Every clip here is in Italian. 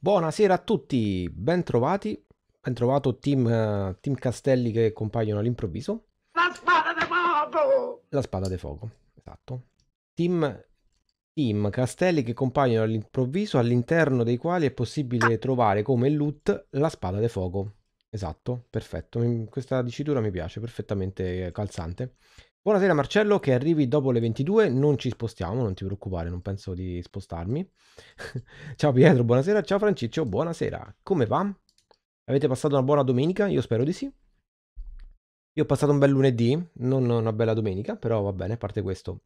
Buonasera a tutti, ben trovati, ben trovato team, team Castelli che compaiono all'improvviso. La spada di fuoco! La spada di fuoco, esatto. Team, team Castelli che compaiono all'improvviso all'interno dei quali è possibile trovare come loot la spada di fuoco. Esatto, perfetto, questa dicitura mi piace, perfettamente calzante. Buonasera Marcello, che arrivi dopo le 22, non ci spostiamo, non ti preoccupare, non penso di spostarmi. Ciao Pietro, buonasera, ciao Franciccio, buonasera. Come va? Avete passato una buona domenica? Io spero di sì. Io ho passato un bel lunedì, non una bella domenica, però va bene, a parte questo.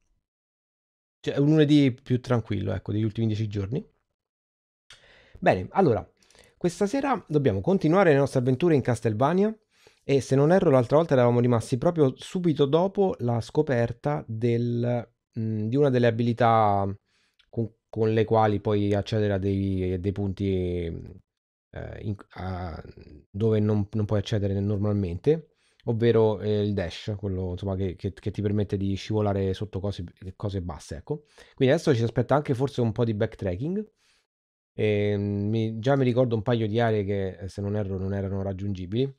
Cioè, è un lunedì più tranquillo, ecco, degli ultimi dieci giorni. Bene, allora, questa sera dobbiamo continuare le nostre avventure in Castlevania e se non erro l'altra volta eravamo rimasti proprio subito dopo la scoperta del, mh, di una delle abilità con, con le quali puoi accedere a dei, dei punti eh, in- a- dove non, non puoi accedere normalmente, ovvero eh, il dash, quello insomma, che, che- che ti permette di scivolare sotto cose, cose basse, ecco. Quindi adesso ci aspetta anche forse un po' di backtracking. E, mm, mi- già mi ricordo un paio di aree che, se non erro, non erano raggiungibili.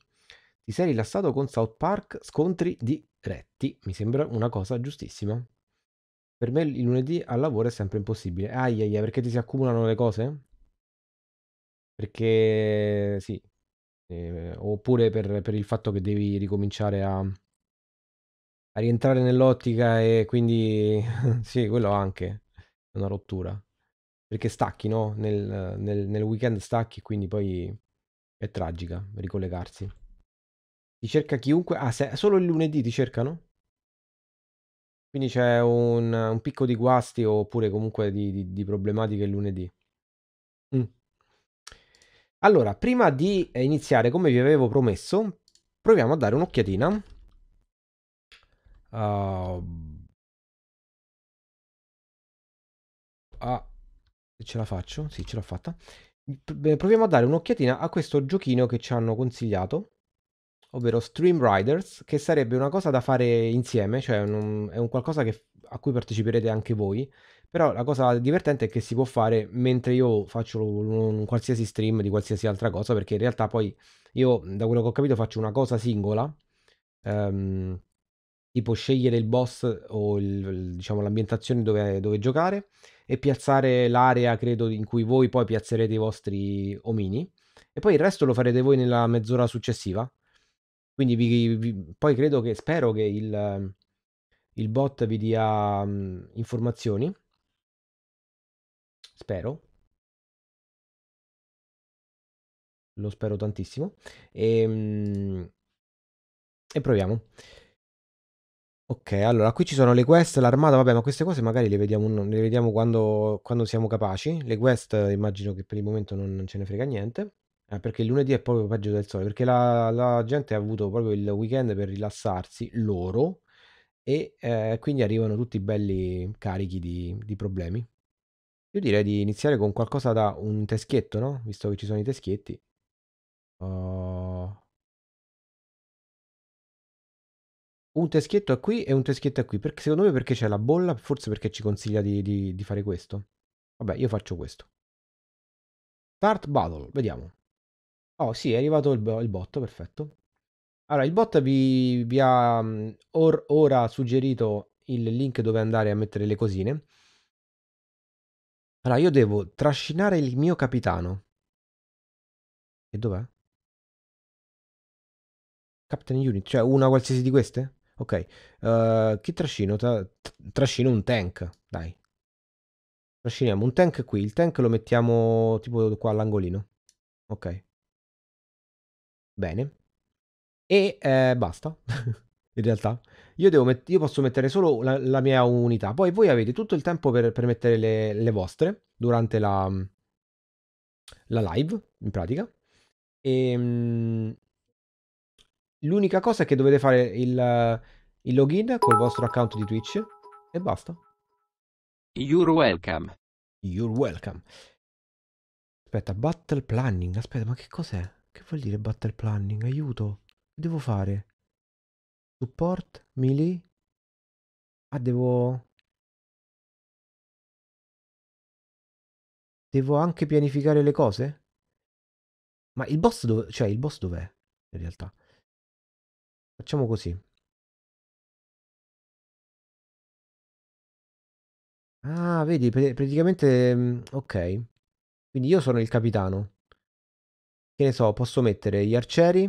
Ti sei rilassato con South Park, scontri diretti. Mi sembra una cosa giustissima. Per me il lunedì al lavoro è sempre impossibile. Ai ai ai, perché ti si accumulano le cose? Perché sì, eh, oppure per, per il fatto che devi ricominciare a, a rientrare nell'ottica e quindi sì, quello anche è una rottura. Perché stacchi, no? Nel, nel- nel weekend stacchi, quindi poi è tragica ricollegarsi. Ti cerca chiunque. Ah, se- solo il lunedì ti cercano? Quindi c'è un, un picco di guasti oppure comunque di, di- di problematiche il lunedì. Mm. Allora, prima di iniziare, come vi avevo promesso, proviamo a dare un'occhiatina. Uh, a... Se ce la faccio? Sì, ce l'ho fatta. Proviamo a dare un'occhiatina a questo giochino che ci hanno consigliato, ovvero Stream Riders, che sarebbe una cosa da fare insieme, cioè un- è un qualcosa che- a cui parteciperete anche voi. Però la cosa divertente è che si può fare mentre io faccio un, un qualsiasi stream di qualsiasi altra cosa, perché in realtà poi io, da quello che ho capito, faccio una cosa singola, ehm, tipo scegliere il boss o il- diciamo, l'ambientazione dove, dove giocare e piazzare l'area, credo, in cui voi poi piazzerete i vostri omini. E poi il resto lo farete voi nella mezz'ora successiva. Quindi vi- vi- poi credo che, spero che il, il bot vi dia mm, informazioni. Spero. Lo spero tantissimo. E, mm, e proviamo. Ok, allora qui ci sono le quest, l'armata, vabbè, ma queste cose magari le vediamo, le vediamo quando, quando siamo capaci. Le quest immagino che per il momento non, non ce ne frega niente. Eh, perché il lunedì è proprio peggio del sole, perché la, la gente ha avuto proprio il weekend per rilassarsi, loro, e eh, quindi arrivano tutti belli carichi di, di problemi. Io direi di iniziare con qualcosa da un teschietto, no? Visto che ci sono i teschietti. Uh, un teschietto è qui e un teschietto è qui. Perché, secondo me perché c'è la bolla, forse perché ci consiglia di, di- di fare questo. Vabbè, io faccio questo. Start battle, vediamo. Oh, sì, è arrivato il, il bot, perfetto. Allora, il bot vi, vi ha mm, or- ora suggerito il link dove andare a mettere le cosine. Allora, io devo trascinare il mio capitano. E dov'è? Captain Unit, cioè una qualsiasi di queste? Ok. Eh, chi trascino? Tra- trascino un tank, dai. Trasciniamo un tank qui. Il tank lo mettiamo tipo qua all'angolino. Ok, bene. E eh, basta. In realtà. Io, devo met- io posso mettere solo la, la mia unità. Poi voi avete tutto il tempo per, per mettere le, le vostre durante la, la live, in pratica. E, mm, l'unica cosa è che dovete fare il, il login col vostro account di Twitch e basta. You're welcome. You're welcome. Aspetta, battle planning. Aspetta, ma che cos'è? Che vuol dire battle planning? Aiuto. Che devo fare? Support? Melee? Ah, devo... Devo anche pianificare le cose? Ma il boss dove... Cioè, il boss dov'è? In realtà. Facciamo così. Ah, vedi, praticamente... mm, Ok. Quindi io sono il capitano. Che ne so, posso mettere gli arcieri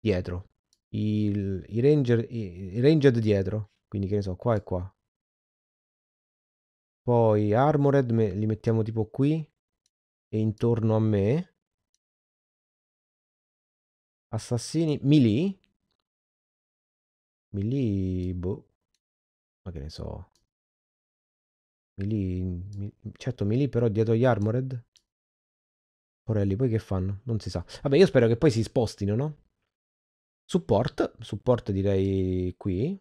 dietro. Il- I ranger... I, i ranged dietro. Quindi che ne so, qua e qua. Poi armored me- li mettiamo tipo qui. E intorno a me. Assassini. Melee. Melee... Boh. Ma che ne so. Melee... Certo, melee però dietro gli armored. Porelli, poi che fanno? Non si sa. Vabbè, io spero che poi si spostino, no? Support. Support direi qui.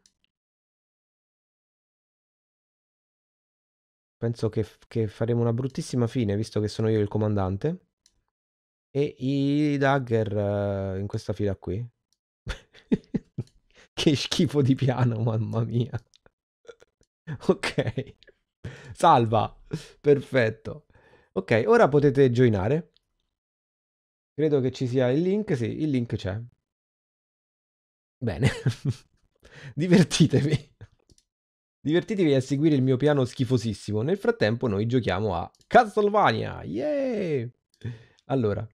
Penso che, che faremo una bruttissima fine, visto che sono io il comandante. E i dagger eh, in questa fila qui. che schifo di piano, mamma mia. ok. Salva. Perfetto. Ok, ora potete joinare. Credo che ci sia il link. Sì, il link c'è. Bene. Divertitevi. Divertitevi a seguire il mio piano schifosissimo. Nel frattempo noi giochiamo a Castlevania. Yeah! Allora.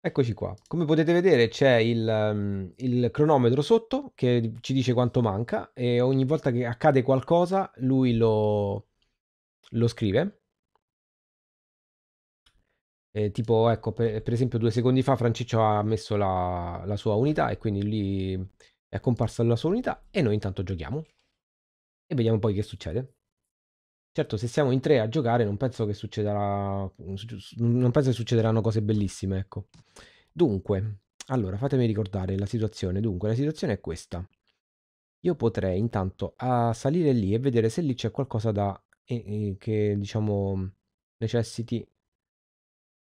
Eccoci qua. Come potete vedere c'è il, um, il cronometro sotto che ci dice quanto manca e ogni volta che accade qualcosa lui lo, lo scrive. Eh, tipo, ecco, per, per esempio due secondi fa Franciccio ha messo la, la sua unità e quindi lì è comparsa la sua unità e noi intanto giochiamo. E vediamo poi che succede. Certo, se siamo in tre a giocare non penso che succederà... Non penso che succederanno cose bellissime, ecco. Dunque, allora, fatemi ricordare la situazione. Dunque, la situazione è questa. Io potrei intanto salire lì e vedere se lì c'è qualcosa da... eh, eh, che, diciamo, necessiti...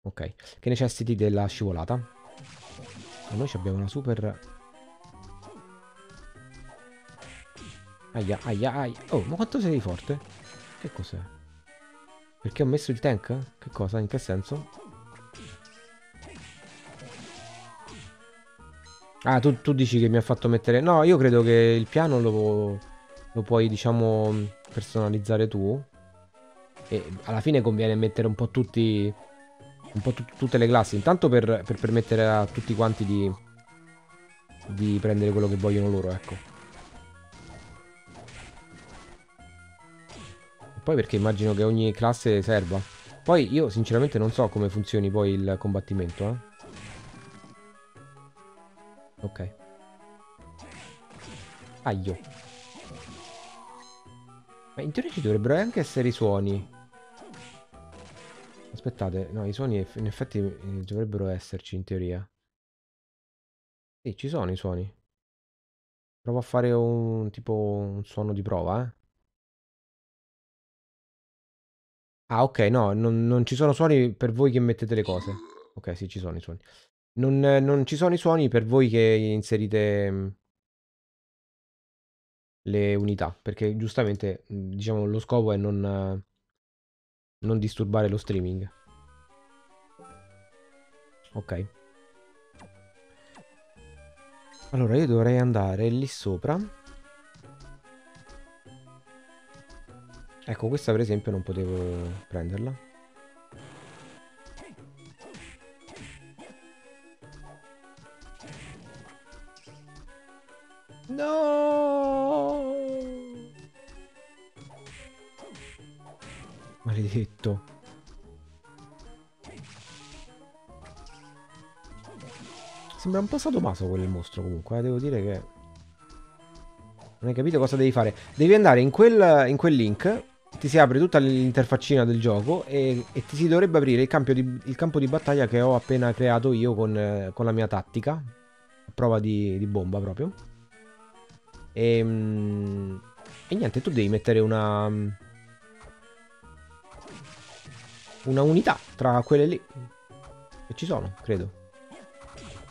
Ok, che necessiti della scivolata. E noi abbiamo una super... Aia, aia, aia. Oh, ma quanto sei forte? Che cos'è? Perché ho messo il tank? Che cosa? In che senso? Ah, tu, tu dici che mi ha fatto mettere... No, io credo che il piano lo, lo puoi, diciamo, personalizzare tu. E alla fine conviene mettere un po' tutti... Un po' tut- tutte le classi. Intanto per, per permettere a tutti quanti di... Di prendere quello che vogliono loro, ecco. Poi perché immagino che ogni classe serva. Poi io sinceramente non so come funzioni poi il combattimento, eh. Ok. Aio. Ma in teoria ci dovrebbero anche essere i suoni. Aspettate, no, i suoni in effetti eh, dovrebbero esserci in teoria. Sì, ci sono i suoni. Provo a fare un tipo un suono di prova, eh. Ah, ok, no, non, non ci sono suoni per voi che mettete le cose. Ok, sì, ci sono i suoni. Non, non ci sono i suoni per voi che inserite mm, le unità, perché giustamente, mm, diciamo, lo scopo è non, non disturbare lo streaming. Ok. Allora, io dovrei andare lì sopra. Ecco, questa per esempio non potevo prenderla. No! Maledetto. Sembra un po' sadomaso quel mostro comunque, eh, devo dire che... Non hai capito cosa devi fare. Devi andare in quel, in quel link, ti si apre tutta l'interfaccina del gioco e, e ti si dovrebbe aprire il campo, di, il campo di battaglia che ho appena creato io con, con la mia tattica. A prova di, di bomba proprio. E, mm, e niente, tu devi mettere una una unità tra quelle lì. E ci sono, credo.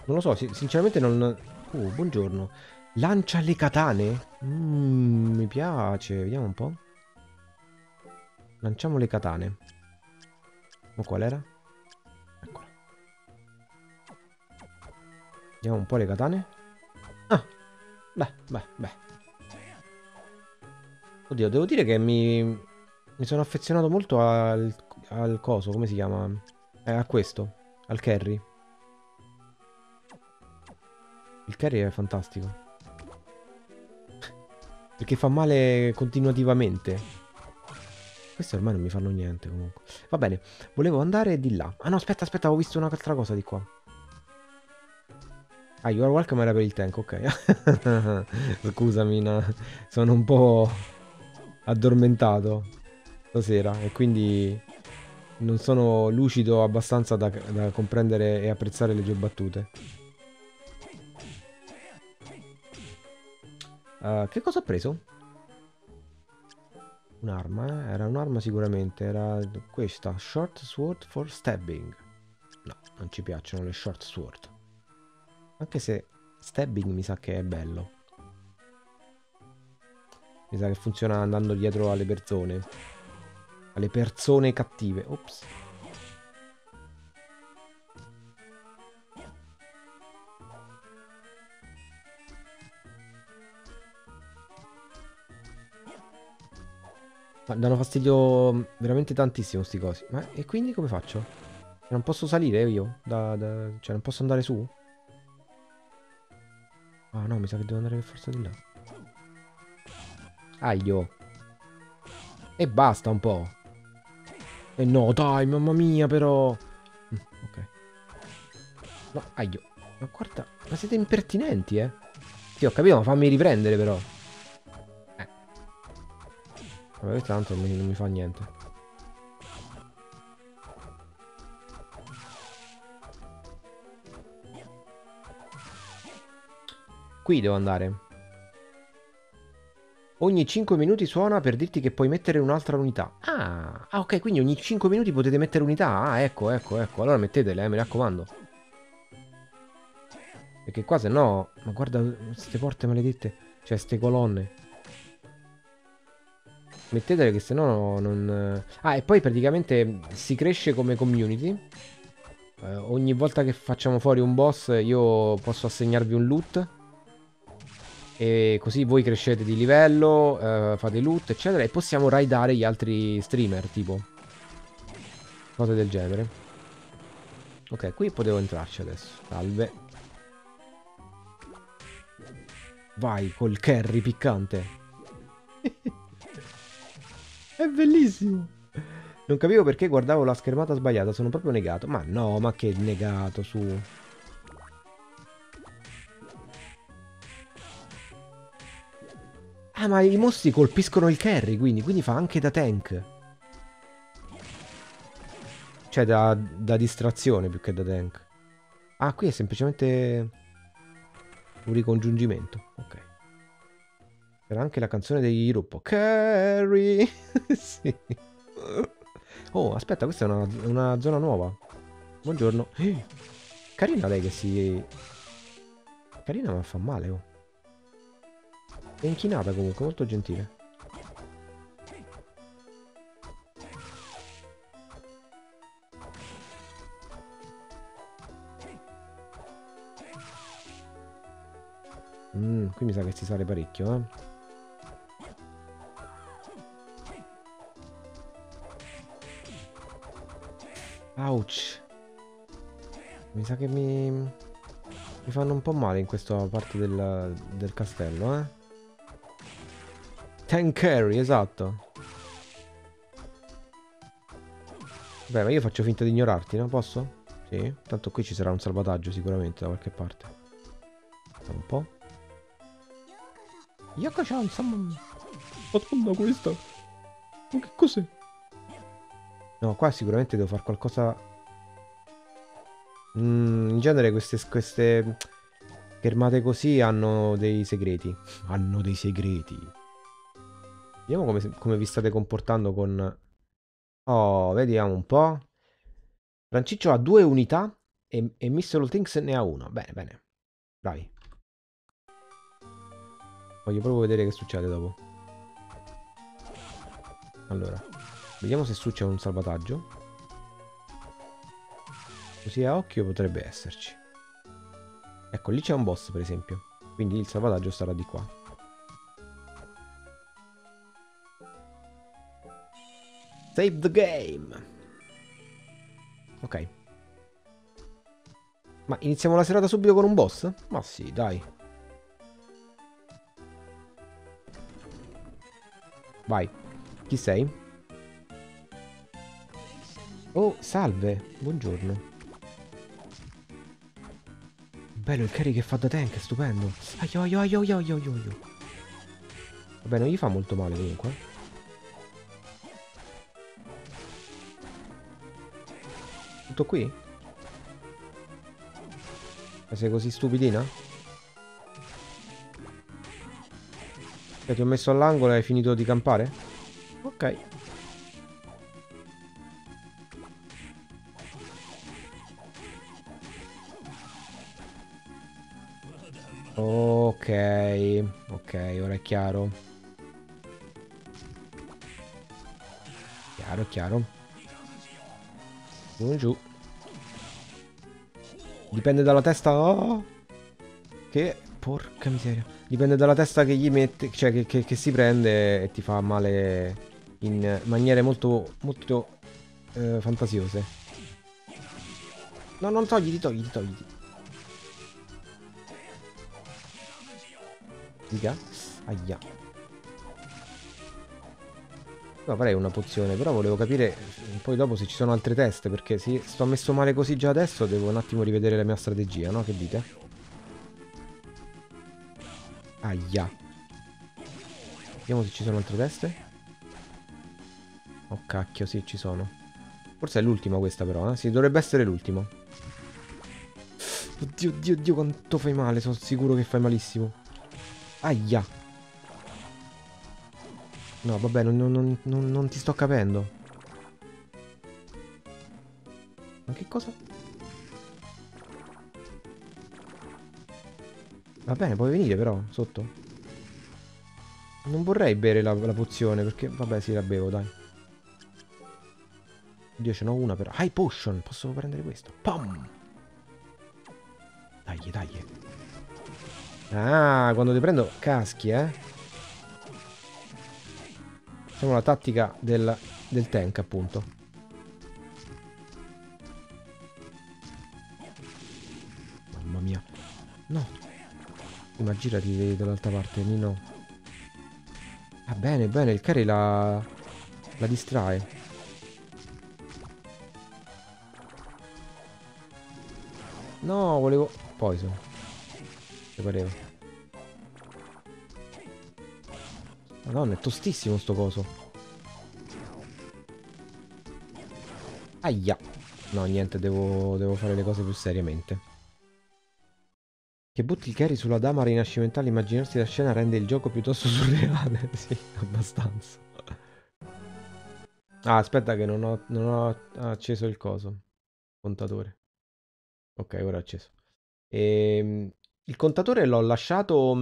Non lo so, sinceramente non... Oh, buongiorno. Lancia le katane? Mm, mi piace, vediamo un po'. Lanciamo le katane. Ma qual era? Eccola. Vediamo un po' le katane. Ah, beh, beh, beh. Oddio, devo dire che mi, mi sono affezionato molto al al coso, come si chiama? Eh, a questo, al carry. Il carry è fantastico. Perché fa male continuativamente. Questi ormai non mi fanno niente comunque. Va bene, volevo andare di là. Ah no, aspetta, aspetta, ho visto un'altra cosa di qua. Ah, you are welcome era per il tank, ok. Scusami, no. sono un po' addormentato stasera e quindi non sono lucido abbastanza da, da comprendere e apprezzare le tue battute. Uh, che cosa ho preso? Un'arma, eh? Era un'arma sicuramente, era questa, Short Sword for Stabbing. No, non ci piacciono le Short Sword. Anche se Stabbing mi sa che è bello. Mi sa che funziona andando dietro alle persone. Alle persone cattive. Ops. Ma danno fastidio veramente tantissimo sti cosi. Ma e quindi come faccio? Non posso salire io? Da, da... Cioè non posso andare su? Ah no, mi sa che devo andare per forza di là. Aglio. E basta un po'. E no, dai, mamma mia, però. Mm, ok. No, aglio. Ma guarda, ma siete impertinenti, eh. Sì, ho capito, ma fammi riprendere, però. Vabbè, tanto non mi, non mi fa niente. Qui devo andare. Ogni 5 minuti suona per dirti che puoi mettere un'altra unità. Ah, ah, ok, quindi ogni 5 minuti potete mettere unità. Ah, ecco, ecco, ecco. Allora mettetele, eh, mi raccomando. Perché qua se no... Ma guarda queste porte maledette. Cioè, queste colonne. Mettetele che se no non... Ah, e poi praticamente si cresce come community. Eh, ogni volta che facciamo fuori un boss io posso assegnarvi un loot. E così voi crescete di livello, eh, fate loot, eccetera. E possiamo raidare gli altri streamer, tipo. Cose del genere. Ok, qui potevo entrarci adesso. Salve. Vai col carry piccante. È bellissimo. Non capivo perché guardavo la schermata sbagliata, sono proprio negato. Ma no, ma che negato, su. Ah, ma i mostri colpiscono il carry, quindi, quindi fa anche da tank. Cioè, da, da distrazione più che da tank. Ah, qui è semplicemente un ricongiungimento. Ok. Era anche la canzone degli gruppo. Carry! sì. Oh, aspetta, questa è una, una zona nuova. Buongiorno. Carina lei che si... Carina ma fa male, oh. È inchinata comunque, molto gentile. Mm, qui mi sa che si sale parecchio, eh. Ouch. Mi sa che mi... Mi fanno un po' male in questa parte del, del castello, eh. Tank carry, esatto. Beh, ma io faccio finta di ignorarti, no? Posso? Sì. Tanto qui ci sarà un salvataggio sicuramente da qualche parte. Un po'. Yaka-chan, insomma... Madonna questa. Ma che cos'è? No, qua sicuramente devo fare qualcosa... Mm, in genere queste, queste schermate così hanno dei segreti. Hanno dei segreti. Vediamo come, come vi state comportando con... Oh, vediamo un po'. Franciccio ha due unità e, e Mr. Things ne ha uno. Bene, bene. Bravi. Voglio proprio vedere che succede dopo. Allora. Vediamo se succede un salvataggio. Così a occhio potrebbe esserci. Ecco, lì c'è un boss, per esempio. Quindi il salvataggio sarà di qua. Save the game. Ok. Ma iniziamo la serata subito con un boss? Ma sì, dai. Vai. Chi sei? Oh, salve. Buongiorno. Bello il carry che fa da tank, stupendo. Aio, aio, aio, aio, aio, aio. Vabbè, non gli fa molto male comunque. Tutto qui? Ma sei così stupidina? Cioè, ti ho messo all'angolo e hai finito di campare? Ok. Ok, ok, ora è chiaro. Chiaro, chiaro. Giù, giù. Dipende dalla testa... Oh! Che... Porca miseria. Dipende dalla testa che gli mette, cioè che, che, che si prende e ti fa male in maniere molto, molto eh, fantasiose. No, non togliti, togliti, togliti. Dica. Aia. No, farei una pozione, però volevo capire poi dopo se ci sono altre teste, perché se sto messo male così già adesso devo un attimo rivedere la mia strategia, no? Che dite? Aia. Vediamo se ci sono altre teste. Oh cacchio, sì, ci sono. Forse è l'ultima questa però, eh? Sì, dovrebbe essere l'ultima. Oddio, oddio, oddio, quanto fai male. Sono sicuro che fai malissimo. Aia. No, vabbè, non, non, non, non ti sto capendo. Ma che cosa? Va bene, puoi venire però, sotto. Non vorrei bere la, la pozione, perché... Vabbè, sì, la bevo, dai. Oddio, ce n'ho una però. High potion! Posso prendere questo. Pam! Dai, dai. Ah, quando ti prendo caschi, eh. Facciamo la tattica del, del tank, appunto. Mamma mia. No. Ma girati dall'altra parte, Nino. Ah, bene, bene, il carry la... la distrae. No, volevo... Poison. Che pareva. Madonna, è tostissimo sto coso. Aia. No, niente, devo, devo fare le cose più seriamente. Che butti il carry sulla dama rinascimentale, immaginarsi la scena rende il gioco piuttosto surreale. sì, abbastanza. Ah, aspetta che non ho, non ho acceso il coso. Contatore. Ok, ora ho acceso. E, ehm, il contatore l'ho lasciato...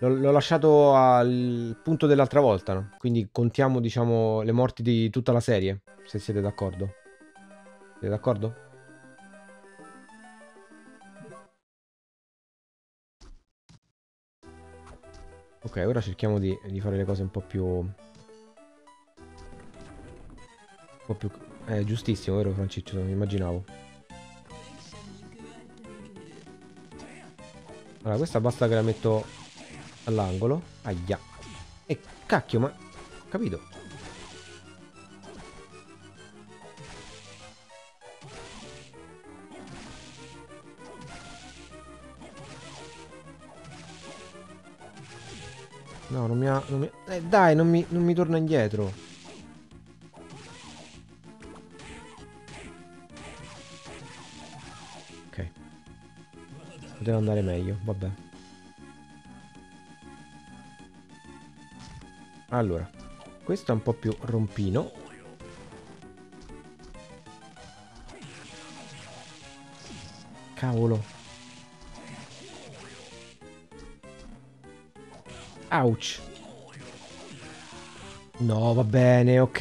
L'ho lasciato al punto dell'altra volta, no? Quindi contiamo, diciamo, le morti di tutta la serie, se siete d'accordo. Siete d'accordo? Ok, ora cerchiamo di, di, fare le cose un po' più... Un po' più... Eh, giustissimo, vero Franciccio? Immaginavo. Allora, questa basta che la metto all'angolo. Aia. E cacchio, ma... Capito? No, non mi ha... Non mi... Eh, dai, non mi, non mi torna indietro. Ok. Poteva andare meglio, vabbè. Allora, questo è un po' più rompino. Cavolo. Ouch. No, va bene, ok.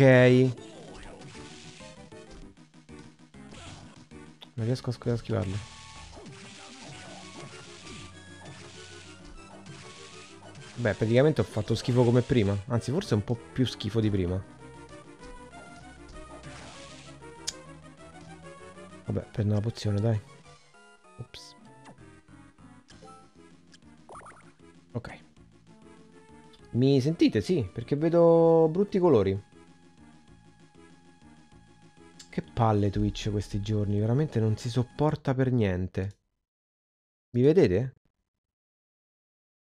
Non riesco a schivarlo. Beh, praticamente ho fatto schifo come prima. Anzi, forse un po' più schifo di prima. Vabbè, prendo la pozione, dai. Ops. Ok. Mi sentite? Sì, perché vedo brutti colori. Che palle Twitch questi giorni, veramente non si sopporta per niente. Mi vedete?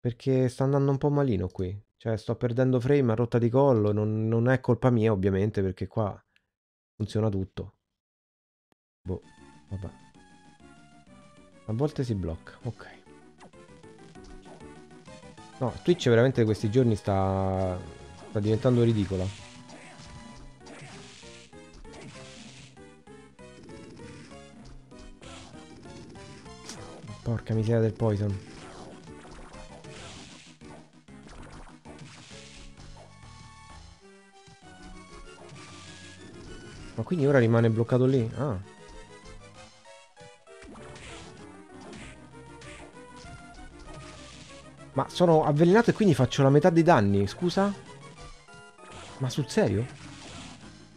Perché sta andando un po' malino qui. Cioè, sto perdendo frame a rotta di collo. Non, non è colpa mia, ovviamente, perché qua funziona tutto. Boh, vabbè. A volte si blocca, ok. No, Twitch veramente questi giorni sta, sta diventando ridicola. Porca miseria del poison. Quindi ora rimane bloccato lì? Ah. Ma sono avvelenato e quindi faccio la metà dei danni, scusa? Ma sul serio?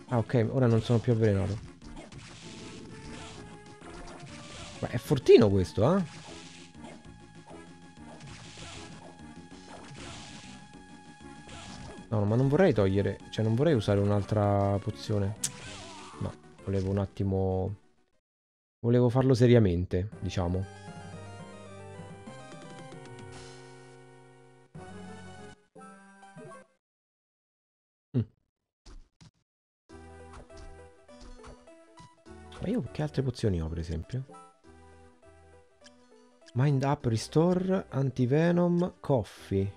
Ah ok, ora non sono più avvelenato. Ma è fortino questo, eh? No, ma non vorrei togliere... Cioè, non vorrei usare un'altra pozione. Volevo un attimo... Volevo farlo seriamente, diciamo. Mm. Ma io che altre pozioni ho, per esempio? Mind Up Restore, Antivenom, Coffee.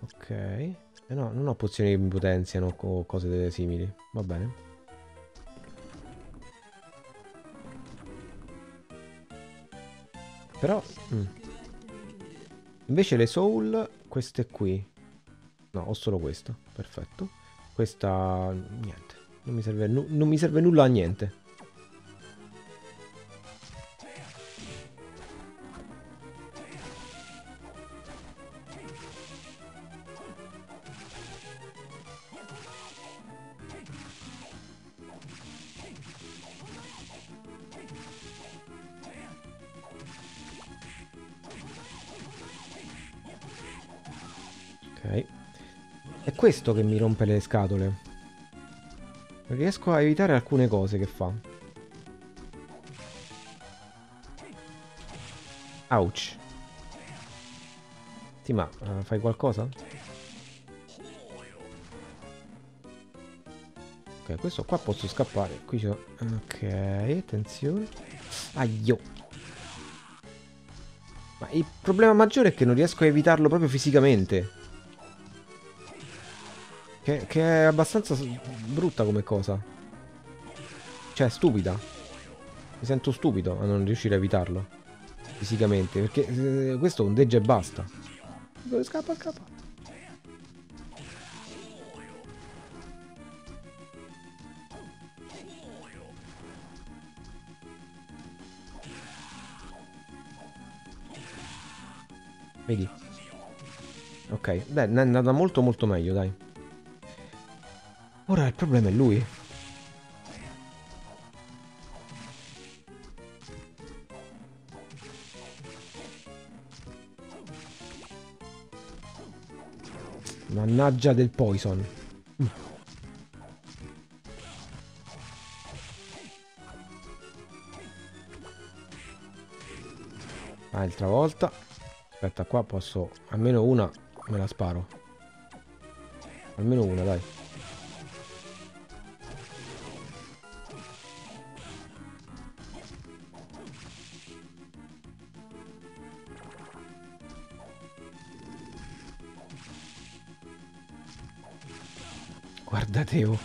Ok. Eh no, non ho pozioni che mi potenziano o cose simili. Va bene. Però... Mm. Invece le soul, queste qui. No, ho solo questo. Perfetto. Questa... niente. Non mi serve, non mi serve nulla a niente. Questo che mi rompe le scatole. Riesco a evitare alcune cose che fa. Ouch. Sì, ma uh, fai qualcosa? Ok, questo qua posso scappare. Qui c'è... Ok, attenzione. Aio. Ma il problema maggiore è che non riesco a evitarlo proprio fisicamente. Che, che è abbastanza brutta come cosa. Cioè, stupida. Mi sento stupido a non riuscire a evitarlo. Fisicamente. Perché eh, questo ondeggia e basta. Scappa, scappa. Vedi? Ok, dai, è andata molto molto meglio, dai. Ora il problema è lui. Mannaggia del poison. Mm. Altra volta. Aspetta, qua posso... Almeno una me la sparo. Almeno una, dai. Teo.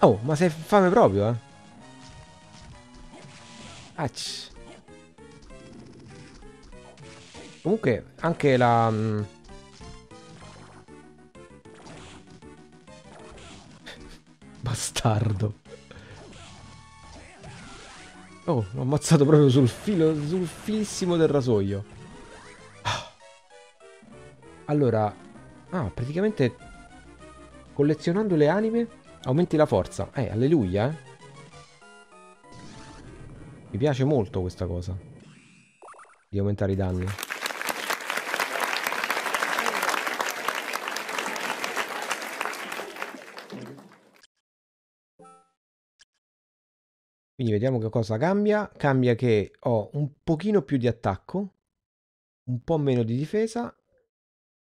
Oh, ma sei fame proprio, eh? Acc. Comunque, anche la... mm, Bastardo. Oh, l'ho ammazzato proprio sul filo, sul filissimo del rasoio. Ah. Allora, ah, praticamente collezionando le anime aumenti la forza. Eh, alleluia, eh. Mi piace molto questa cosa. Di aumentare i danni. Quindi vediamo che cosa cambia. Cambia che ho un pochino più di attacco, un po' meno di difesa,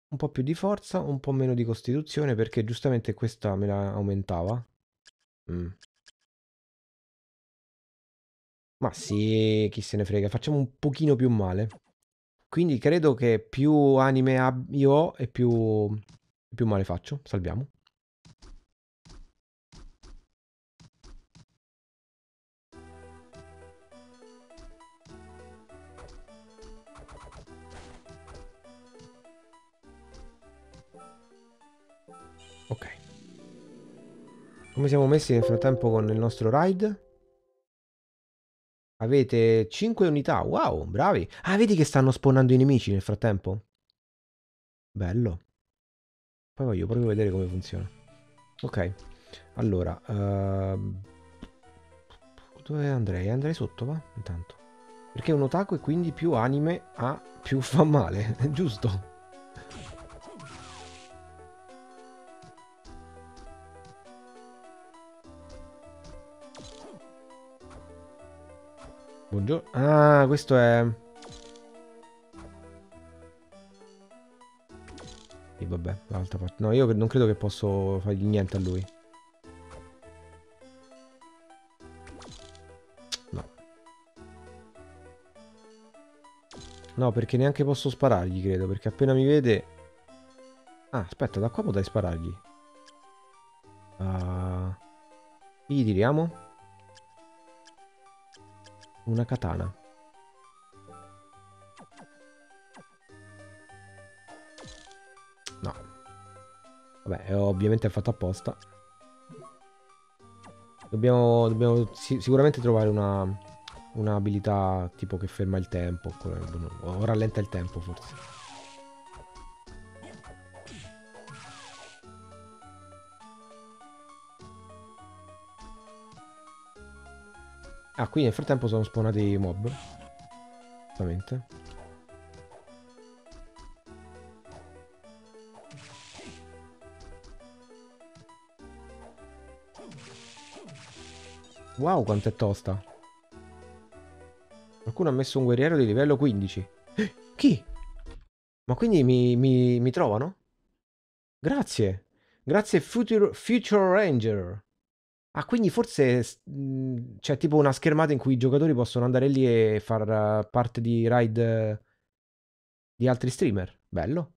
un po' più di forza, un po' meno di costituzione perché giustamente questa me la aumentava. Mm. Ma sì, chi se ne frega, facciamo un pochino più male. Quindi credo che più anime io ho e più, più male faccio. Salviamo. Come siamo messi nel frattempo con il nostro ride? Avete 5 unità. Wow, bravi. Ah, vedi che stanno spawnando i nemici nel frattempo? Bello. Poi voglio proprio vedere come funziona. Ok. Allora. Uh... Dove andrei? Andrei sotto, va? Intanto. Perché un otaku e quindi più anime ha più fa male. Giusto? Buongiorno. Ah, questo è... E vabbè, l'altra parte. No, io non credo che posso fargli niente a lui. No. No, perché neanche posso sparargli, credo. Perché appena mi vede... Ah, aspetta, da qua potrei sparargli. Uh... Gli tiriamo? Una katana. No. Vabbè, è ovviamente fatto apposta. Dobbiamo, dobbiamo sicuramente trovare una, un'abilità tipo che ferma il tempo. O rallenta il tempo forse. Ah, qui nel frattempo sono spawnati i mob. Esattamente. Wow, quanto è tosta. Qualcuno ha messo un guerriero di livello 15. Eh, chi? Ma quindi mi, mi, mi trovano? Grazie. Grazie Future, Future Ranger. Ah, quindi forse mhmm, c'è tipo una schermata in cui i giocatori possono andare lì e far parte di raid di altri streamer. Bello.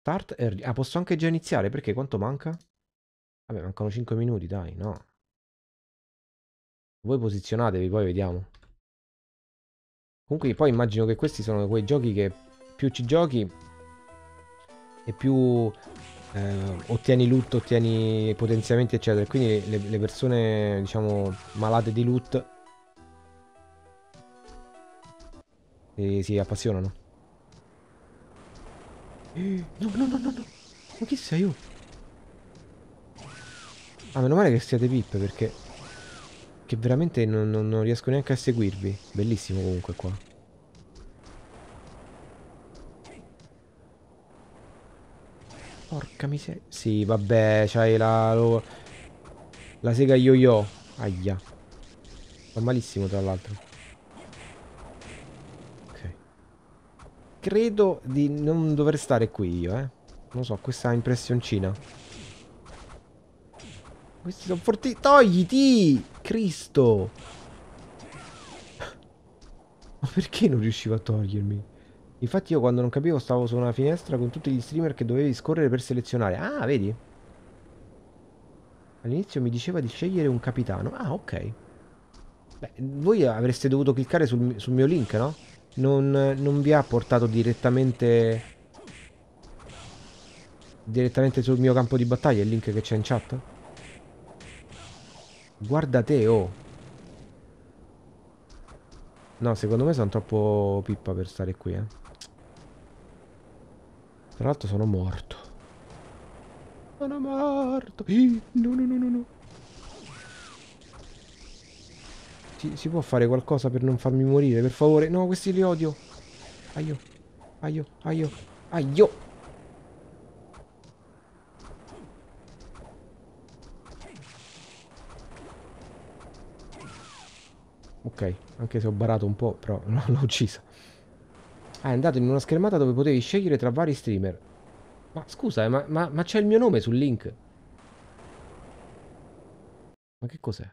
Start early. Ah, posso anche già iniziare? Perché quanto manca? Vabbè, mancano 5 minuti, dai, no. Voi posizionatevi, poi vediamo. Comunque poi immagino che questi sono quei giochi che più ci giochi e più eh, ottieni loot, ottieni potenziamenti, eccetera. Quindi le, le persone, diciamo, malate di loot si, si appassionano. Eh, no, no, no, no, no. Ma chi sei io? Ah, meno male che siete pippe perché... Che veramente non, non, non riesco neanche a seguirvi. Bellissimo comunque qua. Porca miseria. Sì, vabbè, c'hai la... Lo, la sega yo-yo. Aia. Fa malissimo, tra l'altro. Ok. Credo di non dover stare qui io, eh. Non so, questa impressioncina. Questi sono forti... Togliti! Cristo! Ma perché non riuscivo a togliermi? Infatti io quando non capivo stavo su una finestra con tutti gli streamer che dovevi scorrere per selezionare. Ah, vedi? All'inizio mi diceva di scegliere un capitano. Ah, ok. Beh, voi avreste dovuto cliccare sul, sul mio link, no? Non, non, vi ha portato direttamente... Direttamente sul mio campo di battaglia il link che c'è in chat? Guarda te, oh. No, secondo me sono troppo pippa per stare qui, eh. Tra l'altro sono morto. Sono morto. Ih, No, no, no, no, no. Si, si può fare qualcosa per non farmi morire, per favore? No, questi li odio. Aio, aio, aio, aio. Ok, anche se ho barato un po', però no, l'ho uccisa. Ah, è andato in una schermata dove potevi scegliere tra vari streamer. Ma scusa, eh, ma, ma- ma c'è il mio nome sul link. Ma che cos'è?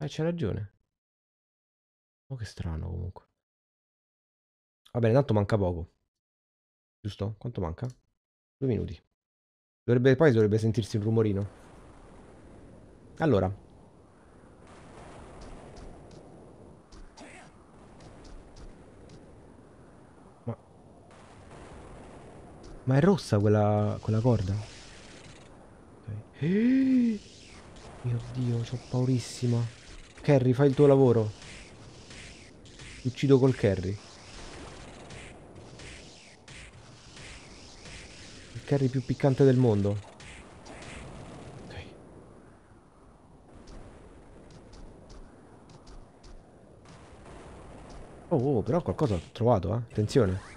Eh, c'è ragione. Oh, che strano comunque. Va bene, tanto manca poco. Giusto? Quanto manca? Due minuti. Dovrebbe, poi dovrebbe sentirsi un rumorino. Allora. Ma è rossa quella, quella corda? Ok. Eh, Mio Dio, ho paurissima. Carry, fai il tuo lavoro. Ti uccido col carry. Il carry più piccante del mondo. Ok. Oh, oh, però qualcosa ho trovato, eh. Attenzione.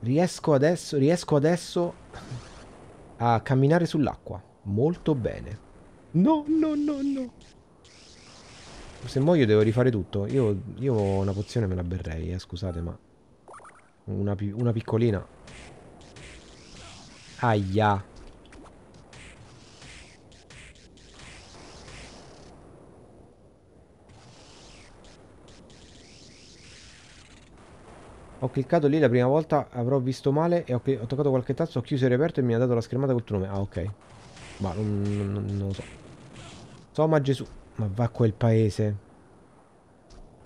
Riesco adesso, riesco adesso a camminare sull'acqua. Molto bene. No, no, no, no. Se muoio devo rifare tutto. Io, io una pozione me la berrei, eh, scusate, ma... Una, una piccolina. Aia. Ho cliccato lì la prima volta, avrò visto male e ho, ho toccato qualche tasto, ho chiuso il reperto e mi ha dato la schermata col tuo nome. Ah, ok. Ma non, non- non lo so. So, ma Gesù. Ma va a quel paese.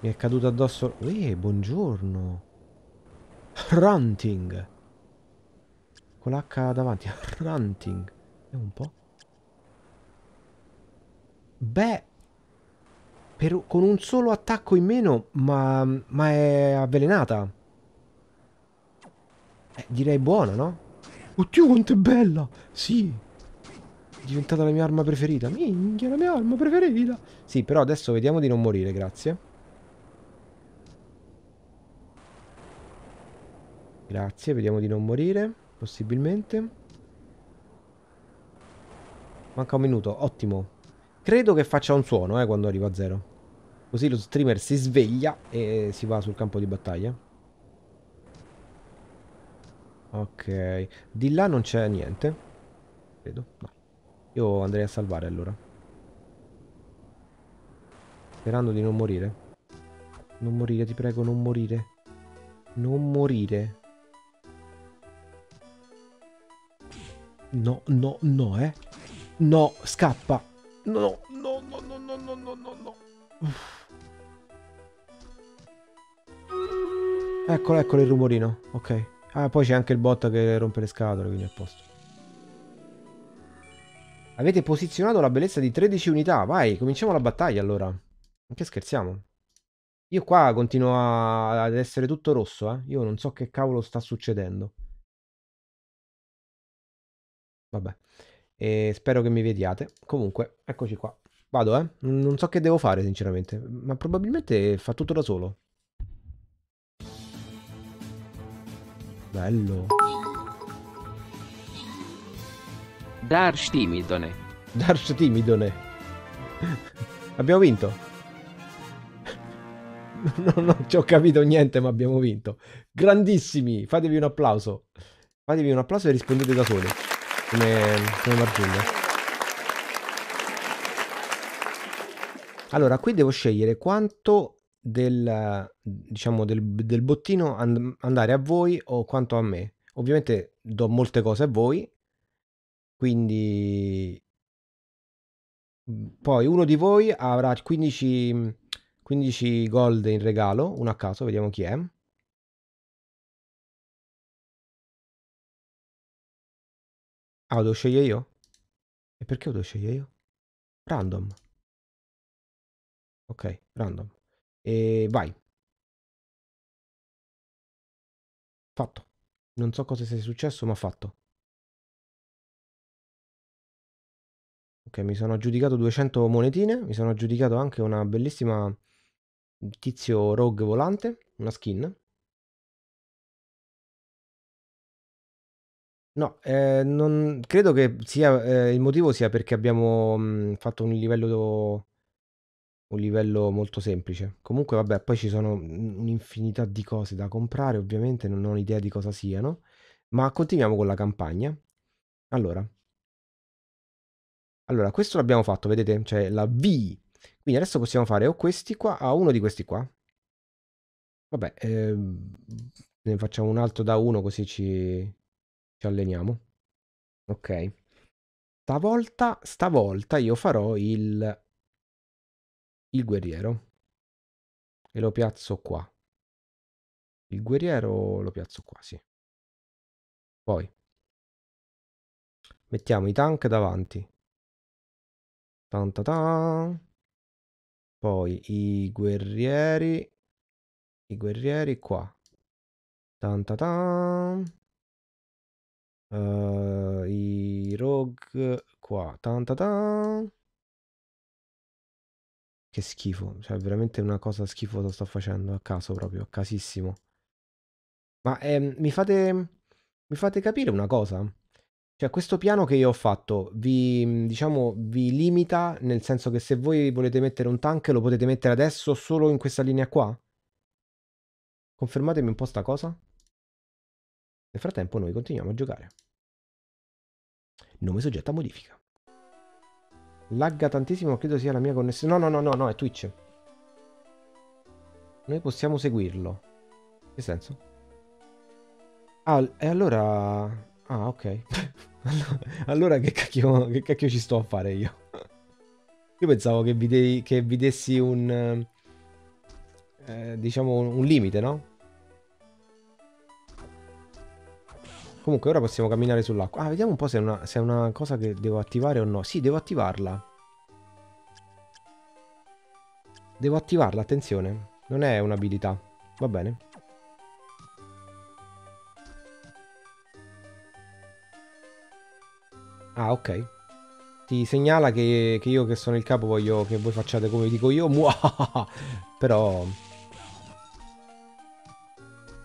Mi è caduto addosso. Eh, buongiorno. Runting. Con l'H davanti. Runting. Vediamo un po'. Beh. per- con un solo attacco in meno, ma, ma è avvelenata. Eh, direi buona, no? Oddio, quanto è bella! Sì. È diventata la mia arma preferita. Minchia, la mia arma preferita. Sì, però adesso vediamo di non morire, grazie. Grazie, vediamo di non morire, possibilmente. Manca un minuto, ottimo. Credo che faccia un suono, eh, quando arriva a zero. Così lo streamer si sveglia e si va sul campo di battaglia. Ok. Di là non c'è niente. Credo, no. Io andrei a salvare allora. Sperando di non morire. Non morire, ti prego, non morire. Non morire. No, no, no, eh. No, scappa. No, no, no, no, no, no, no, no, no. Eccolo, eccolo il rumorino. Ok. Ah, poi c'è anche il bot che rompe le scatole, quindi è a posto. Avete posizionato la bellezza di 13 unità. Vai, cominciamo la battaglia allora. Non che scherziamo. Io qua continuo a- ad essere tutto rosso, eh. Io non so che cavolo sta succedendo. Vabbè. E spero che mi vediate. Comunque, eccoci qua. Vado, eh. Non so che devo fare, sinceramente. Ma probabilmente fa tutto da solo. Bello. Darsh timidone. Darsh Timidone. Abbiamo vinto. Non, non ci ho capito niente, ma abbiamo vinto. Grandissimi. Fatevi un applauso. Fatevi un applauso e rispondete da soli. Come, come Margiulia. Allora, qui devo scegliere quanto del, diciamo, del, del bottino and- andare a voi o quanto a me. Ovviamente do molte cose a voi, quindi mm, poi uno di voi avrà 15, 15 gold in regalo, uno a caso, vediamo chi è. Ah, lo devo scegliere io? E perché lo devo scegliere io? Random. Ok, random. E vai. Fatto. Non so cosa sia successo, ma fatto. Ok, mi sono aggiudicato 200 monetine. Mi sono aggiudicato anche una bellissima tizio rogue volante, una skin. No, eh, non, credo che sia, eh, il motivo sia perché abbiamo mh, fatto un livello, un livello molto semplice. Comunque, vabbè, poi ci sono un'infinità di cose da comprare, ovviamente non ho idea di cosa siano, ma continuiamo con la campagna. Allora, allora questo l'abbiamo fatto, vedete? C'è la V. Quindi adesso possiamo fare o questi qua, a uno di questi qua. Vabbè, ehm, ne facciamo un altro da uno così ci, ci alleniamo. Ok. Stavolta, stavolta io farò il, il guerriero. E lo piazzo qua. Il guerriero lo piazzo qua, sì. Poi mettiamo i tank davanti. Tan ta tan. Poi i guerrieri. I guerrieri qua. Tan ta tan. Uh, I rogue qua. Tan ta tan. Che schifo. Cioè, veramente una cosa schifosa sto facendo a caso proprio, a casissimo. Ma ehm, mi fate... Mi fate capire una cosa? Cioè, questo piano che io ho fatto vi, diciamo, vi limita nel senso che se voi volete mettere un tank lo potete mettere adesso solo in questa linea qua? Confermatemi un po' sta cosa. Nel frattempo noi continuiamo a giocare. Nome soggetto a modifica. Lagga tantissimo, credo sia la mia connessione. No, no, no, no, no, è Twitch. Noi possiamo seguirlo. Che senso? Ah, e allora... Ah, ok. allora che cacchio, che cacchio ci sto a fare io? Io pensavo che vi, de- che vi dessi un... Eh, diciamo un, un limite, no? Comunque ora possiamo camminare sull'acqua. Ah, vediamo un po' se è, una, se è una cosa che devo attivare o no. Sì, devo attivarla. Devo attivarla, attenzione. Non è un'abilità. Va bene. Ah, ok. Ti segnala che, che io che sono il capo voglio che voi facciate come dico io. Però...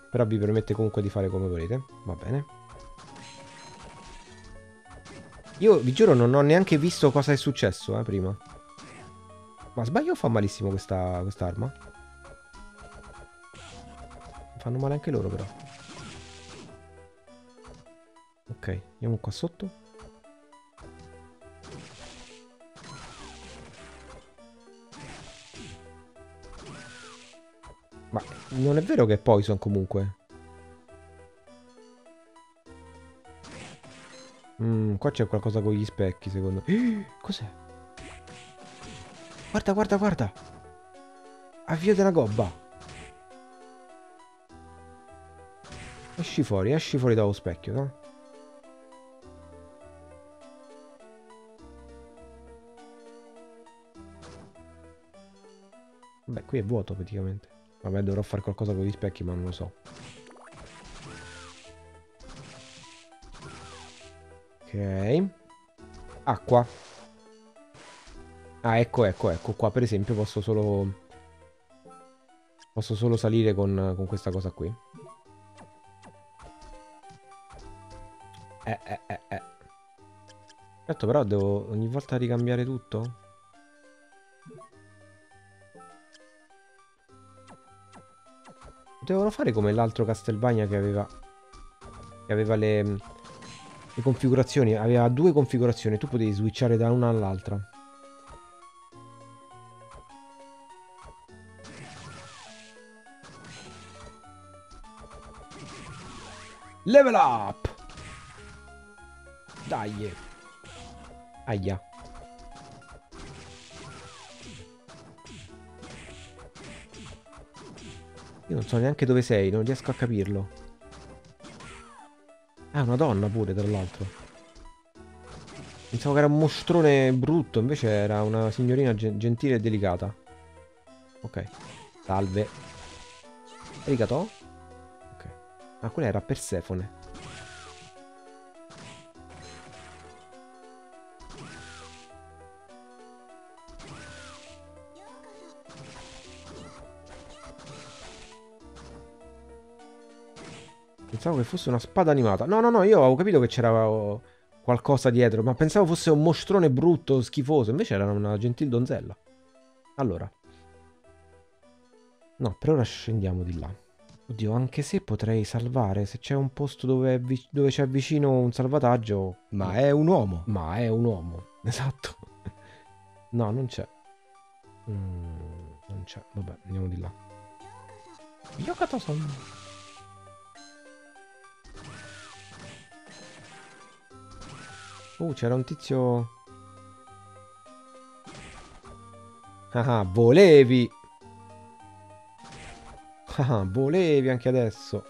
Però vi permette comunque di fare come volete. Va bene. Io vi giuro non ho neanche visto cosa è successo, eh, prima. Ma sbaglio o fa malissimo questa quest'arma? Fanno male anche loro però. Ok, andiamo qua sotto. Ma non è vero che è Poison comunque. Mm, qua c'è qualcosa con gli specchi, secondo me. Cos'è? Guarda, guarda, guarda. Avvio della gobba. Esci fuori, esci fuori dallo specchio, no? Beh, qui è vuoto praticamente. Vabbè, dovrò fare qualcosa con gli specchi, ma non lo so. Ok. Acqua. Ah, ecco, ecco, ecco. Qua per esempio posso solo... Posso solo salire con, con questa cosa qui. Eh, eh, eh, eh. Certo, però devo ogni volta ricambiare tutto? Devono fare come l'altro Castelvania che aveva... Che aveva le le configurazioni, aveva due configurazioni, tu potevi switchare da una all'altra. Level up! Dai! Aia. Io non so neanche dove sei, non riesco a capirlo. È una donna pure, tra l'altro. Pensavo che era un mostrone brutto, invece era una signorina gen- gentile e delicata. Ok. Salve. Arigato? Ok. Ah, quella era Persefone. Pensavo che fosse una spada animata. No, no, no, io avevo capito che c'era oh, qualcosa dietro, ma pensavo fosse un mostrone brutto, schifoso. Invece era una gentil donzella. Allora. No, per ora scendiamo di là. Oddio, anche se potrei salvare, se c'è un posto dove, dove c'è vicino un salvataggio... Ma è un uomo. Ma è un uomo, esatto. no, non c'è. Mm, non c'è, vabbè, andiamo di là. Yokato-san. Uh, c'era un tizio... Ah, volevi! Ah, volevi anche adesso.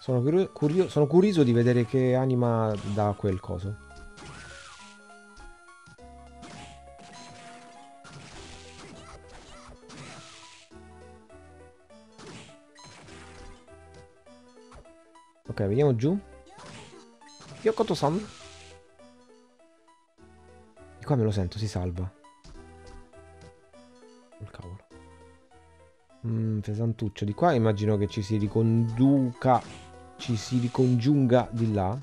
Sono, curio sono curioso di vedere che anima da quel coso. Ok, vediamo giù. Yokoto-san. Di qua me lo sento, si salva. Il cavolo. Mmm, pesantuccio. Di qua immagino che ci si riconduca. Ci si ricongiunga di là.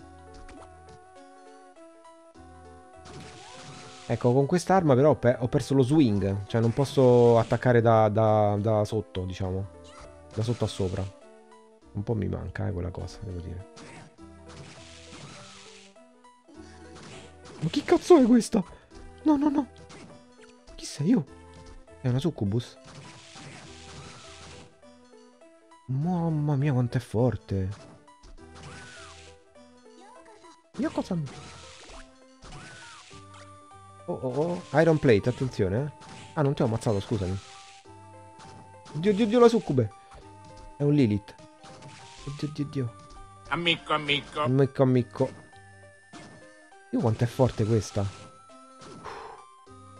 Ecco, con quest'arma però ho, pe ho, perso lo swing. Cioè non posso attaccare da, da, da sotto, diciamo. Da sotto a sopra. Un po' mi manca, eh, quella cosa, devo dire. Ma chi cazzo è questa? No, no, no. Chi sei io? È una succubus. Mamma mia, quanto è forte. Io cosa... Oh, oh, oh. Iron Plate, attenzione, eh. Ah, non ti ho ammazzato, scusami. Dio, dio, dio, la succube. È un Lilith. Oddio, oddio, oddio. Amico, amico. Amico, amico. Io quanto è forte questa.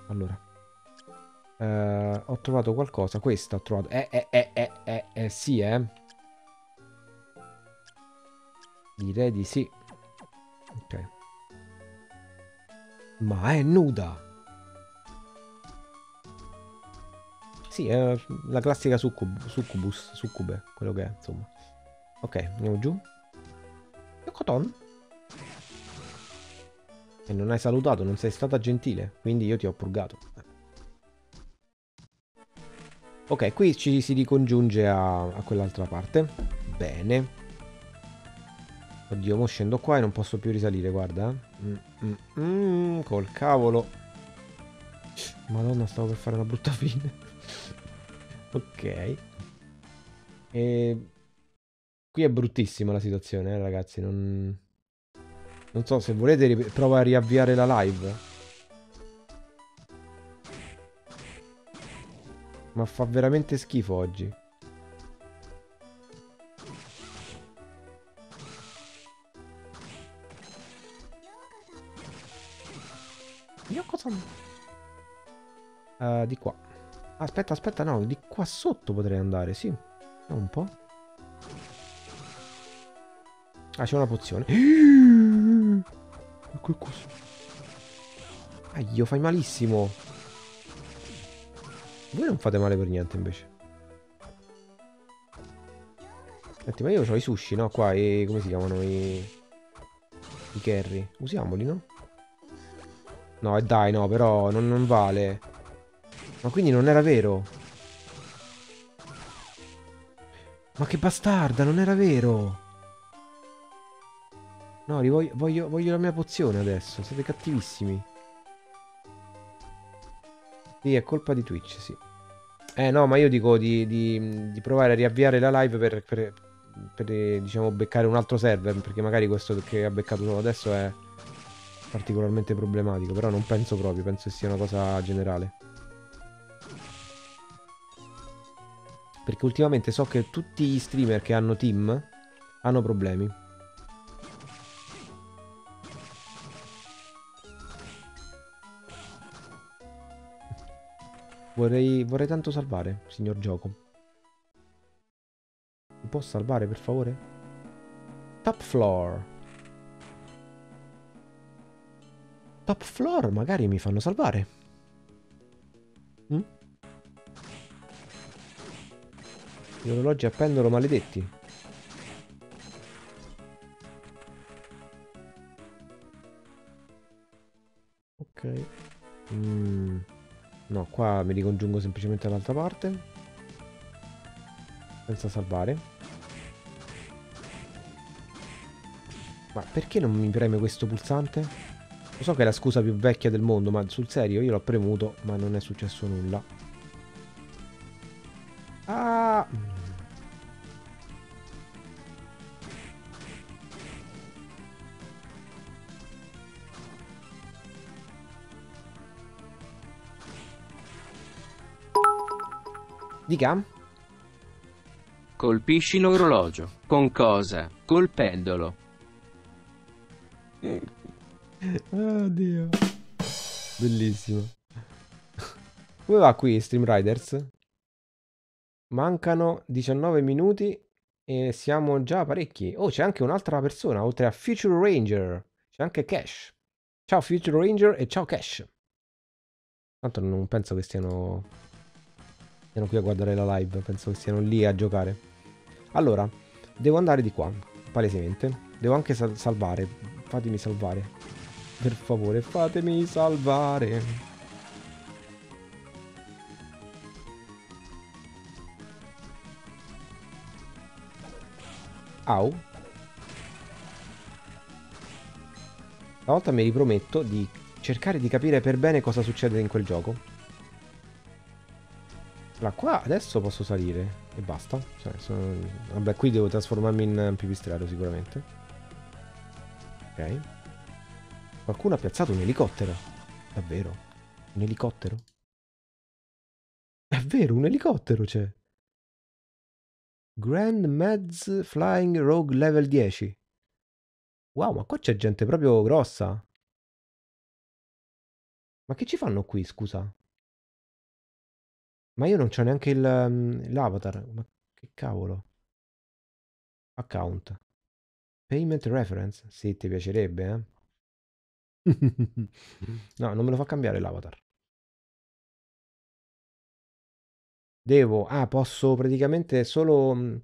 Allora. Eh, ho trovato qualcosa. Questa ho trovato. Eh, eh, eh, eh, eh, eh, sì, eh. Direi di sì. Ok. Ma è nuda. Sì, è la classica succub succubus, succube, quello che è, insomma. Ok, andiamo giù. Yokoton. E non hai salutato, non sei stata gentile, quindi io ti ho purgato. Ok, qui ci si ricongiunge a, a quell'altra parte. Bene. Oddio, mo scendo qua e non posso più risalire, guarda. Mm, mm, mm, col cavolo. Madonna, stavo per fare una brutta fine. ok. E Qui è bruttissima la situazione, eh, ragazzi. Non... non so, se volete prova a riavviare la live. Ma fa veramente schifo oggi. Io cosa... Uh, di qua. Aspetta, aspetta, no, di qua sotto potrei andare, sì. Un po'. Ah, c'è una pozione. Ecco. Aio, fai malissimo. Voi non fate male per niente invece. Senti, ma io ho i sushi, no? Qua, e come si chiamano? I... I curry. Usiamoli, no? No, e dai, no, però non, non vale. Ma quindi non era vero? Ma che bastarda, non era vero! No, voglio, voglio, voglio la mia pozione adesso. Siete cattivissimi. Sì, è colpa di Twitch, sì. Eh no, ma io dico di, di, di provare a riavviare la live per, per, per, diciamo, beccare un altro server, perché magari questo che ha beccato adesso è particolarmente problematico, però non penso proprio, penso che sia una cosa generale. Perché ultimamente so che tutti gli streamer che hanno team hanno problemi. Vorrei, vorrei tanto salvare, signor gioco. Mi può salvare per favore? Top floor. Top floor magari mi fanno salvare. Mm? Gli orologi a pendolo maledetti. Ok. Mm. No, qua mi ricongiungo semplicemente all'altra parte. Senza salvare. Ma perché non mi preme questo pulsante? Lo so che è la scusa più vecchia del mondo, ma sul serio io l'ho premuto, ma non è successo nulla. Ah! Dica? Colpisci l'orologio. Con cosa? Col pendolo. Oddio. Bellissimo. Come va qui Stream Riders? Mancano 19 minuti e siamo già parecchi. Oh, c'è anche un'altra persona, oltre a Future Ranger. C'è anche Cash. Ciao Future Ranger e ciao Cash. Tanto non penso che stiano... Stiano qui a guardare la live, penso che stiano lì a giocare. Allora, devo andare di qua, palesemente. Devo anche sal salvare. Fatemi salvare. Per favore, fatemi salvare. Au. Stavolta mi riprometto di cercare di capire per bene cosa succede in quel gioco. Allora, qua adesso posso salire e basta. Cioè, sono... Vabbè, qui devo trasformarmi in pipistrello sicuramente. Ok. Qualcuno ha piazzato un elicottero. Davvero? Un elicottero? È vero, un elicottero c'è. Grand Meds Flying Rogue Level 10. Wow, ma qua c'è gente proprio grossa. Ma che ci fanno qui, scusa? Ma io non c'ho neanche il, l'avatar. Ma che cavolo? Account. Payment reference? Sì, ti piacerebbe, eh? no, non me lo fa cambiare l'avatar. Devo... Ah, posso praticamente solo... mh,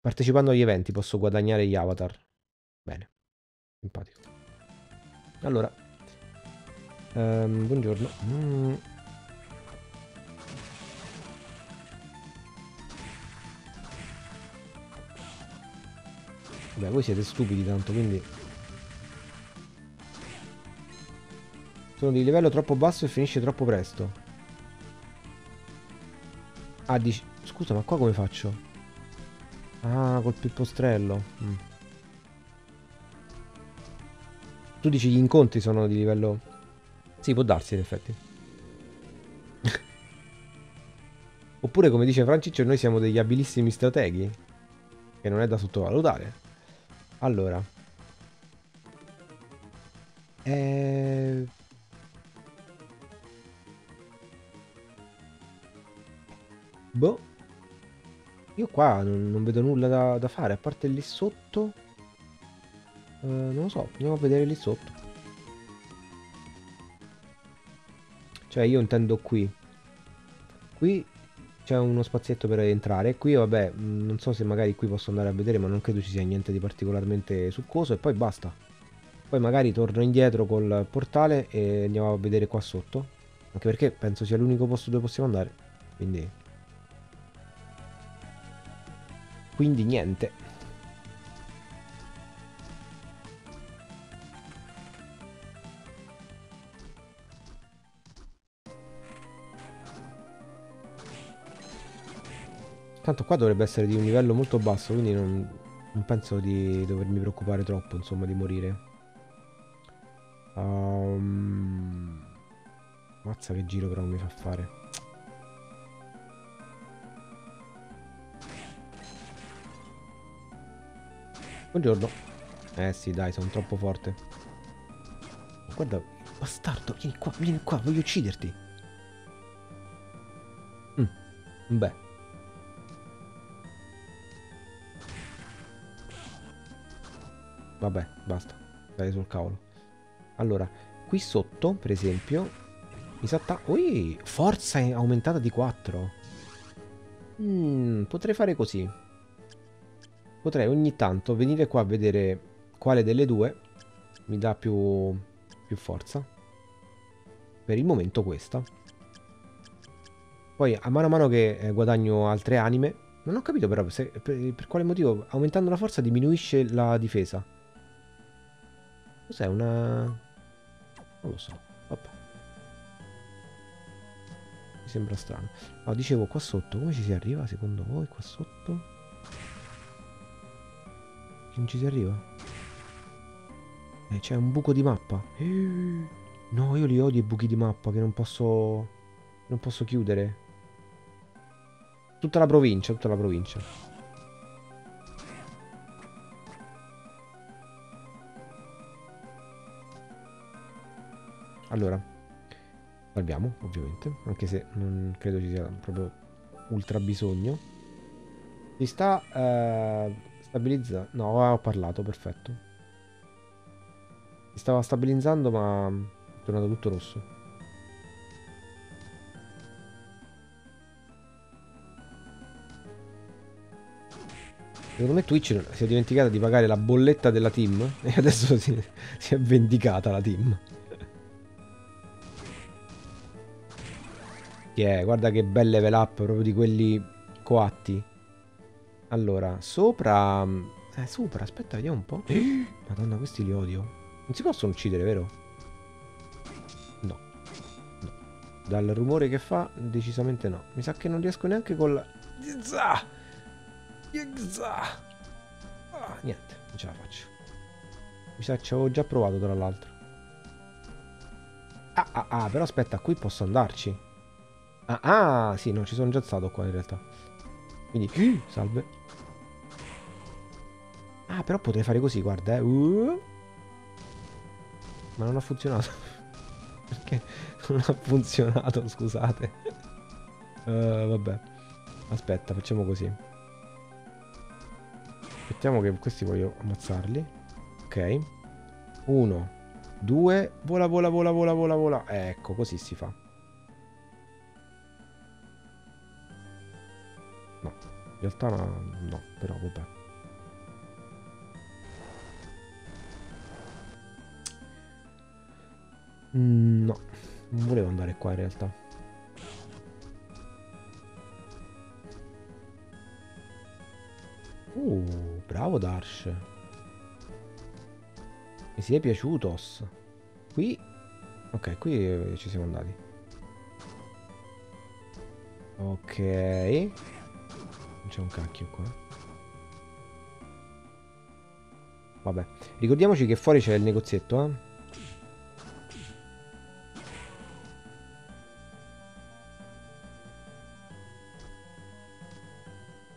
Partecipando agli eventi posso guadagnare gli avatar. Bene. Simpatico. Allora. ehm, buongiorno. Mm. Vabbè, voi siete stupidi tanto, quindi... Sono di livello troppo basso e finisce troppo presto. Ah, dici... Scusa, ma qua come faccio? Ah, col pipostrello. Mm. Tu dici gli incontri sono di livello... Sì, può darsi in effetti. Oppure, come dice Franciccio, noi siamo degli abilissimi strateghi. Che non è da sottovalutare. Allora. Eh... Boh. Io qua non, non vedo nulla da, da fare, a parte lì sotto. Eh, non lo so, andiamo a vedere lì sotto. Cioè io intendo qui. Qui c'è uno spazietto per entrare. Qui vabbè, mh, non so se magari qui posso andare a vedere, ma non credo ci sia niente di particolarmente succoso. E poi basta. Poi magari torno indietro col portale e andiamo a vedere qua sotto. Anche perché penso sia l'unico posto dove possiamo andare. Quindi... Quindi niente. Tanto qua dovrebbe essere di un livello molto basso, quindi non, non penso di dovermi preoccupare troppo, insomma, di morire. Um... Mazza che giro però mi fa fare. Buongiorno. Eh sì, dai, sono troppo forte. Guarda, bastardo, vieni qua, vieni qua, voglio ucciderti. Mm. Beh. Vabbè, basta. Dai sul cavolo. Allora, qui sotto, per esempio, mi sa ta- Ui, forza aumentata di 4. Mm, potrei fare così. Potrei ogni tanto venire qua a vedere quale delle due mi dà più, più forza. Per il momento questa. Poi a mano a mano che eh, guadagno altre anime, non ho capito però se, per, per quale motivo aumentando la forza diminuisce la difesa. Cos'è una... Non lo so. Vabbè. Mi sembra strano. No, dicevo qua sotto, come ci si arriva secondo voi qua sotto? Non ci si arriva? Eh, c'è un buco di mappa. No, io li odio i buchi di mappa che non posso... Non posso chiudere. Tutta la provincia, tutta la provincia. Allora, salviamo ovviamente, anche se non credo ci sia proprio ultra bisogno. Si sta eh, stabilizzando... No, ho parlato, perfetto. Si stava stabilizzando ma è tornato tutto rosso. Secondo me Twitch si è dimenticata di pagare la bolletta della team e adesso si, si è vendicata la team. Yeah, guarda che bel level up proprio di quelli coatti. Allora, sopra... Eh, sopra, aspetta, vediamo un po'. Madonna, questi li odio. Non si possono uccidere, vero? No. No. Dal rumore che fa, decisamente no. Mi sa che non riesco neanche col... Ah, niente, non ce la faccio. Mi sa che ci avevo già provato, tra l'altro. Ah, ah, ah, però aspetta, qui posso andarci. Ah, ah, sì, no, ci sono già stato qua in realtà. Quindi, salve. Ah, però potrei fare così, guarda, eh. Uh. Ma non ha funzionato. Perché non ha funzionato, scusate. Uh, vabbè. Aspetta, facciamo così. Aspettiamo che questi voglio ammazzarli. Ok. Uno. Due. Vola, vola, vola, vola, vola, vola. Ecco, così si fa. In realtà no, però vabbè. Mm, no, non volevo andare qua in realtà. Uh, bravo Darsh. Mi si è piaciutos. Qui... Ok, qui ci siamo andati. Ok. Non c'è un cacchio qua. Vabbè. Ricordiamoci che fuori c'è il negozietto, eh.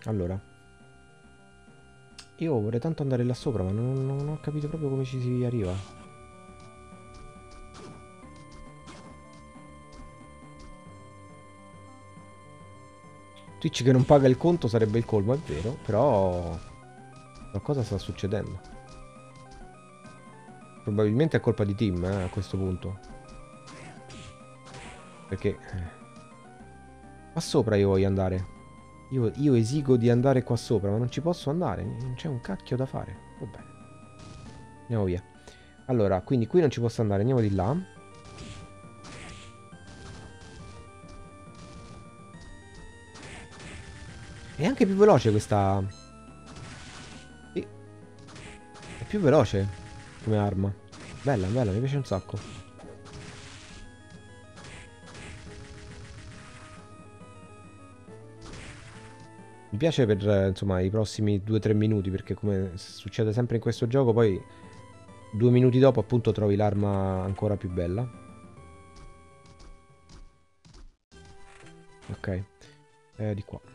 Allora. Io vorrei tanto andare là sopra, ma non, non ho capito proprio come ci si arriva. Twitch che non paga il conto sarebbe il colmo, è vero, però qualcosa sta succedendo. Probabilmente è colpa di Tim eh, a questo punto. Perché... Eh, qua sopra io voglio andare. Io, io esigo di andare qua sopra, ma non ci posso andare. Non c'è un cacchio da fare. Va bene. Andiamo via. Allora, quindi qui non ci posso andare. Andiamo di là. È anche più veloce questa... È più veloce come arma. Bella, bella, mi piace un sacco. Mi piace per insomma i prossimi 2-3 minuti perché come succede sempre in questo gioco poi due minuti dopo appunto trovi l'arma ancora più bella. Ok, eh, di qua.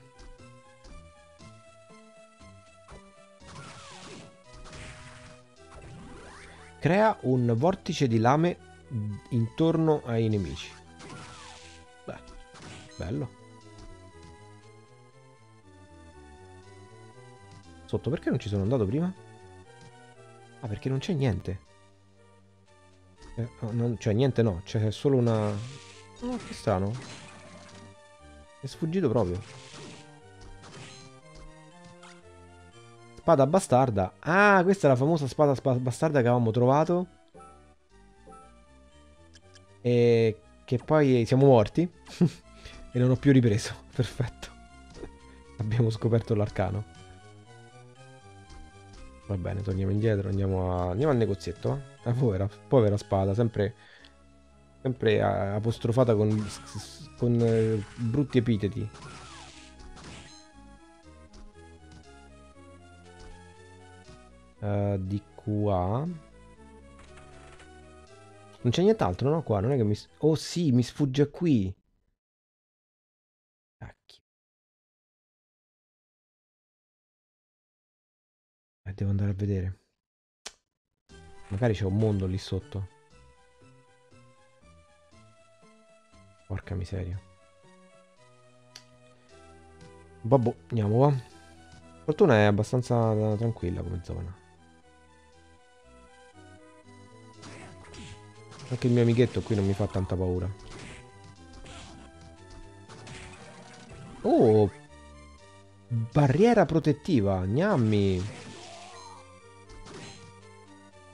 Crea un vortice di lame intorno ai nemici. Beh, bello. Sotto, perché non ci sono andato prima? Ah, perché non c'è niente. Eh, no, non, cioè, niente no, c'è solo una... Oh, che strano. È sfuggito proprio. Spada bastarda. Ah, questa è la famosa spada bastarda che avevamo trovato. E che poi siamo morti. e non ho più ripreso. Perfetto. Abbiamo scoperto l'arcano. Va bene, torniamo indietro, andiamo, a... andiamo al negozietto. La povera, povera spada, sempre, sempre apostrofata con, con eh, brutti epiteti. Uh, di qua. Non c'è nient'altro, no? Qua non è che mi... Oh sì, mi sfugge qui. Cacchio. Eh, devo andare a vedere. Magari c'è un mondo lì sotto. Porca miseria. Babbo, andiamo qua. Fortuna è abbastanza tranquilla come zona. Anche il mio amichetto qui non mi fa tanta paura. Oh! Barriera protettiva, gnammi!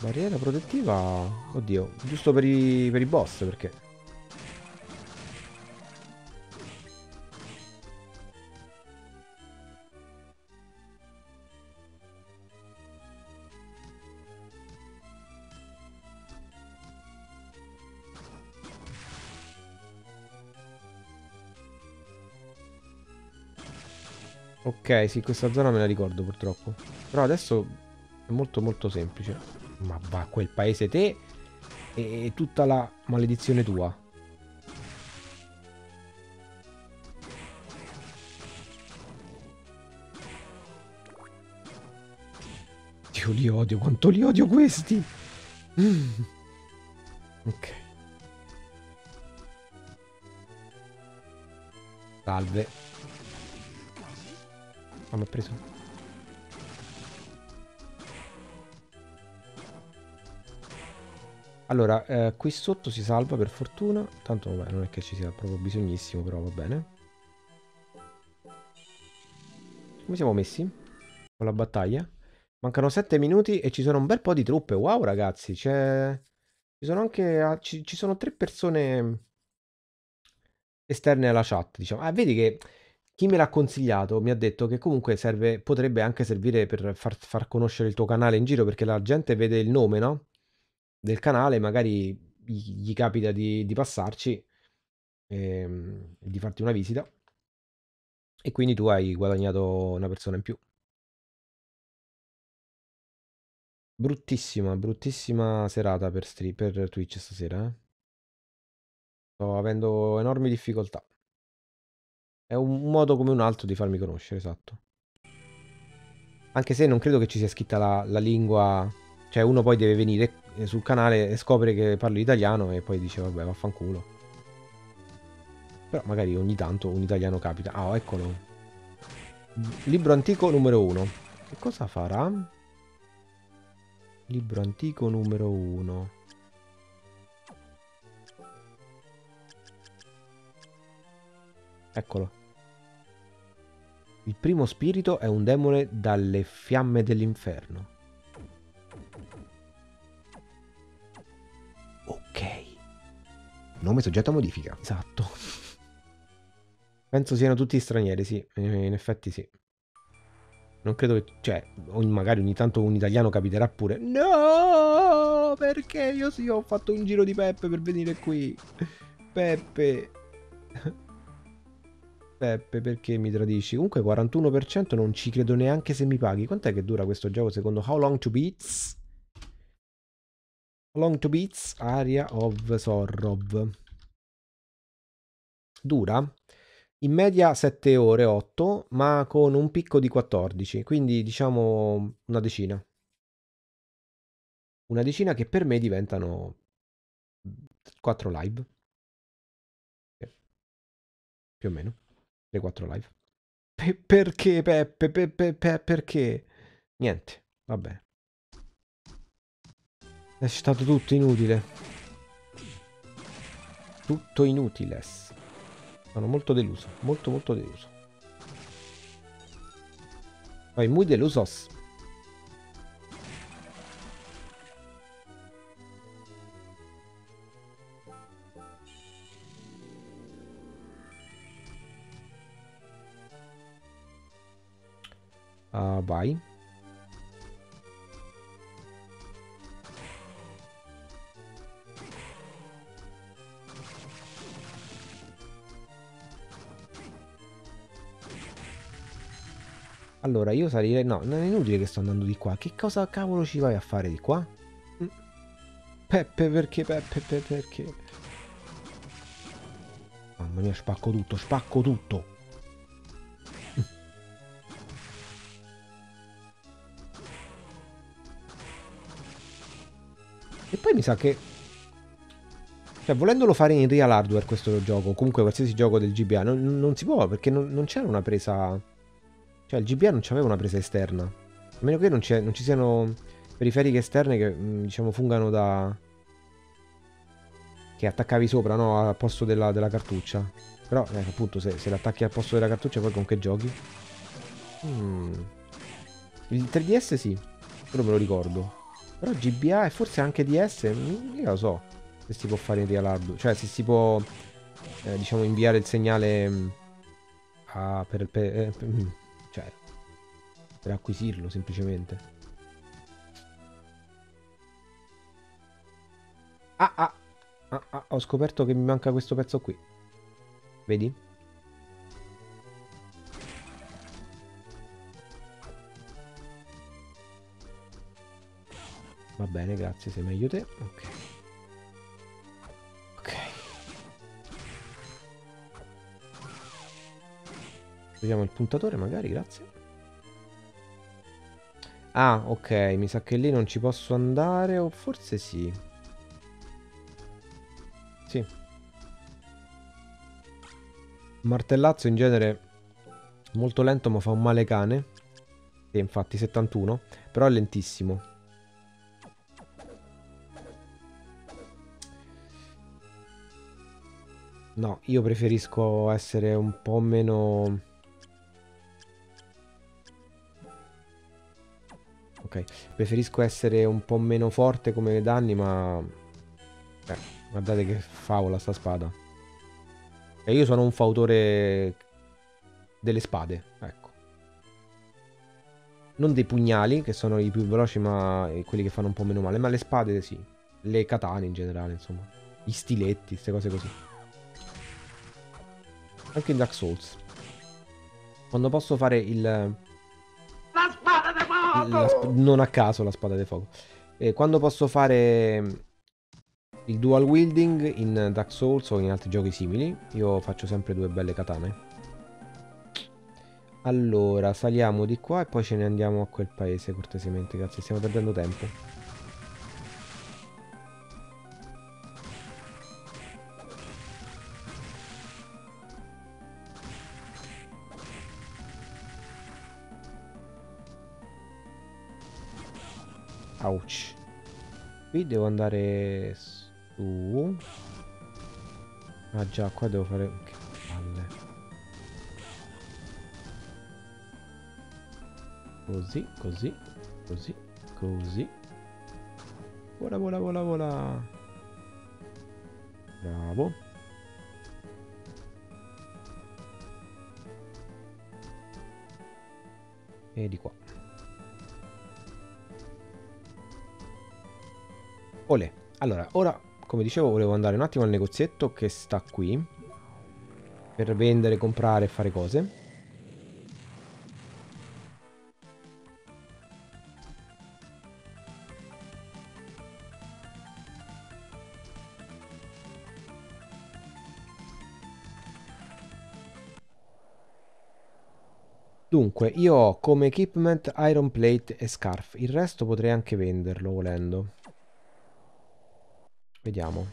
Barriera protettiva... Oddio, giusto per i, per i boss perché... Ok, sì, questa zona me la ricordo purtroppo. Però adesso è molto molto semplice. Ma va, quel paese te e tutta la maledizione tua. Dio li odio, quanto li odio questi. Ok. Salve. Ah, mi ha preso. Allora, eh, qui sotto si salva per fortuna. Tanto vabbè, non è che ci sia proprio bisognissimo, però va bene. Come siamo messi? Con la battaglia? Mancano 7 minuti e ci sono un bel po' di truppe. Wow, ragazzi, c'è... Ci sono anche... Ci, ci sono tre persone esterne alla chat, diciamo. Ah, vedi che chi me l'ha consigliato mi ha detto che comunque serve, potrebbe anche servire per far, far conoscere il tuo canale in giro perché la gente vede il nome, no? del canale, magari gli, capita di, di passarci e ehm, di farti una visita e quindi tu hai guadagnato una persona in più. Bruttissima, bruttissima serata per, per Twitch stasera. Eh? Sto avendo enormi difficoltà. È un modo come un altro di farmi conoscere, esatto. Anche se non credo che ci sia scritta la, la lingua cioè uno poi deve venire eh, sul canale e scopre che parlo italiano e poi dice vabbè vaffanculo. Però magari ogni tanto un italiano capita. Ah, eccolo. Libro antico numero 1. Che cosa farà? Libro antico numero 1. Eccolo. Il primo spirito è un demone dalle fiamme dell'inferno. Nome soggetto a modifica. Esatto. Penso siano tutti stranieri, sì. In effetti sì. Non credo che... Cioè, magari ogni tanto un italiano capiterà pure. No! Perché io sì ho fatto un giro di Peppe per venire qui. Peppe. Peppe, perché mi tradisci? Comunque 41% non ci credo neanche se mi paghi. Quant'è che dura questo gioco secondo How Long to Beats? Long to Beats, Area of Sorrov. Dura in media 7 ore, 8, ma con un picco di 14, quindi diciamo una decina. una decina che per me diventano 4 live. Più o meno. 3-4 live. Pe- perché Peppe? Pe- pe- pe- perché? Niente, va bene. È stato tutto inutile. Tutto inutile. Sono molto deluso, molto molto deluso. Poi muy delusos. Ah, vai. Allora, io salirei... No, non è inutile che sto andando di qua. Che cosa cavolo ci vai a fare di qua? Mm. Peppe, perché? Peppe, perché? Mamma mia, spacco tutto, spacco tutto. Mi sa che... Cioè, volendolo fare in real hardware questo gioco, comunque qualsiasi gioco del GBA, non, non si può perché non, non c'era una presa... Cioè, il GBA non c'aveva una presa esterna. A meno che non, non ci siano periferiche esterne che, mm, diciamo, fungano da... Che attaccavi sopra, no? Al posto della, della cartuccia. Però, eh, appunto, se, se l'attacchi al posto della cartuccia, poi con che giochi? Mm. Il 3DS sì, quello me lo ricordo. Però GBA e forse anche DS, mm, io lo so se si può fare in real hardware. Cioè, se si può, eh, diciamo, inviare il segnale mm, a, per, per, eh, per, mm, cioè, per acquisirlo semplicemente. Ah, ah, ah, ah, ho scoperto che mi manca questo pezzo qui. Vedi? Va bene, grazie, sei meglio te. Ok. Ok. Vediamo il puntatore magari, grazie. Ah, ok, mi sa che lì non ci posso andare, o forse sì. Sì. Martellazzo in genere molto lento ma fa un male cane. Sì, infatti 71, però è lentissimo. No, io preferisco essere un po' meno... Ok, preferisco essere un po' meno forte come danni, ma... Eh, guardate che favola sta spada. E io sono un fautore delle spade, ecco. Non dei pugnali, che sono i più veloci, ma quelli che fanno un po' meno male, ma le spade sì. Le katane in generale, insomma. Gli stiletti, queste cose così. Anche in Dark Souls. Quando posso fare il... La spada di la fuoco! non a caso la spada di fuoco. Eh, quando posso fare il dual wielding in Dark Souls o in altri giochi simili, io faccio sempre due belle katane. Allora, saliamo di qua e poi ce ne andiamo a quel paese cortesemente, grazie, stiamo perdendo tempo. Ouch. Qui devo andare su. Ah già, qua devo fare... Che palle. Così, così, così, così. Vola, vola, vola, vola. Bravo. E di qua. Olè. Allora, ora, come dicevo, volevo andare un attimo al negozietto che sta qui. Per vendere, comprare e fare cose. Dunque, io ho come equipment iron plate e scarf. Il resto potrei anche venderlo volendo. Vediamo.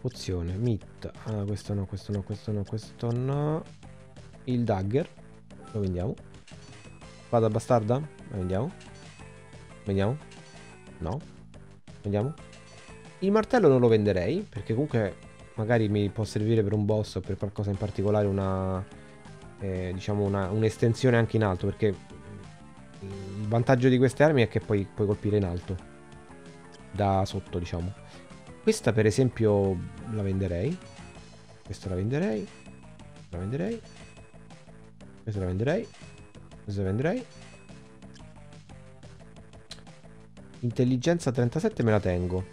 Pozione, meat. Ah, questo no, questo no, questo no, questo no. Il dagger. Lo vendiamo. Vada bastarda? Lo vendiamo. Vendiamo. No. Vendiamo. Il martello non lo venderei, perché comunque magari mi può servire per un boss o per qualcosa in particolare, una... Eh, diciamo un'estensione anche in alto, perché il vantaggio di queste armi è che poi puoi colpire in alto. Da sotto, diciamo. Questa per esempio la venderei. Questa la venderei. La venderei. Questa la venderei. Questa la venderei. Intelligenza 37 me la tengo.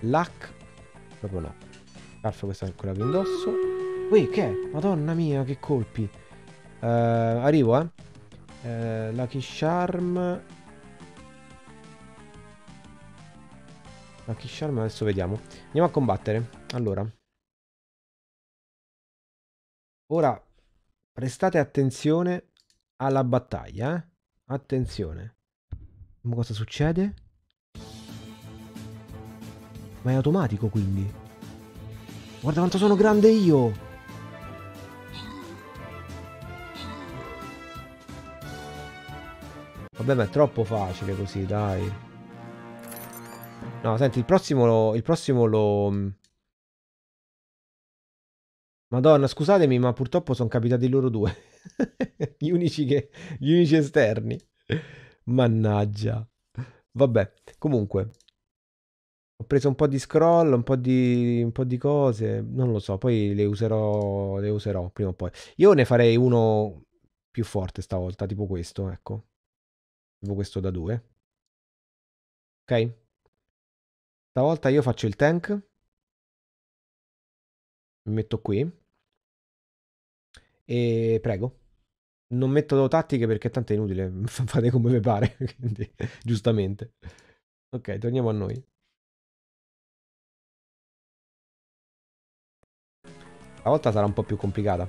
Luck. Proprio no. Scarfa questa è quella che indosso. Ui, che è? Madonna mia, che colpi. Uh, arrivo, eh. Uh, Lucky Charm. Lucky Charm, adesso vediamo. Andiamo a combattere. Allora. Ora, prestate attenzione alla battaglia, eh. Attenzione. Ma cosa succede? Ma è automatico quindi. Guarda quanto sono grande io! Vabbè, ma è troppo facile così, dai. No, senti, il prossimo lo... Il prossimo lo... Mm. Madonna, scusatemi, ma purtroppo sono capitati loro due. gli unici che... Gli unici esterni. Mannaggia. Vabbè, comunque. Ho preso un po' di scroll, un po' di, un po' di cose, non lo so, poi le userò, le userò prima o poi. Io ne farei uno più forte stavolta, tipo questo, ecco. Tipo questo da due. Ok? Stavolta io faccio il tank. Mi metto qui. E prego. Non metto tattiche perché tanto è inutile, fate come vi pare, quindi giustamente. Ok, torniamo a noi. Stavolta sarà un po' più complicata.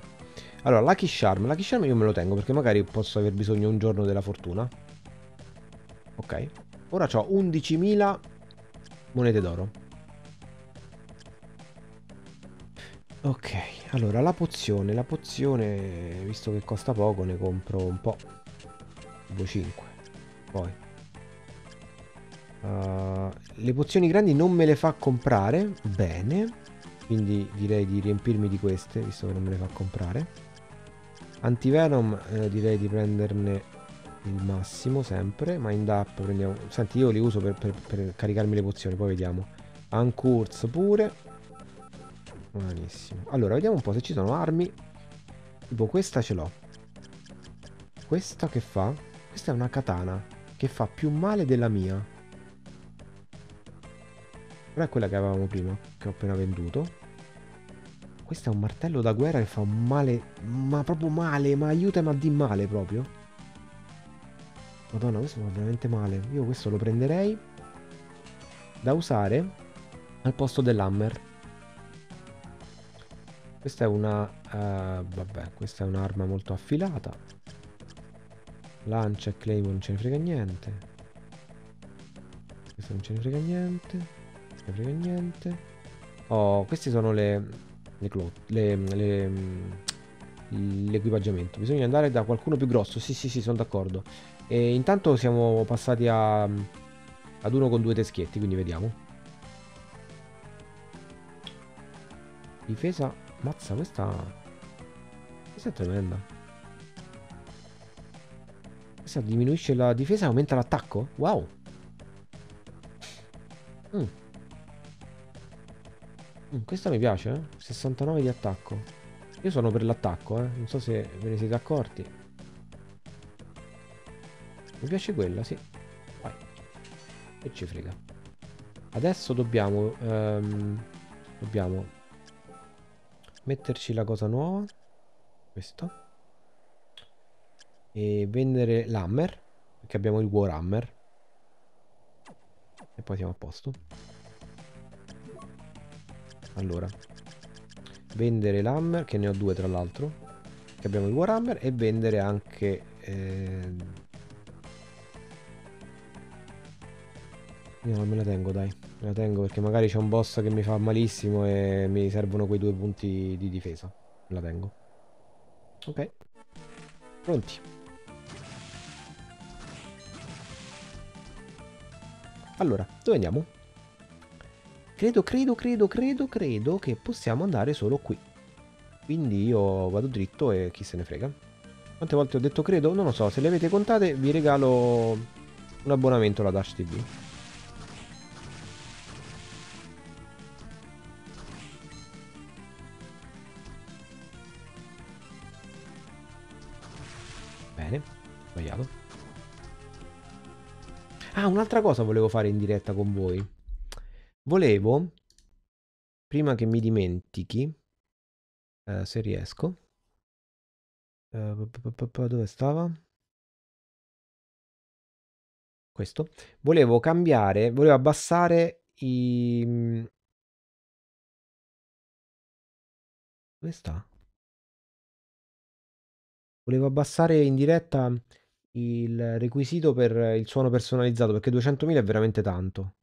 Allora, Lucky Charm. Lucky Charm io me lo tengo perché magari posso aver bisogno un giorno della fortuna. Ok. Ora ho 11.000 monete d'oro. Ok, allora la pozione, la pozione, visto che costa poco, ne compro un po'. Tipo 5. Poi. Uh, le pozioni grandi non me le fa comprare. Bene. Quindi direi di riempirmi di queste, visto che non me le fa comprare. Antivenom eh, direi di prenderne il massimo sempre. Mind up prendiamo... Senti, io li uso per, per, per caricarmi le pozioni, poi vediamo. Ancurs pure. Buonissimo. Allora, vediamo un po' se ci sono armi. Tipo questa ce l'ho. Questa che fa? Questa è una katana che fa più male della mia. Però è quella che avevamo prima, che ho appena venduto. Questo è un martello da guerra che fa male, ma proprio male, ma aiutami a di male proprio. Madonna, questo fa veramente male. Io questo lo prenderei da usare al posto dell'hammer. Questa è una... Uh, vabbè, questa è un'arma molto affilata. Lancia e claim non ce ne frega niente. Questo non ce ne frega niente ne frega niente. Oh, queste sono le... le, le, le l'equipaggiamento. Bisogna andare da qualcuno più grosso. Sì, sì, sì, sono d'accordo. E intanto siamo passati a, ad uno con due teschietti, quindi vediamo. Difesa. Mazza, questa... Questa è tremenda. Questa diminuisce la difesa e aumenta l'attacco? Wow. Mm. Mm, questa mi piace, eh? 69 di attacco. Io sono per l'attacco, eh? Non so se ve ne siete accorti. Mi piace quella, sì. Vai. E ci frega. Adesso dobbiamo... Um, dobbiamo... Metterci la cosa nuova. Questo. E vendere l'hammer. Perché abbiamo il Warhammer. E poi siamo a posto. Allora, vendere l'hammer, che ne ho due tra l'altro, che abbiamo il Warhammer, e vendere anche... Eh... Non me la tengo, dai. Me la tengo perché magari c'è un boss che mi fa malissimo e mi servono quei due punti di difesa. Me la tengo. Ok. Pronti. Allora, dove andiamo? Credo, credo, credo, credo, credo che possiamo andare solo qui. Quindi io vado dritto e chi se ne frega. Quante volte ho detto credo? Non lo so, se le avete contate vi regalo un abbonamento alla Dash TV. Un'altra cosa volevo fare in diretta con voi. Volevo, prima che mi dimentichi, eh, se riesco, eh, dove stava? Questo. Volevo cambiare, volevo abbassare i... Mm, dove sta? Volevo abbassare in diretta il requisito per il suono personalizzato perché 200.000 è veramente tanto.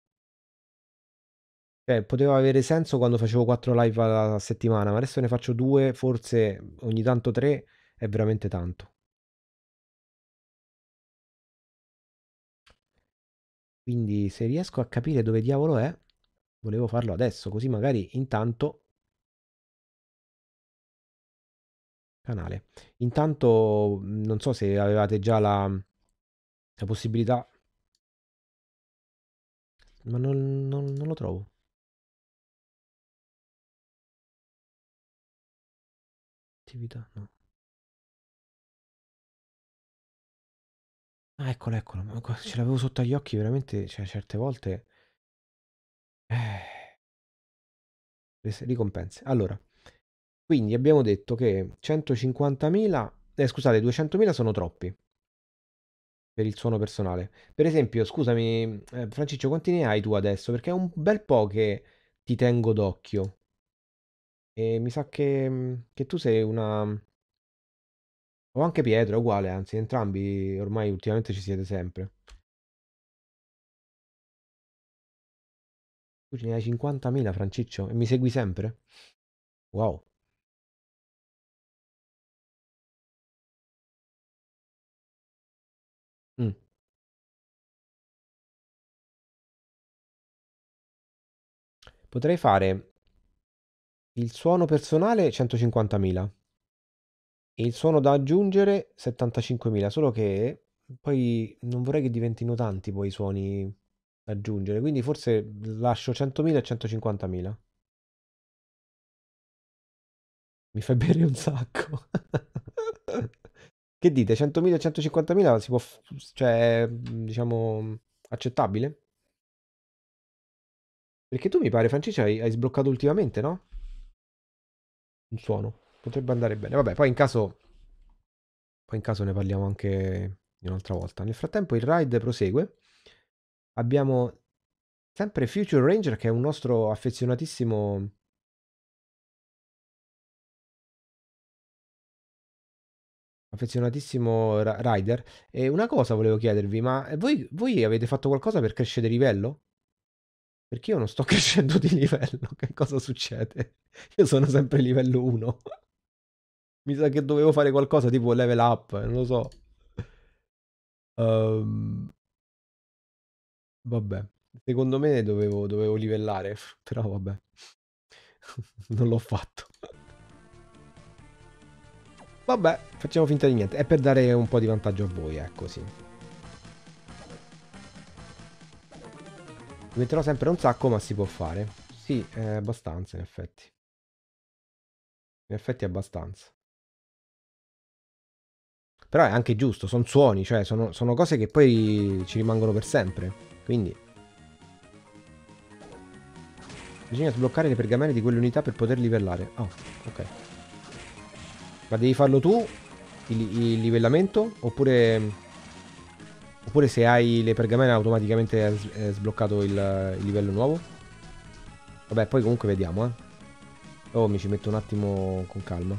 Cioè, poteva avere senso quando facevo 4 live alla settimana, ma adesso ne faccio 2, forse ogni tanto 3, è veramente tanto. Quindi se riesco a capire dove diavolo è, volevo farlo adesso, così magari intanto... Canale. Intanto non so se avevate già la, la possibilità... Ma non, non, non lo trovo. Attività, no. Ah, eccolo, eccolo. Ce l'avevo sotto agli occhi, veramente, cioè, certe volte... Eh... Ricompense. Allora, quindi abbiamo detto che 150.000... Eh, scusate, 200.000 sono troppi per il suono personale. Per esempio, scusami, eh, Franciccio, quanti ne hai tu adesso? Perché è un bel po' che ti tengo d'occhio. E mi sa che, che tu sei una... O anche Pietro, è uguale, anzi, entrambi ormai ultimamente ci siete sempre. Tu ce ne hai 50.000, Franciccio, e mi segui sempre? Wow. Potrei fare il suono personale 150.000 e il suono da aggiungere 75.000, solo che poi non vorrei che diventino tanti poi i suoni da aggiungere, quindi forse lascio 100.000 e 150.000. Mi fai bere un sacco. Che dite? 100.000 e 150.000 si può, cioè, diciamo, accettabile? Perché tu mi pare, Francesca, hai, hai sbloccato ultimamente, no? Un suono. Potrebbe andare bene. Vabbè, poi in caso... Poi in caso ne parliamo anche un'altra volta. Nel frattempo il ride prosegue. Abbiamo sempre Future Ranger che è un nostro affezionatissimo... Affezionatissimo rider. E una cosa volevo chiedervi, ma voi, voi avete fatto qualcosa per crescere di livello? Perché io non sto crescendo di livello. Che cosa succede? Io sono sempre livello 1. Mi sa che dovevo fare qualcosa tipo level up, non lo so. Um, vabbè, secondo me dovevo, dovevo livellare, però vabbè. non l'ho fatto. Vabbè, facciamo finta di niente. È per dare un po' di vantaggio a voi, ecco, sì. Diventerò sempre un sacco, ma si può fare. Sì, è abbastanza, in effetti. In effetti abbastanza. Però è anche giusto, sono suoni, cioè sono, sono cose che poi ci rimangono per sempre. Quindi... Bisogna sbloccare le pergamene di quelle unità per poter livellare. Oh, ok. Ma devi farlo tu, il, il livellamento, oppure... Oppure se hai le pergamene automaticamente è sbloccato il, il livello nuovo? Vabbè, poi comunque vediamo, eh. Oh, mi ci metto un attimo con calma.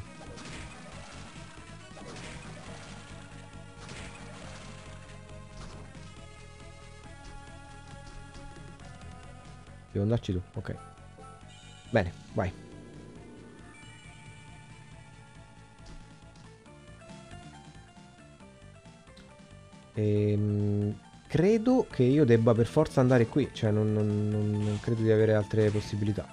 Devo andarci tu, ok. Bene, vai. Ehm, credo che io debba per forza andare qui, cioè non, non- non- non credo di avere altre possibilità.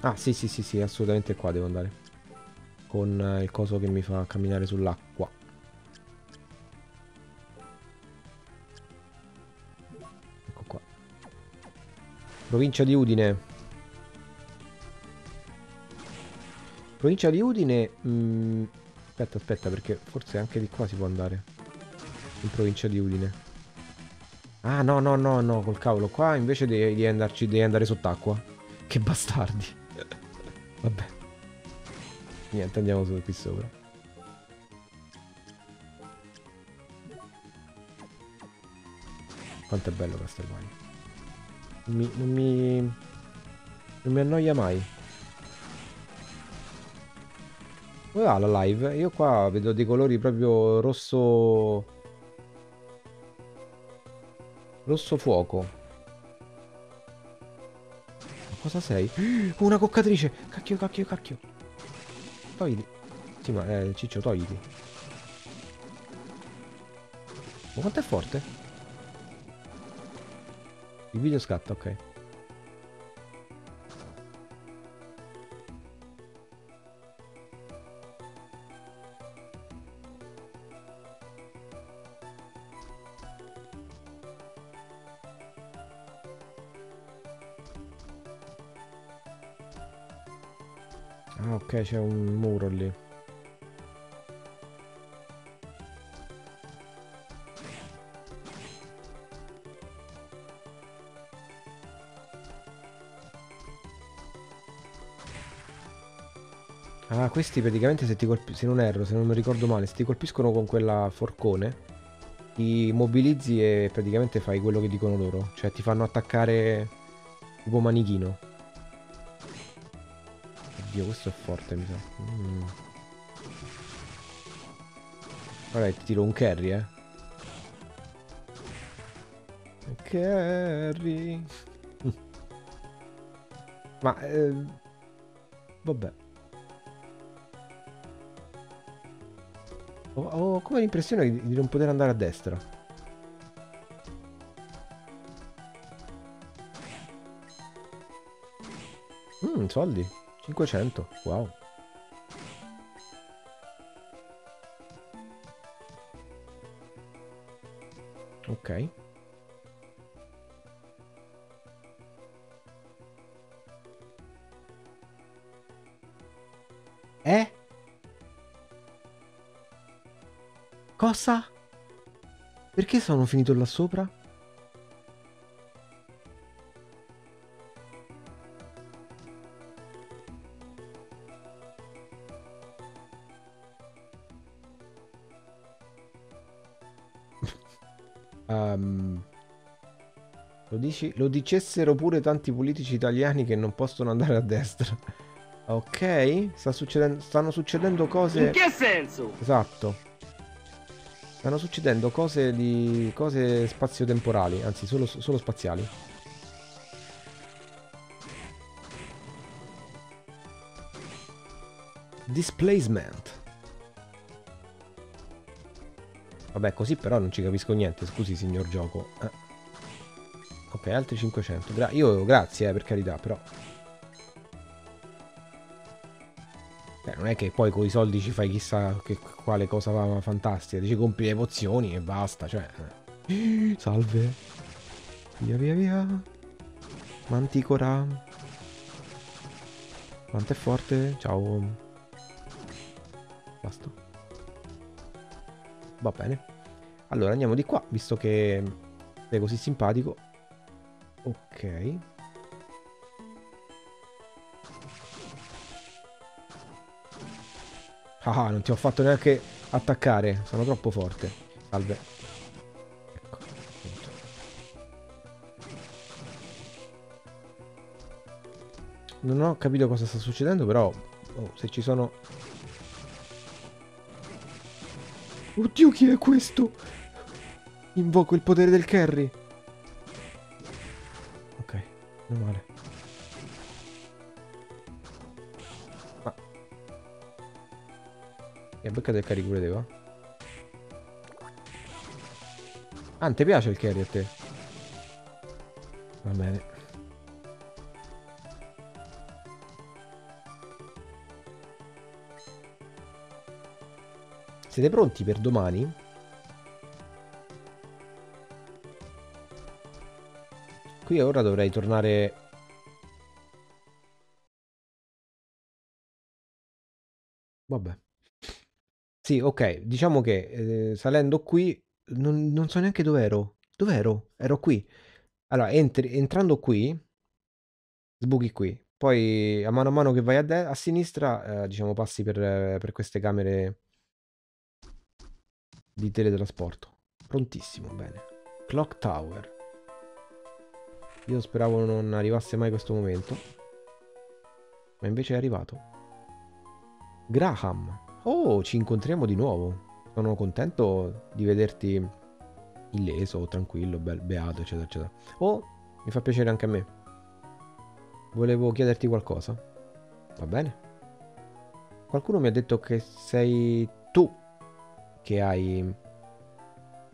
Ah, sì, sì, sì, sì, assolutamente qua devo andare. Con eh, il coso che mi fa camminare sull'acqua. Provincia di Udine. Provincia di Udine... mm, aspetta, aspetta, perché forse anche di qua si può andare. In provincia di Udine. Ah, no, no, no, no, col cavolo. Qua invece devi, devi andarci, devi andare sott'acqua. Che bastardi. Vabbè. Niente, andiamo su qui sopra. Quanto è bello Castelvania. Mi, non mi... Non mi annoia mai. Come va la live? Io qua vedo dei colori proprio rosso... Rosso fuoco. Cosa sei? Una coccatrice! Cacchio, cacchio, cacchio. Togliti. Sì, ma eh, Ciccio, togliti. Ma quanto è forte? Il video scatta, ok. Ah, ok, c'è un muro lì. Ah, questi praticamente se ti colpiscono, se non erro, se non mi ricordo male, se ti colpiscono con quella forcone, ti mobilizzi e praticamente fai quello che dicono loro. Cioè ti fanno attaccare tipo manichino. Oddio, questo è forte, mi sa. Mm. Vabbè, ti tiro un carry, eh. Carry. Ma, eh, vabbè. Ho, ho come l'impressione di, non poter andare a destra. Mmm, soldi. 500. Wow. Ok. Cosa? Perché sono finito là sopra? Ehm, lo, dici- lo dicessero pure tanti politici italiani che non possono andare a destra. Ok, sta succedendo, stanno succedendo cose... In che senso? Esatto. Stanno succedendo cose di. cose spazio-temporali, anzi solo, solo spaziali. Displacement. Vabbè, così però non ci capisco niente, scusi signor gioco. Eh. Ok, altri 500. Gra- io grazie, eh, per carità, però. Non è che poi con i soldi ci fai chissà che, quale cosa fantastica. Dici compri le pozioni e basta, cioè. eh. Salve. Via via via. Manticora. Quanto è forte? Ciao. Basta. Va bene. Allora andiamo di qua, visto che sei così simpatico. Ok. Ah, non ti ho fatto neanche attaccare. Sono troppo forte. Salve. Ecco. Non ho capito cosa sta succedendo, però oh, se ci sono... Oddio, chi è questo? Invoco il potere del carry. Ok, non male. E beccato il carry pure te, va? Ah, ti piace il carry a te? Va bene. Siete pronti per domani? Qui ora dovrei tornare... Vabbè. Sì, ok, diciamo che eh, salendo qui non, non so neanche dove ero. Dove ero? Ero qui. Allora, entri, entrando qui, sbuchi qui. Poi a mano a mano che vai a, a sinistra, eh, diciamo, passi per, per queste camere di teletrasporto. Prontissimo, bene. Clock Tower. Io speravo non arrivasse mai questo momento. Ma invece è arrivato. Graham. Oh, ci incontriamo di nuovo. Sono contento di vederti illeso, tranquillo, be beato, eccetera, eccetera. Oh, mi fa piacere anche a me. Volevo chiederti qualcosa. Va bene? Qualcuno mi ha detto che sei tu che hai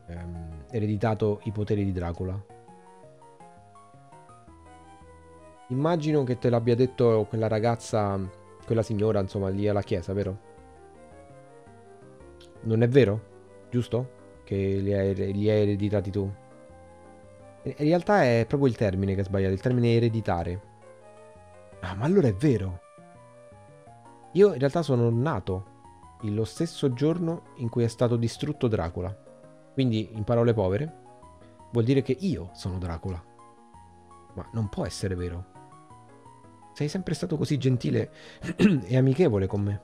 ehm, ereditato i poteri di Dracula. Immagino che te l'abbia detto quella ragazza, quella signora, insomma, lì alla chiesa, vero? Non è vero? Giusto? Che li hai, li hai ereditati tu? In realtà è proprio il termine che è sbagliato, il termine ereditare. Ah, ma allora è vero. Io in realtà sono nato lo stesso giorno in cui è stato distrutto Dracula. Quindi, in parole povere, vuol dire che io sono Dracula. Ma non può essere vero. Sei sempre stato così gentile e amichevole con me.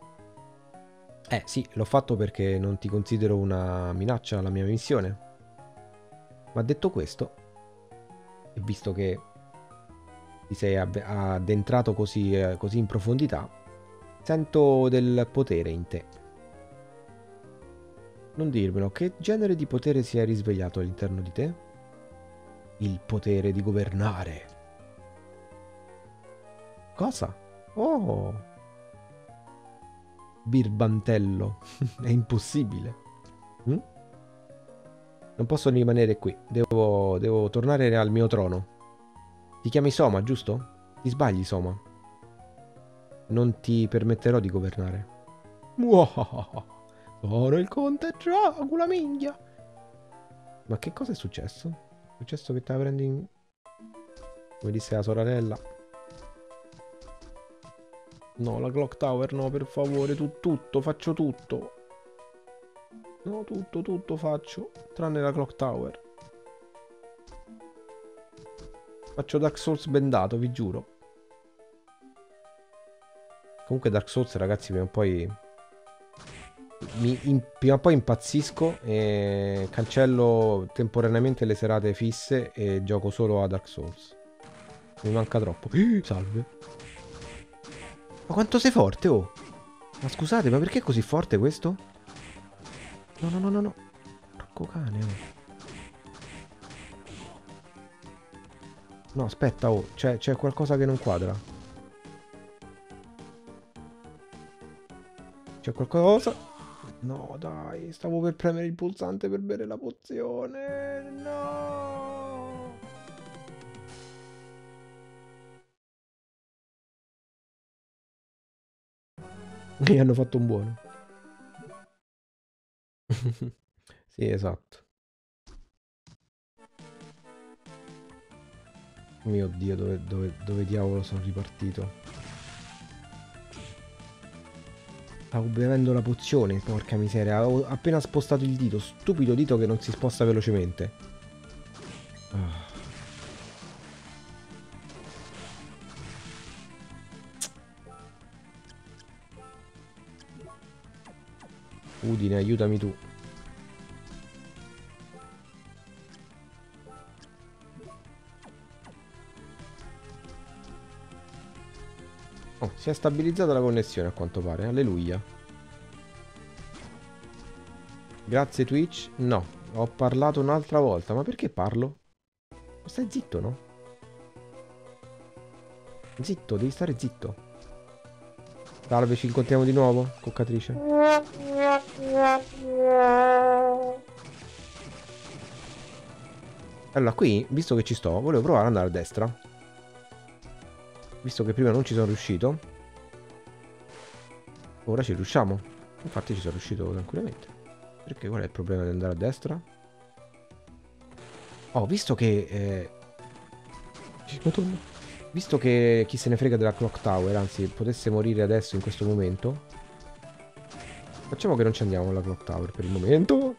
Eh sì, l'ho fatto perché non ti considero una minaccia alla mia missione. Ma detto questo, e visto che ti sei addentrato così, eh, così in profondità, sento del potere in te. Non dirmelo, che genere di potere si è risvegliato all'interno di te? Il potere di governare. Cosa? Oh, birbantello. È impossibile. Hm? Non posso rimanere qui. Devo, devo tornare al mio trono. Ti chiami Soma, giusto? Ti sbagli, Soma. Non ti permetterò di governare. Sono il conte Dracula, minchia. Ma che cosa è successo? È successo che te la prendi in... Come disse la sorella. No, la clock tower no, per favore, tu, tutto, faccio tutto. No, tutto, tutto faccio, tranne la clock tower. Faccio Dark Souls bendato, vi giuro. Comunque Dark Souls, ragazzi, prima o poi... Mi, in, prima o poi impazzisco e cancello temporaneamente le serate fisse e gioco solo a Dark Souls. Mi manca troppo. Salve. Ma quanto sei forte, oh! Ma scusate, ma perché è così forte questo? No, no, no, no, no. Porco cane, oh. No, aspetta, oh. C'è, qualcosa che non quadra. C'è qualcosa... No, dai, stavo per premere il pulsante per bere la pozione. No! Mi hanno fatto un buono. sì, esatto. Mio Dio, dove, dove, dove diavolo sono ripartito? Stavo bevendo la pozione, porca miseria. Ho appena spostato il dito. Stupido dito che non si sposta velocemente. Ah. Udine, aiutami tu. Oh, si è stabilizzata la connessione a quanto pare. Alleluia. Grazie Twitch. No, ho parlato un'altra volta. Ma perché parlo? Stai zitto, no? Zitto, devi stare zitto. Salve, ci incontriamo di nuovo, coccatrice. Allora, qui, visto che ci sto, volevo provare ad andare a destra. Visto che prima non ci sono riuscito. Ora ci riusciamo. Infatti ci sono riuscito tranquillamente. Perché qual è il problema di andare a destra? Oh, visto che... Eh... Visto che chi se ne frega della clock tower, anzi, potesse morire adesso in questo momento. Facciamo che non ci andiamo alla clock tower per il momento.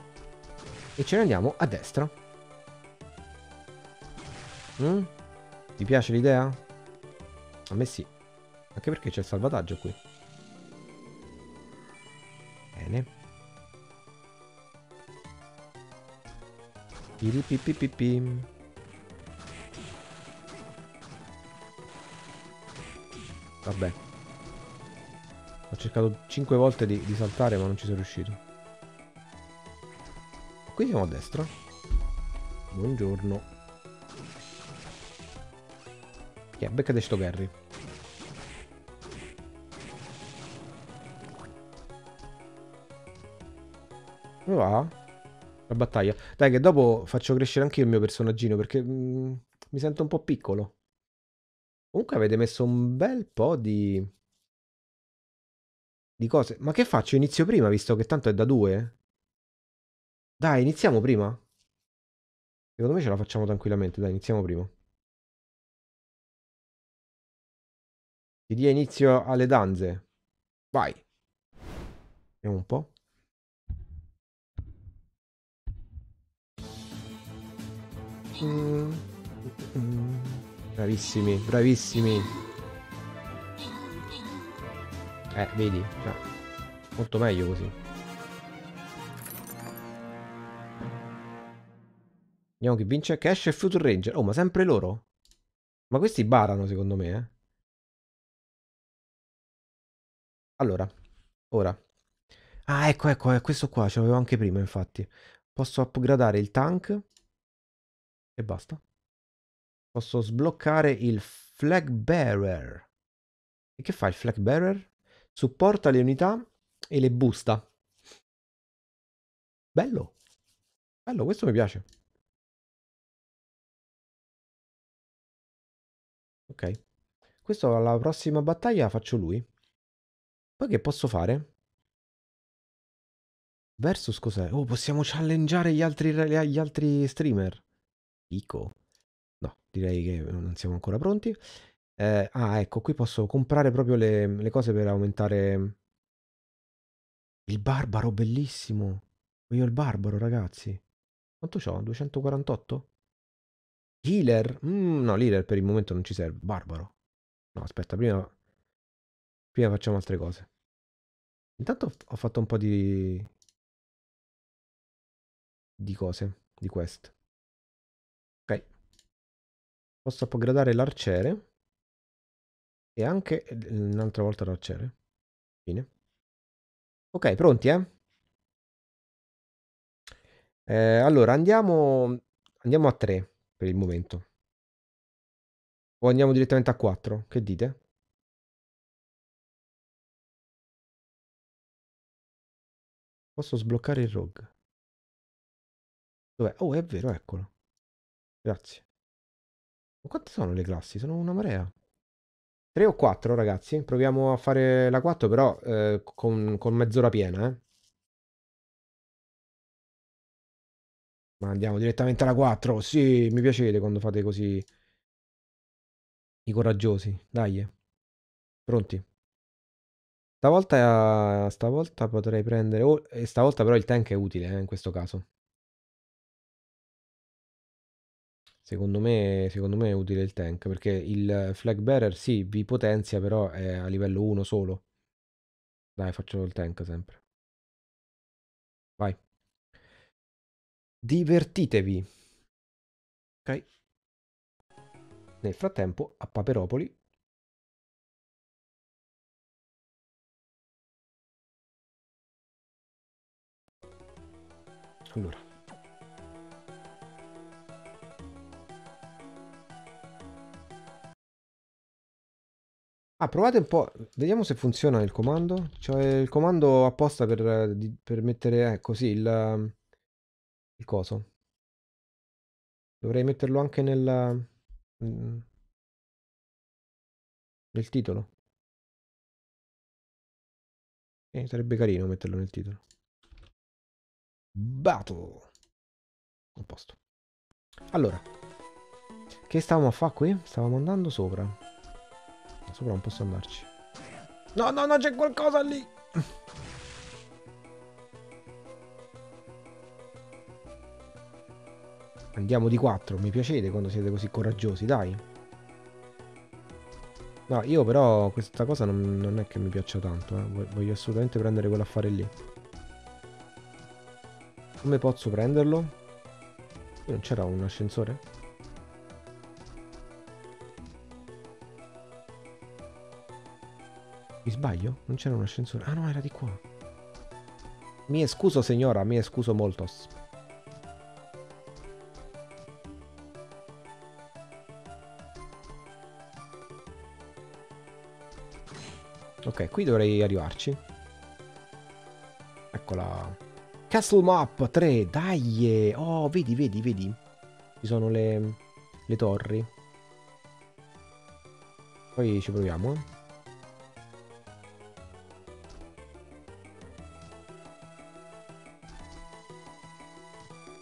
E ce ne andiamo a destra. Mm? Ti piace l'idea? A me sì. Anche perché c'è il salvataggio qui. Bene. Piripipipipim. Vabbè. Ho cercato 5 volte di, di saltare ma non ci sono riuscito. Qui siamo a destra. Buongiorno. È? Beccate sto Gary. Come va? La battaglia. Dai che dopo faccio crescere anche io il mio personaggino perché mm, mi sento un po' piccolo. Comunque avete messo un bel po' di... di cose. Ma che faccio? Inizio prima, visto che tanto è da due? Dai, iniziamo prima. Secondo me ce la facciamo tranquillamente. Dai, iniziamo prima. Ti dia inizio alle danze. Vai. Vediamo un po'. Mm. Mm. Bravissimi, bravissimi. Eh, vedi? Cioè, molto meglio così. Vediamo chi vince. Cash e Future Ranger. Oh, ma sempre loro? Ma questi barano secondo me, eh. Allora, ora. Ah, ecco, ecco, è questo qua, ce l'avevo anche prima, infatti. Posso upgradare il tank e basta. Posso sbloccare il flag bearer. E che fa il flag bearer? Supporta le unità e le busta. Bello. Bello, questo mi piace. Ok. Questo alla prossima battaglia faccio lui. Poi che posso fare? Versus cos'è? Oh, possiamo challengeare gli altri, gli altri streamer. Ico. No, direi che non siamo ancora pronti. Eh, ah, ecco, qui posso comprare proprio le, le cose per aumentare... Il barbaro, bellissimo. Voglio il barbaro, ragazzi. Quanto ho? 248? Healer? Mm, no, l'healer per il momento non ci serve. Barbaro. No, aspetta, prima Prima facciamo altre cose. Intanto ho fatto un po' di... di cose, di quest. Ok. Posso upgradare l'arciere. E anche un'altra volta l'arciere. Fine. Ok, pronti, eh? eh allora, andiamo, andiamo a 3 per il momento. O andiamo direttamente a 4? Che dite? Posso sbloccare il rogue. Dov'è? Oh, è vero, eccolo. Grazie. Ma quante sono le classi? Sono una marea. 3 o 4, ragazzi? Proviamo a fare la 4, però eh, con, con mezz'ora piena, eh. Ma andiamo direttamente alla 4. Sì, mi piacete quando fate così i coraggiosi. Dai. Pronti? Stavolta, stavolta potrei prendere... Oh, stavolta però il tank è utile eh, in questo caso. Secondo me, secondo me è utile il tank perché il flag bearer sì, vi potenzia, però è a livello 1 solo. Dai, faccio il tank sempre. Vai. Divertitevi. Ok. Nel frattempo, a Paperopoli Allora. Ah, provate un po', vediamo se funziona il comando. C'è il comando apposta per, per mettere, eh, così, il, il coso. Dovrei metterlo anche nel, mm, nel titolo. Eh, sarebbe carino metterlo nel titolo. Battle. A posto. Allora. Che stavamo a fare qui? Stavamo andando sopra. Sopra non posso andarci. No, no, no, c'è qualcosa lì. Andiamo di 4, mi piacete quando siete così coraggiosi, dai. No, io però questa cosa non, non è che mi piaccia tanto, eh. Vo- Voglio assolutamente prendere quell'affare lì. Come posso prenderlo? Non c'era un ascensore? Mi sbaglio? Non c'era un ascensore? Ah no, era di qua. Mi scuso signora, mi scuso moltos. Ok, qui dovrei arrivarci. Eccola. Castle Map 3, dai! Oh, vedi, vedi, vedi. Ci sono le, le torri. Poi ci proviamo. eh.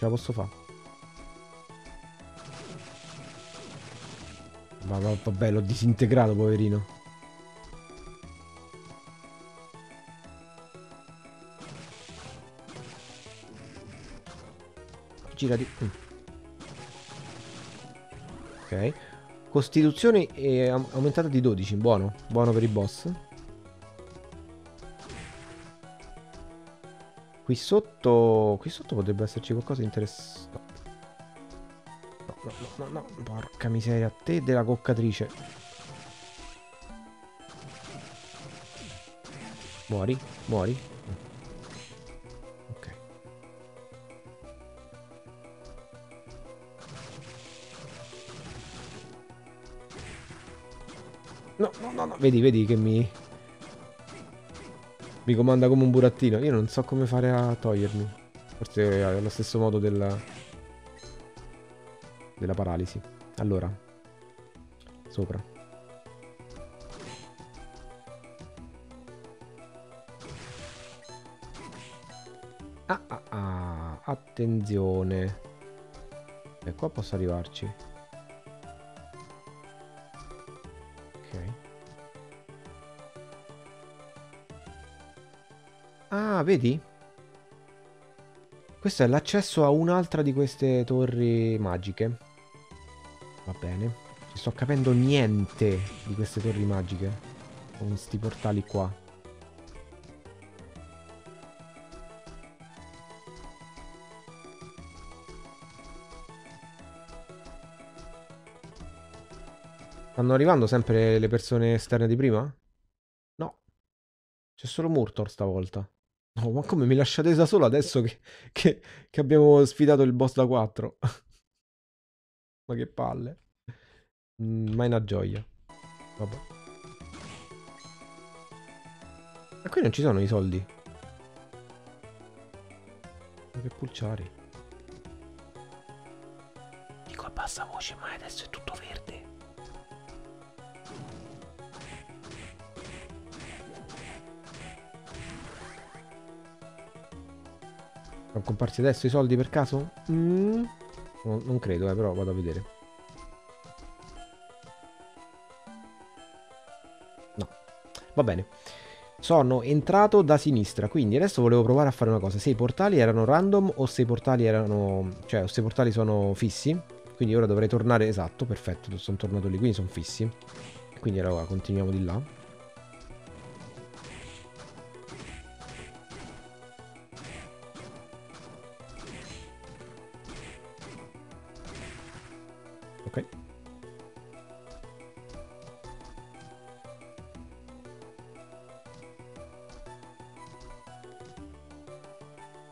La posso fare. Ma va- vabbè, l'ho disintegrato, poverino. Girati. Mm. Ok. Costituzione am- aumentata di 12. Buono. Buono per i boss. Qui sotto... Qui sotto potrebbe esserci qualcosa di interessante. No, no, no, no, no. Porca miseria. Te della coccatrice. Muori, muori. Ok. No, no, no, no. Vedi, vedi che mi... Mi comanda come un burattino. Io non so come fare a togliermi. Forse è allo stesso modo della... Della paralisi. Allora. Sopra. Ah, ah, ah. Attenzione. E qua posso arrivarci. Ok. Ah, vedi? Questo è l'accesso a un'altra di queste torri magiche. Va bene. Non sto capendo niente di queste torri magiche. Con sti portali qua. Stanno arrivando sempre le persone esterne di prima? No. C'è solo Murtor stavolta. No, ma come mi lasciate da solo adesso che, che- che abbiamo sfidato il boss da 4? ma che palle. Mm, ma è una gioia. Vabbè. Ma qui non ci sono i soldi. Ma che pulciari. Dico a bassa voce, ma adesso è tutto Sono comparsi adesso i soldi per caso? Mm. No, non credo, eh, però vado a vedere. No. Va bene. Sono entrato da sinistra, quindi adesso volevo provare a fare una cosa. Se i portali erano random o se i portali erano... Cioè, o se i portali sono fissi. Quindi ora dovrei tornare... Esatto, perfetto, sono tornato lì, quindi sono fissi. Quindi allora continuiamo di là.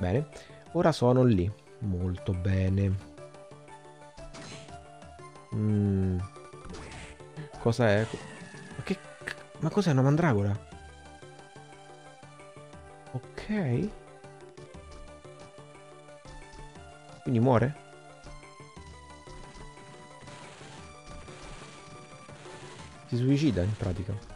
Bene. Ora sono lì. Molto bene. Mm. Cosa è? Ma che... Ma cos'è una mandragora? Ok. Quindi muore? Si suicida in pratica.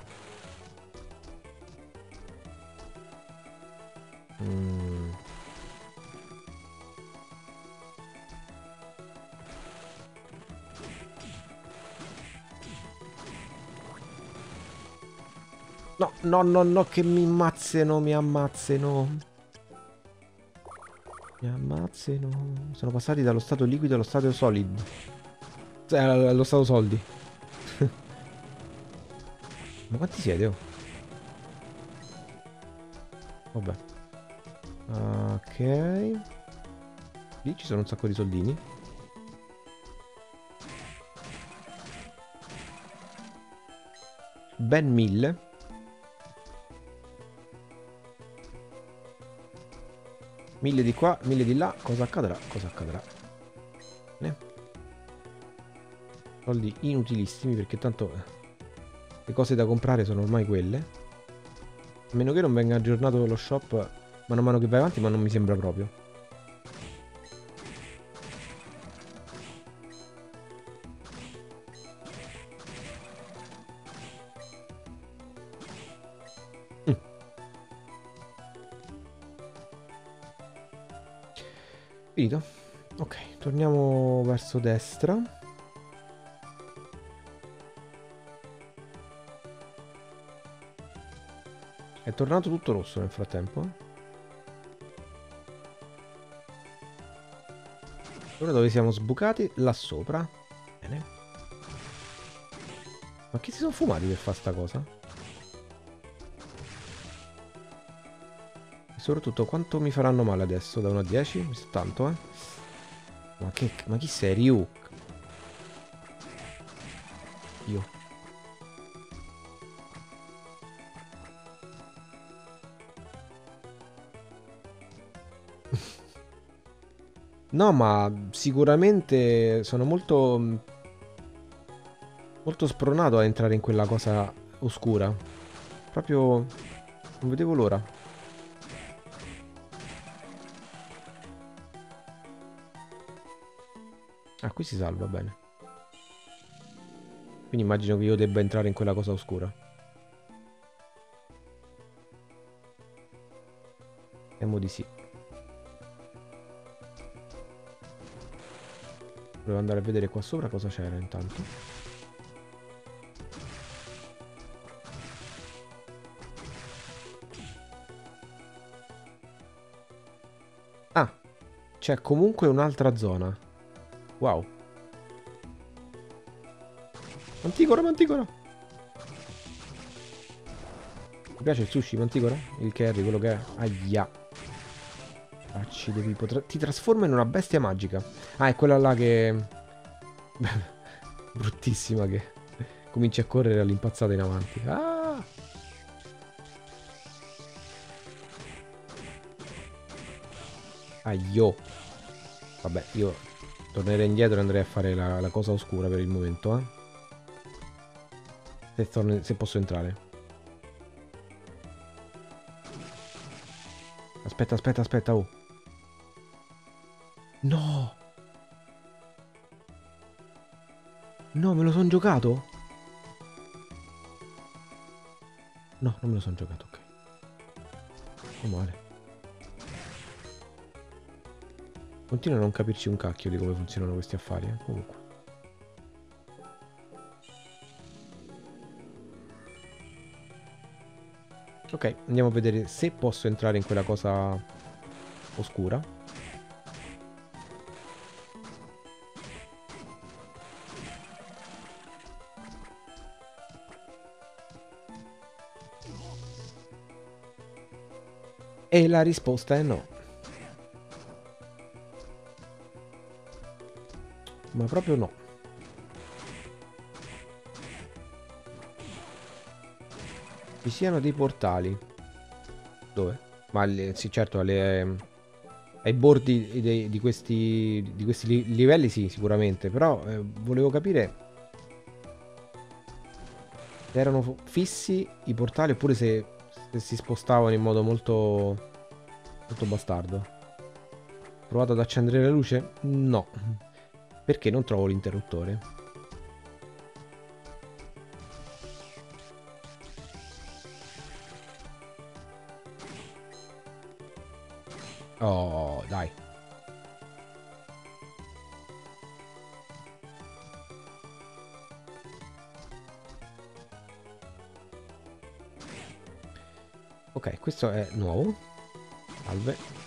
No, no, no, che mi ammazzino, mi ammazzino. Mi ammazzino. Sono passati dallo stato liquido allo stato solid. Cioè, allo stato soldi. Ma quanti siete? Oh? Vabbè. Ok. Lì ci sono un sacco di soldini. Ben mille. Mille di qua, mille di là. Cosa accadrà? Cosa accadrà? Eh? Soldi inutilissimi perché tanto eh, le cose da comprare sono ormai quelle. A meno che non venga aggiornato lo shop mano a mano che vai avanti, ma non mi sembra proprio. Finito. Ok, torniamo verso destra. È tornato tutto rosso nel frattempo. Ora dove siamo sbucati? Là sopra. Bene. Ma chi si sono fumati per fare sta cosa? Soprattutto quanto mi faranno male adesso? Da 1 a 10? Mi sta tanto, eh? Ma, che, ma chi sei? Ryu? Io. No, ma sicuramente sono molto... Molto spronato a entrare in quella cosa oscura. Proprio... Non vedevo l'ora. Ah, qui si salva, bene. Quindi immagino che io debba entrare in quella cosa oscura. Temo di sì. Volevo andare a vedere qua sopra cosa c'era intanto. Ah, c'è comunque un'altra zona. Wow. Manticora, manticora. Mi piace il sushi, manticora? Il curry, quello che è. Aia. Facci, devi poter... Ti trasforma in una bestia magica. Ah, è quella là che... Bruttissima che... Cominci a correre all'impazzata in avanti. Ah! Aio. Vabbè, io tornerei indietro e andrei a fare la, la cosa oscura per il momento, eh. Se, torno, se posso entrare. Aspetta, aspetta, aspetta, oh. No! No, me lo sono giocato? No, non me lo sono giocato, ok. Non male. Continuo a non capirci un cacchio di come funzionano questi affari, eh? Comunque. Ok, andiamo a vedere se posso entrare in quella cosa oscura. E la risposta è no. Ma proprio no. Ci siano dei portali. Dove? Ma le, sì, certo, alle, ai bordi dei- di questi, di questi li- livelli sì, sicuramente, però eh, volevo capire se erano fissi i portali oppure se, se si spostavano in modo molto, molto bastardo. Provato ad accendere la luce? No, perché non trovo l'interruttore. Oh, dai. Ok, questo è nuovo. Salve.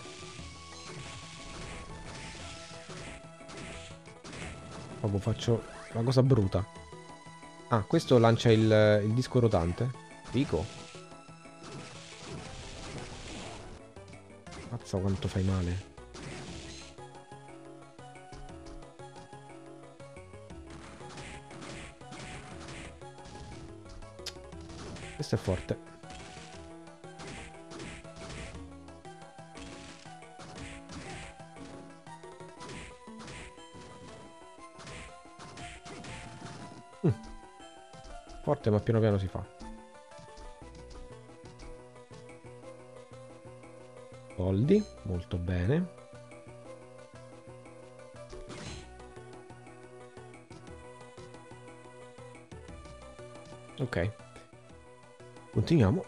Proprio faccio una cosa bruta. Ah, questo lancia il, il disco rotante. Fico. Mazza quanto fai male. Questo è forte. Forte ma piano piano si fa. Soldi, molto bene. Ok. Continuiamo.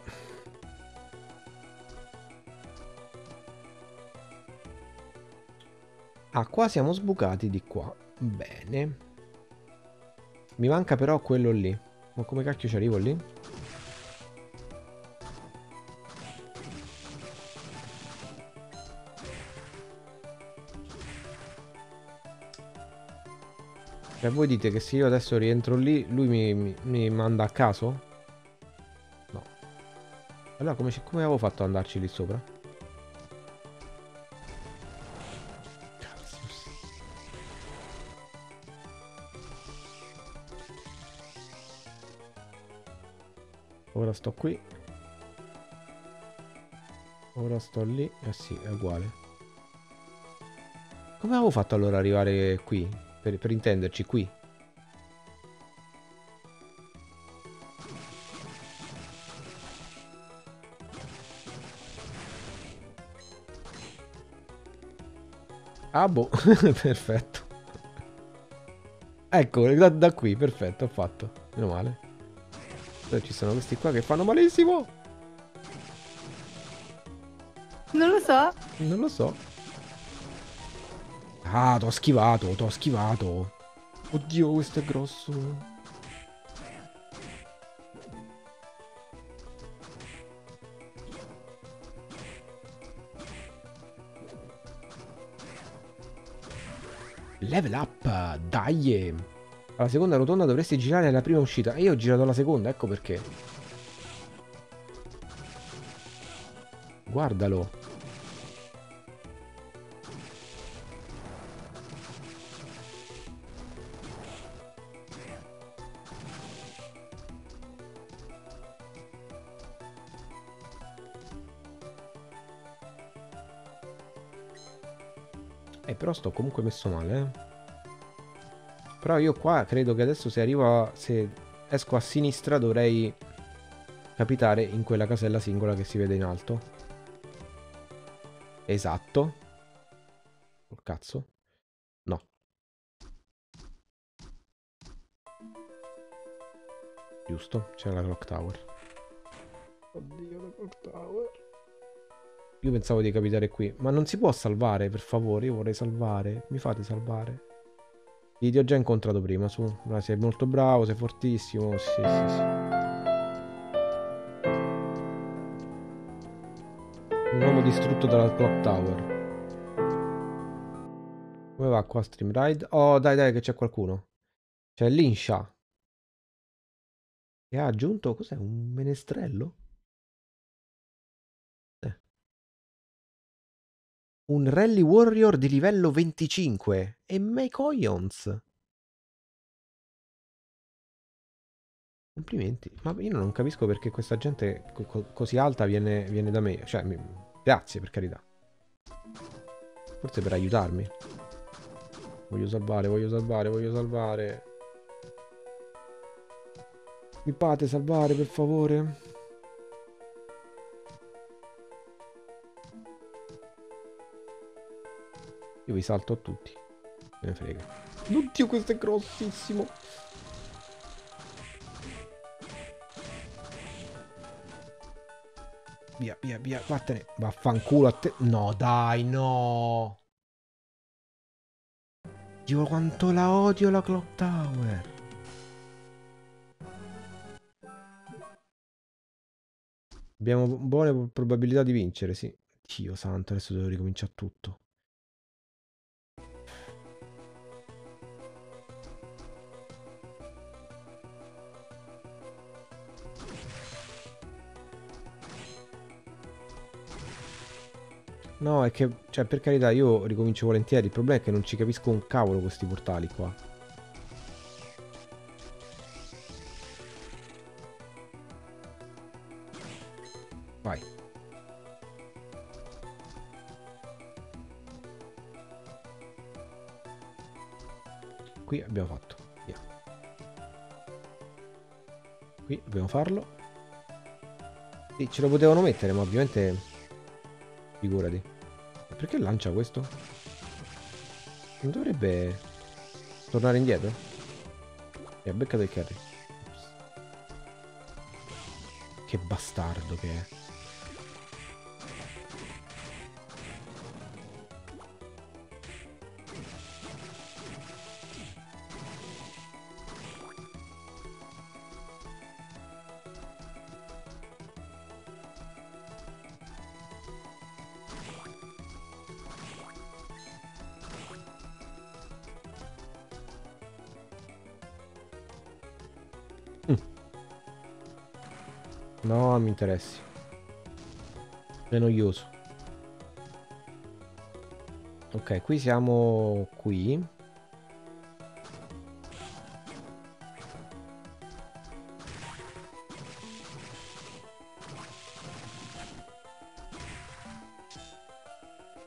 Ah, qua siamo sbucati di qua. Bene. Mi manca però quello lì. Ma come cacchio ci arrivo lì? Cioè voi dite che se io adesso rientro lì, lui mi, mi- mi manda a caso? No. Allora come, come avevo fatto ad andarci lì sopra? Ora sto qui. Ora sto lì. Eh sì, è uguale. Come avevo fatto allora arrivare qui? Per, per intenderci, qui. Ah, boh, perfetto. Ecco, da, da qui, perfetto, ho fatto. Meno male. Poi ci sono questi qua che fanno malissimo. Non lo so. Non lo so. Ah, t'ho schivato, t'ho schivato. Oddio, questo è grosso. Level up, dai. Alla seconda rotonda dovresti girare alla prima uscita. Io ho girato alla seconda, ecco perché. Guardalo. Eh, però sto comunque messo male, eh. Però io qua credo che adesso se arrivo a... se esco a sinistra dovrei capitare in quella casella singola che si vede in alto. Esatto. Col cazzo. No. Giusto, c'era la clock tower. Oddio, la clock tower. Io pensavo di capitare qui. Ma non si può salvare, per favore. Io vorrei salvare. Mi fate salvare? Ti ti ho già incontrato prima, su. Ma sei molto bravo, sei fortissimo. Sì, sì, sì. Un uomo distrutto dalla clock tower. Come va qua Stream Ride? Oh, dai, dai, che c'è qualcuno. C'è Linsha. Che ha aggiunto... Cos'è? Un menestrello? Un Rally Warrior di livello 25 e Make Oyons. Complimenti. Ma io non capisco perché questa gente co- co- così alta viene, viene da me. Cioè, mi- grazie per carità. Forse per aiutarmi. Voglio salvare, voglio salvare, voglio salvare. Mi fate salvare, per favore? Io vi salto a tutti. Me ne frega. Oddio, questo è grossissimo. Via, via, via, vattene. Vaffanculo a te. No, dai, no. Dio, quanto la odio la Clock Tower. Abbiamo buone probabilità di vincere, sì. Dio santo, adesso devo ricominciare tutto. No, è che, cioè, per carità, io ricomincio volentieri. Il problema è che non ci capisco un cavolo questi portali qua. Vai. Qui abbiamo fatto. Via. Qui dobbiamo farlo. Sì, ce lo potevano mettere, ma ovviamente... Figurati. Perché lancia questo? Non dovrebbe tornare indietro? E ha beccato il carry. Che bastardo che è. No, non mi interessi. È noioso. Ok, qui siamo qui.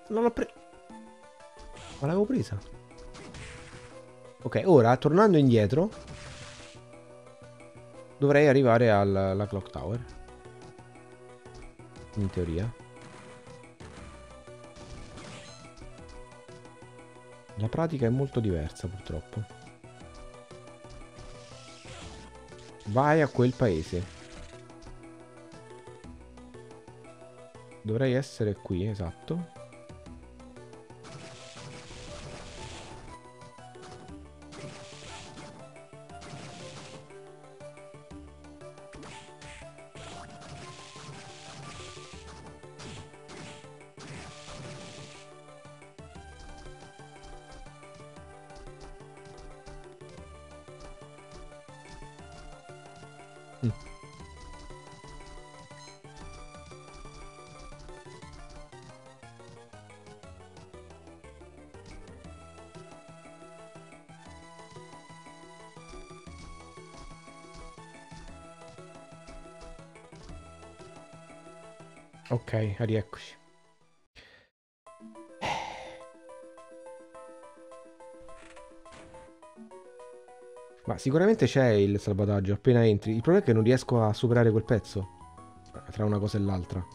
Non l'ho presa. Ma l'avevo presa. Ok, ora tornando indietro dovrei arrivare alla, alla clock tower. In teoria. La pratica è molto diversa purtroppo. Vai a quel paese. Dovrei essere qui, esatto. Ok, rieccoci. Ma sicuramente c'è il salvataggio appena entri. Il problema è che non riesco a superare quel pezzo. Tra una cosa e l'altra.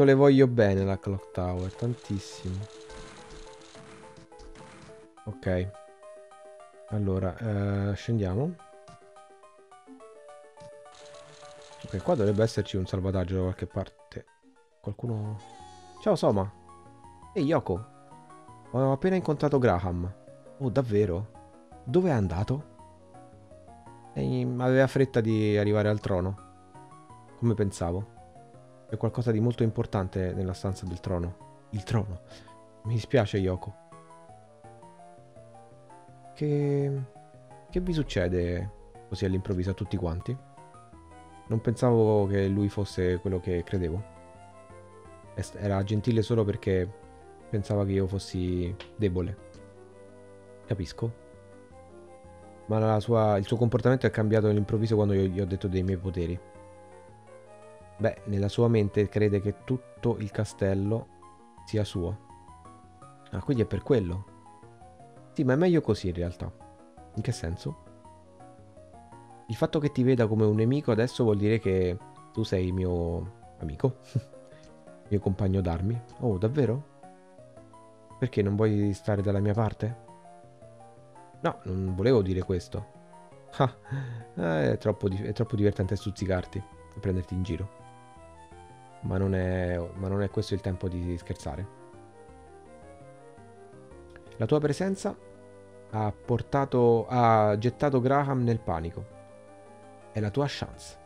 Quanto le voglio bene la Clock Tower, tantissimo. Ok. Allora, eh, scendiamo. Ok, qua dovrebbe esserci un salvataggio da qualche parte. Qualcuno... Ciao Soma. Ehi Yoko. Ho appena incontrato Graham. Oh, davvero? Dove è andato? E aveva fretta di arrivare al trono. Come pensavo. C'è qualcosa di molto importante nella stanza del trono. Il trono. Mi dispiace, Yoko. Che... Che vi succede così all'improvviso a tutti quanti? Non pensavo che lui fosse quello che credevo. Era gentile solo perché pensava che io fossi debole. Capisco. Ma sua- il suo comportamento è cambiato all'improvviso quando io gli ho detto dei miei poteri. Beh, nella sua mente crede che tutto il castello sia suo. Ah, quindi è per quello. Sì, ma è meglio così in realtà. In che senso? Il fatto che ti veda come un nemico adesso vuol dire che tu sei mio amico, mio compagno d'armi. Oh, davvero? Perché non vuoi stare dalla mia parte? No, non volevo dire questo. Ah, è, troppo, è troppo divertente stuzzicarti e prenderti in giro. Ma non, è, ma non è questo il tempo di scherzare. La tua presenza ha portato, ha gettato Graham nel panico. È la tua chance.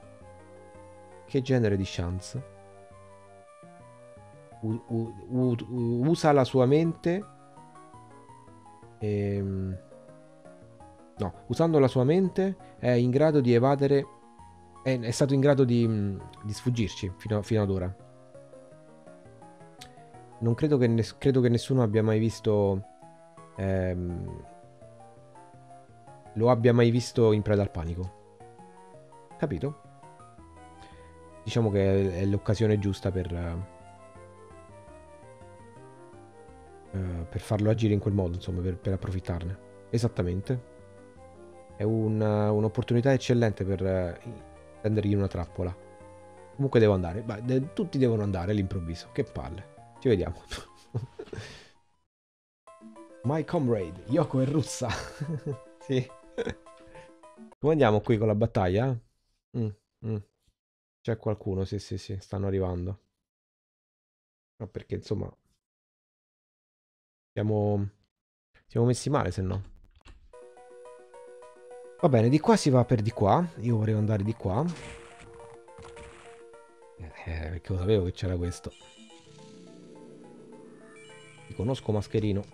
Che genere di chance? U- u- u- usa la sua mente. Ehm, no, usando la sua mente è in grado di evadere. È, è stato in grado di, mm, di sfuggirci fino, fino ad ora. Non credo che, ness- credo che nessuno abbia mai visto. ehm, lo abbia mai visto in preda al panico. Capito? Diciamo che è l'occasione giusta per. eh, per farlo agire in quel modo, insomma, per, per approfittarne. Esattamente. È un- un'opportunità eccellente per eh, prendergli una trappola. Comunque devo andare. Beh, de- tutti devono andare all'improvviso. Che palle. Ci vediamo. My comrade, Yoko e Russa. sì. Come andiamo qui con la battaglia? Mm, mm. C'è qualcuno, sì, sì, sì, stanno arrivando. No, perché insomma siamo, siamo messi male, se no. Va bene, di qua si va per di qua. Io vorrei andare di qua. Eh, perché lo sapevo che c'era questo. Ti conosco, mascherino.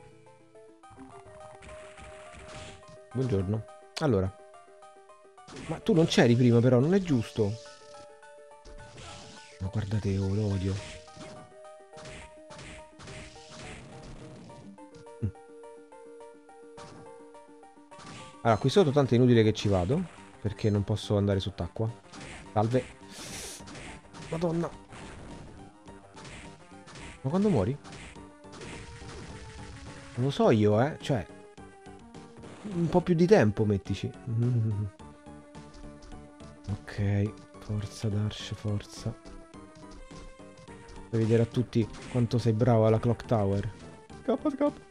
Buongiorno. Allora. Ma tu non c'eri prima, però, non è giusto. Ma guardate, io lo. Allora, qui sotto tanto è inutile che ci vado. Perché non posso andare sott'acqua. Salve. Madonna. Ma quando muori? Non lo so io, eh. Cioè... Un po' più di tempo, mettici. Ok, forza Darsh, forza. Fai vedere a tutti quanto sei bravo alla Clock Tower. Scappa, scappa.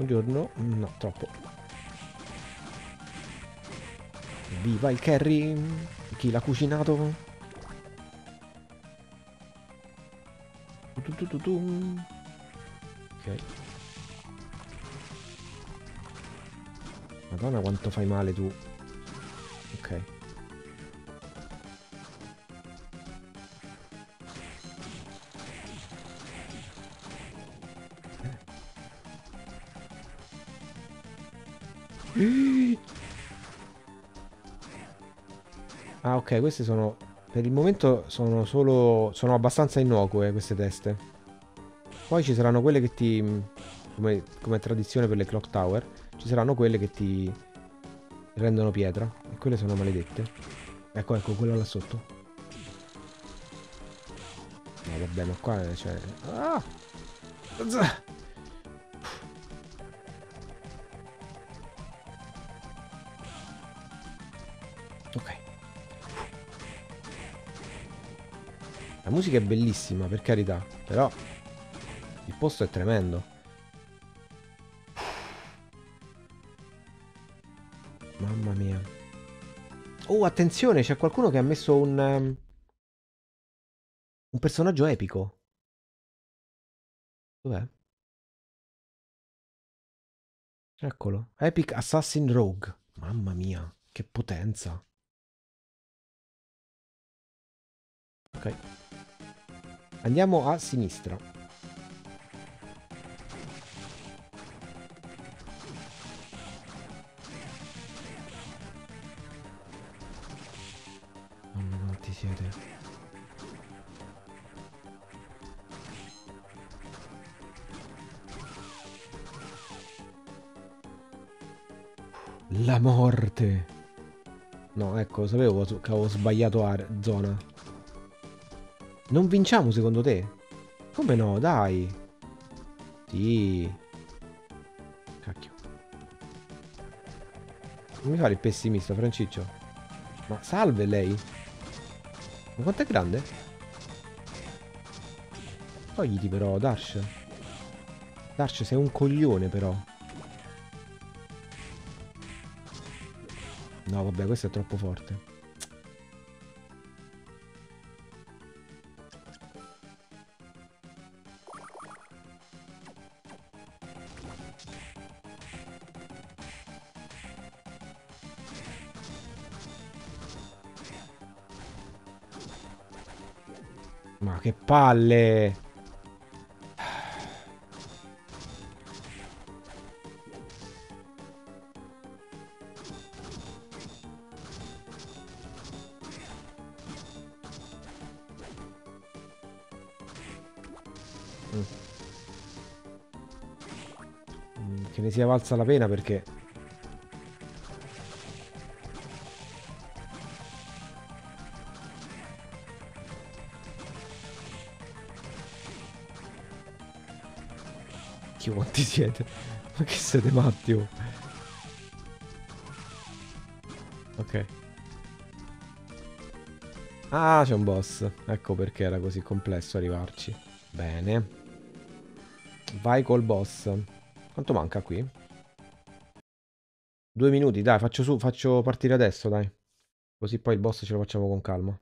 Buongiorno. No, troppo. Viva il curry! Chi l'ha cucinato? Ok. Madonna quanto fai male tu. Ok. Ok, queste sono... Per il momento sono solo... Sono abbastanza innocue queste teste. Poi ci saranno quelle che ti... Come, come tradizione per le clock tower, ci saranno quelle che ti rendono pietra. E quelle sono maledette. Ecco, ecco, quello là sotto. No, vabbè, ma qua c'è... Ah! La musica è bellissima, per carità, però il posto è tremendo. Mamma mia. Oh, attenzione, c'è qualcuno che ha messo un um, un personaggio epico. Dov'è? Eccolo. Epic Assassin Rogue. Mamma mia, che potenza. Ok. Andiamo a sinistra. Mamma quanti siete. La morte. No, ecco, sapevo che avevo sbagliato zona. Non vinciamo secondo te? Come no, dai. Sì. Cacchio. Non mi fare il pessimista, Franciccio. Ma salve lei. Ma quanto è grande? Togliti però, Darsh. Darsh, sei un coglione però. No, vabbè, questo è troppo forte. Palle! Mm. Mm, Che ne sia valsa la pena perché... Quanti siete? Ma che siete matti oh? Ok. Ah, c'è un boss. Ecco perché era così complesso arrivarci. Bene. Vai col boss. Quanto manca qui? Due minuti, dai, faccio su, faccio partire adesso, dai. Così poi il boss ce lo facciamo con calma.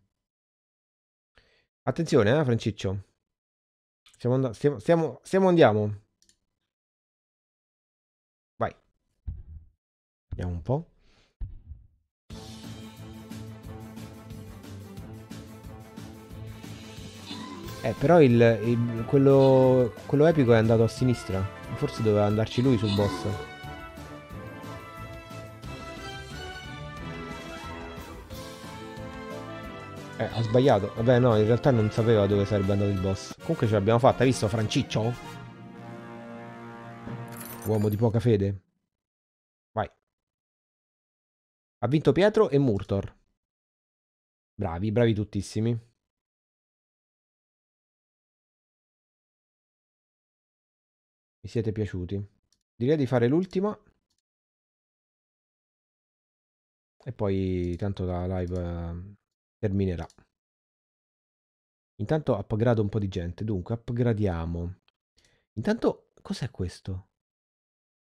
Attenzione, eh, Franciccio. Stiamo andando, stiamo, stiamo, stiamo andiamo. Vai. Vediamo un po'. Eh, però il, il- quello, quello epico è andato a sinistra. Forse doveva andarci lui sul boss. Eh, ha sbagliato. Vabbè, no, in realtà non sapeva dove sarebbe andato il boss. Comunque ce l'abbiamo fatta, hai visto Franciccio? Uomo di poca fede. Ha vinto Pietro e Murtor. Bravi, bravi tuttissimi. Mi siete piaciuti. Direi di fare l'ultima. E poi tanto la live eh, terminerà. Intanto upgrado un po' di gente. Dunque, upgradiamo. Intanto, cos'è questo?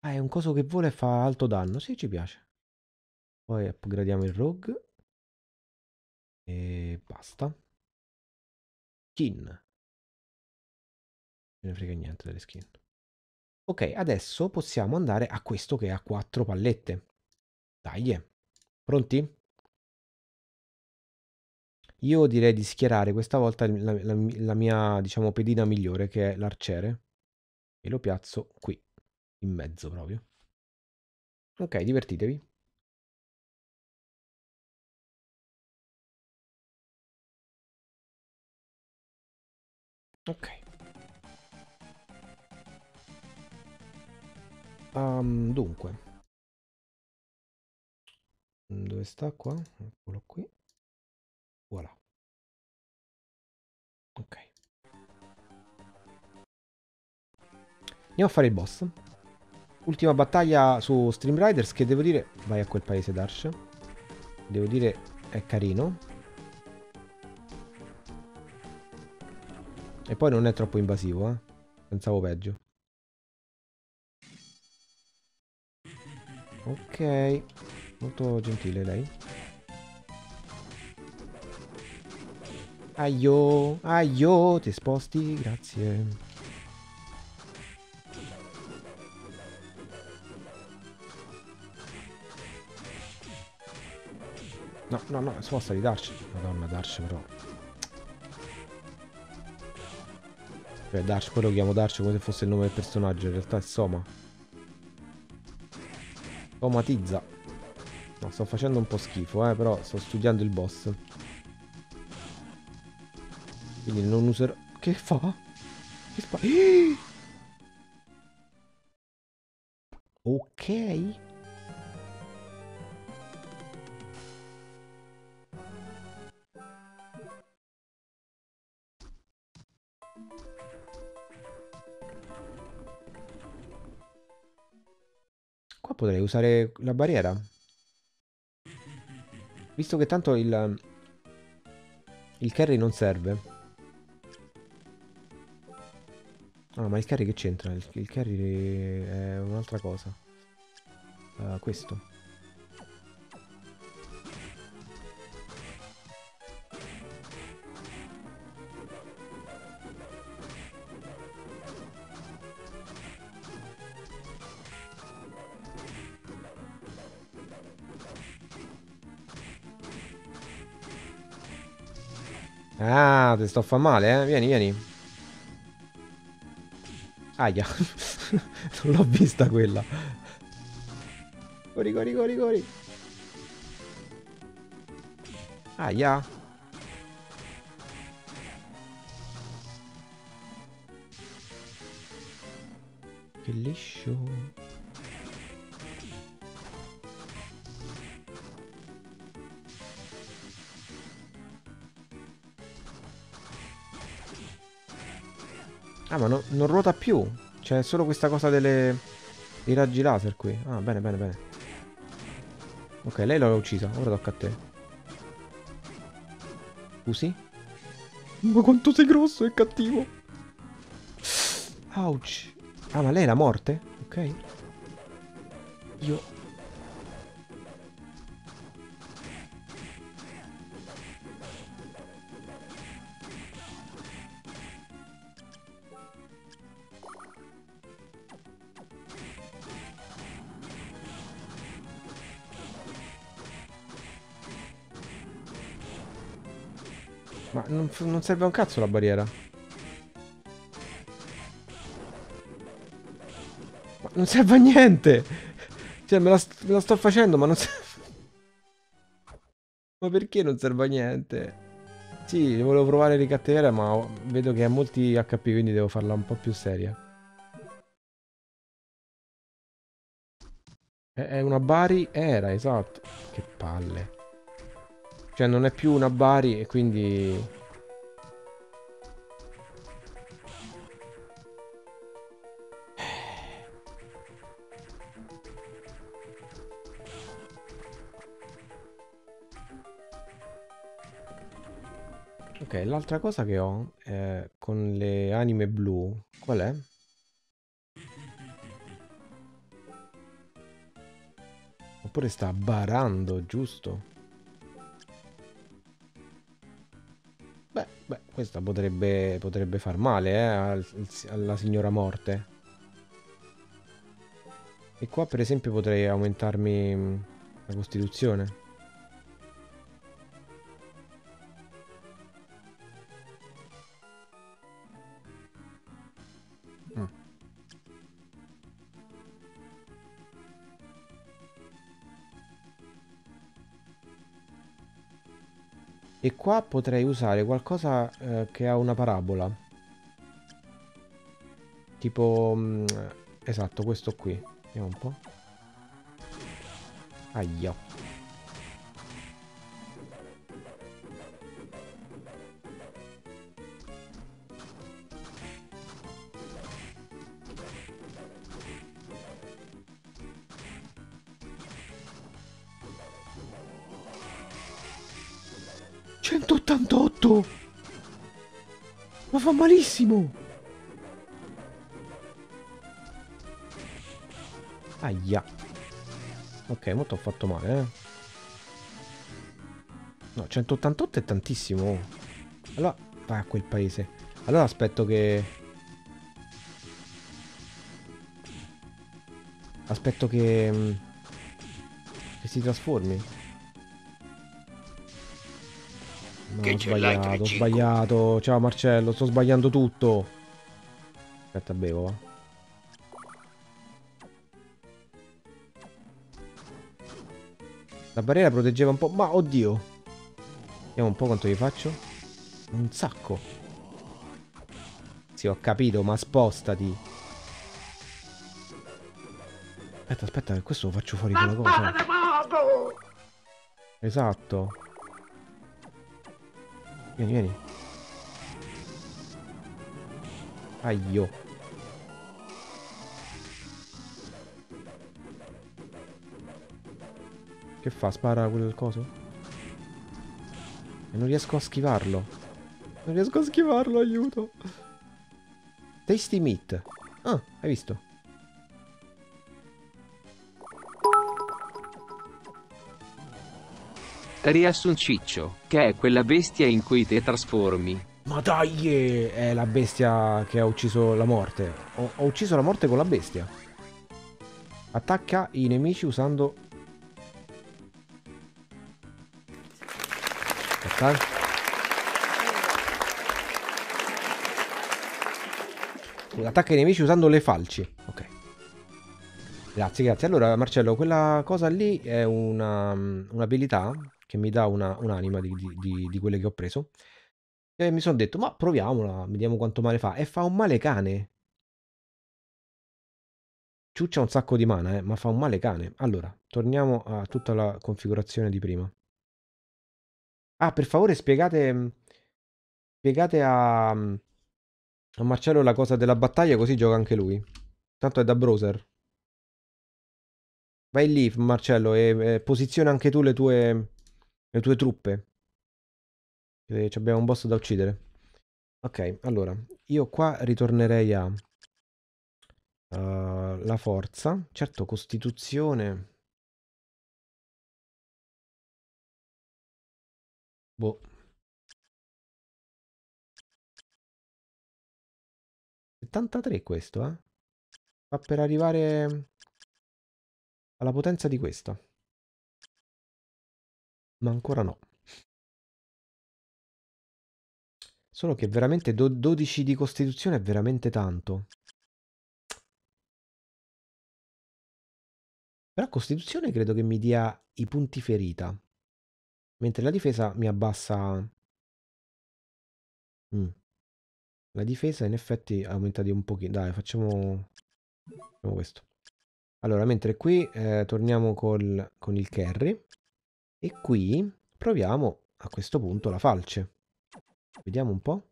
Ah, è un coso che vola e fa alto danno. Sì, ci piace. Poi upgradiamo il rogue. E basta. Skin. Non ne frega niente delle skin. Ok, adesso possiamo andare a questo che ha quattro pallette. Dai. Pronti? Io direi di schierare questa volta la, la- la mia, diciamo, pedina migliore, che è l'arciere. E lo piazzo qui, in mezzo proprio. Ok, divertitevi. Ok. Ehm, dunque. Mm, Dove sta qua? Eccolo qui. Voilà. Ok. Andiamo a fare il boss. Ultima battaglia su Stream Riders che devo dire... Vai a quel paese Darsh. Devo dire è carino. E poi non è troppo invasivo, eh. Pensavo peggio. Ok. Molto gentile lei. Aio, aio, ti sposti, grazie. No, no, no, sposta di Darci. Madonna, Darci però. Cioè, Darci, poi lo chiamo Darci come se fosse il nome del personaggio, in realtà è Soma. Somatizza. No, sto facendo un po' schifo, eh, però sto studiando il boss. Quindi non userò... Che fa? Che spa... Ok. Potrei usare la barriera. Visto che tanto il... Il carry non serve. Ah, ma il carry che c'entra? Il, il carry è un'altra cosa. Uh, questo. Ah, ti sto a fa male, eh? Vieni, vieni. Aia. non l'ho vista quella. Corri, corri, corri, corri. Aia. Che liscio. Ah, ma no, non ruota più. C'è solo questa cosa delle... dei raggi laser qui. Ah, bene, bene, bene. Ok, lei l'ho uccisa. Ora tocca a te. Scusi? Ma quanto sei grosso e cattivo. Ouch. Ah, ma lei è la morte? Ok. Io non, serve a un cazzo la barriera. Ma non serve a niente. Cioè, me la, me la sto facendo, ma non serve... Ma perché non serve a niente? Sì, volevo provare ricattiveria, ma vedo che ha molti HP, quindi devo farla un po' più seria. È una Bari? Era, esatto. Che palle. Cioè non è più una Bari e quindi... Ok, l'altra cosa che ho è con le anime blu, qual è? Oppure sta barando, giusto? Beh, beh, questa potrebbe, potrebbe far male eh, al, alla signora morte. E qua per esempio potrei aumentarmi mm, la costituzione. E qua potrei usare qualcosa eh, che ha una parabola. Tipo... Mh, mm, esatto, questo qui. Vediamo un po'. Aia. Malissimo! Aia. Ok, molto ho fatto male, eh. No, 188 è tantissimo. Allora, vai a quel paese. Allora aspetto che... Aspetto che... Mm, che si trasformi. No, che ho sbagliato, ho sbagliato. Ciao Marcello, sto sbagliando tutto. Aspetta, bevo. La barriera proteggeva un po'. Ma oddio. Vediamo un po' quanto gli faccio. Un sacco. Sì, ho capito, ma spostati. Aspetta, aspetta, che questo lo faccio fuori con la cosa. Esatto. Vieni, vieni. Aio. Che fa? Spara quel coso? E non riesco a schivarlo. Non riesco a schivarlo, aiuto. Tasty meat. Ah, hai visto? Riassunciccio, che è quella bestia in cui te trasformi. Ma dai, eh, è la bestia che ha ucciso la morte. Ho, ho ucciso la morte con la bestia. Attacca i nemici usando... Aspetta. eh. Attacca i nemici usando le falci. Ok. Grazie, grazie. Allora, Marcello, quella cosa lì è una, un'abilità che mi dà una, un'anima di, di- di- quelle che ho preso. E mi sono detto, ma proviamola, vediamo quanto male fa. E fa un male cane. Ciuccia un sacco di mana, eh, ma fa un male cane. Allora, torniamo a tutta la configurazione di prima. Ah, per favore spiegate, spiegate a, a Marcello la cosa della battaglia, così gioca anche lui. Tanto è da browser. Vai lì, Marcello, e, e posiziona anche tu le tue, le tue truppe. Ci abbiamo un boss da uccidere. Ok, allora, io qua ritornerei a... Uh, la forza. Certo, costituzione. Boh. ...73 questo, eh? Fa per arrivare... ...alla potenza di questa. Ma ancora no. Solo che veramente do 12 di costituzione è veramente tanto. Però Costituzione credo che mi dia i punti ferita. Mentre la difesa mi abbassa... Mm. La difesa in effetti aumenta di un pochino. Dai, facciamo... facciamo questo. Allora, mentre qui eh, torniamo col, con il carry. E qui proviamo a questo punto la falce. Vediamo un po'.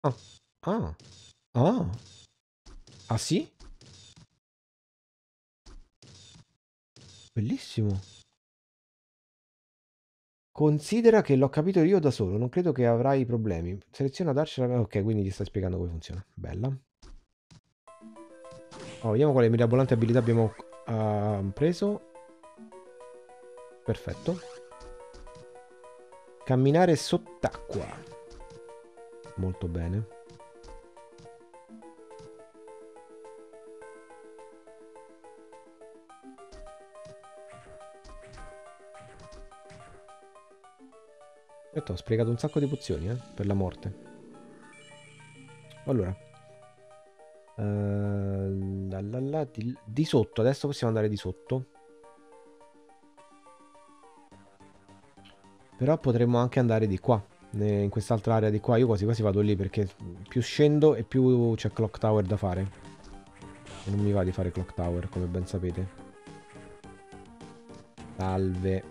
Ah. Ah. Ah. Ah sì? Bellissimo. Considera che l'ho capito io da solo, non credo che avrai problemi. Seleziona darcela... Ok, quindi ti stai spiegando come funziona. Bella. Oh, vediamo quale mirabolante abilità abbiamo uh, preso. Perfetto. Camminare sott'acqua. Molto bene. Aspetta, ho sprecato un sacco di pozioni, eh, per la morte. Allora. Uh, la, la, la, di, di sotto, adesso possiamo andare di sotto. Però potremmo anche andare di qua, in quest'altra area di qua. Io quasi quasi vado lì perché più scendo e più c'è clock tower da fare. E non mi va di fare clock tower, come ben sapete. Salve.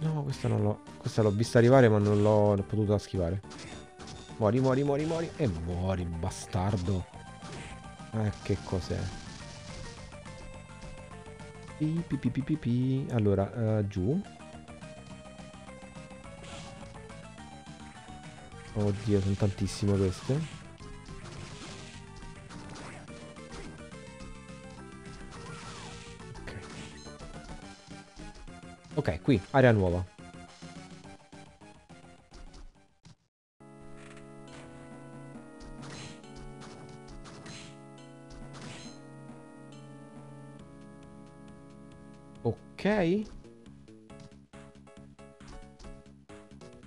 No, questa non l'ho. Questa l'ho vista arrivare, ma non l'ho potuta schivare. Muori, muori, muori, muori. E muori, bastardo. Eh, che cos'è? Allora, uh, giù. Oddio, sono tantissime queste. Ok, qui, area nuova. Ok.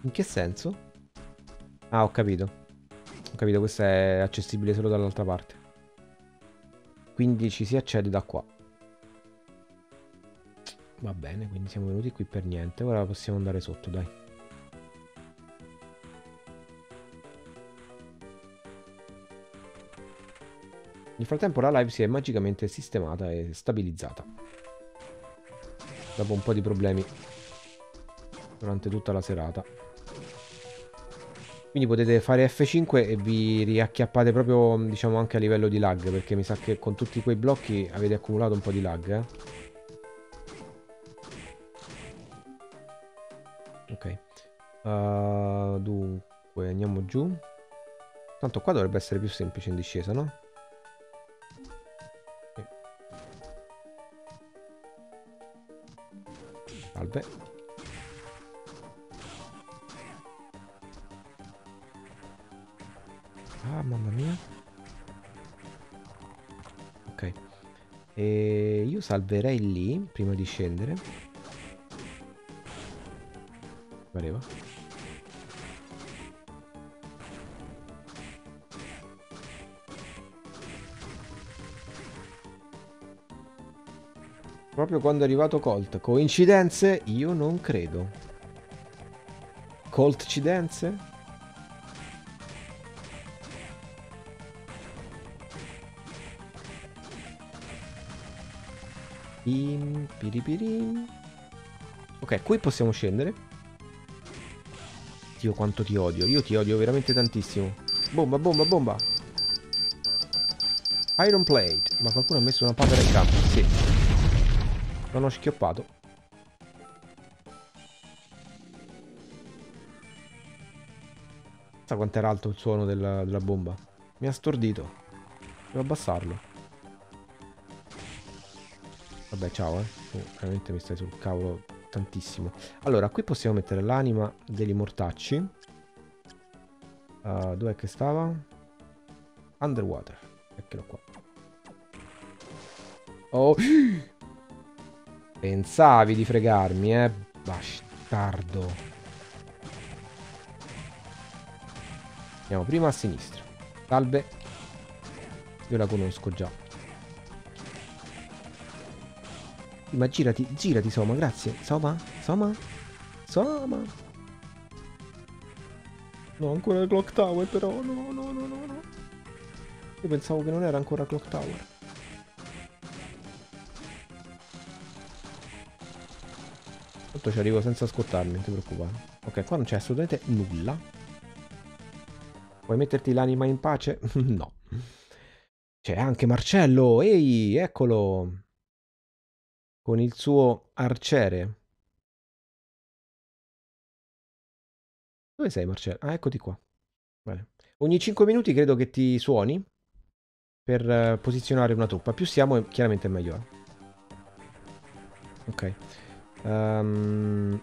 In che senso? Ah, ho capito. Ho capito, questa è accessibile solo dall'altra parte. Quindi ci si accede da qua. Va bene, quindi siamo venuti qui per niente. Ora possiamo andare sotto, dai. Nel frattempo la live si è magicamente sistemata e stabilizzata. Dopo un po' di problemi durante tutta la serata. Quindi potete fare F5 e vi riacchiappate proprio, diciamo, anche a livello di lag, perché mi sa che con tutti quei blocchi avete accumulato un po' di lag, eh. Ok. Uh, dunque, andiamo giù. Tanto qua dovrebbe essere più semplice in discesa, no? Salve. Ah, mamma mia. Ok. E io salverei lì, prima di scendere. Pareva. Proprio quando è arrivato Colt. Coincidenze? Io non credo. Coltcidenze? Pim, piripirim. Ok, qui possiamo scendere. Dio quanto ti odio. Io ti odio veramente tantissimo. Bomba, bomba, bomba. Iron Plate. Ma qualcuno ha messo una papera in campo. Sì. Non ho schioppato. Sa quanto era alto il suono della, della bomba. Mi ha stordito. Devo abbassarlo. Vabbè, ciao, eh. Tu veramente mi stai sul cavolo tantissimo. Allora, qui possiamo mettere l'anima degli mortacci. Uh, dov'è che stava? Underwater. Eccolo qua. Oh! Pensavi di fregarmi, eh? Bastardo. Andiamo prima a sinistra. Salve. Io la conosco già. Ma girati, girati Soma, grazie. Soma? Soma? Soma? No, ancora il Clock Tower però. No, no, no, no, no. Io pensavo che non era ancora Clock Tower. Tanto ci arrivo senza scottarmi, non ti preoccupare. Ok, qua non c'è assolutamente nulla. Vuoi metterti l'anima in pace? no. C'è anche Marcello. Ehi, eccolo con il suo arciere. Dove sei Marcello? Ah, eccoti qua. Bene. Ogni 5 minuti credo che ti suoni per uh, posizionare una truppa. Più siamo, chiaramente meglio. Ok. Um...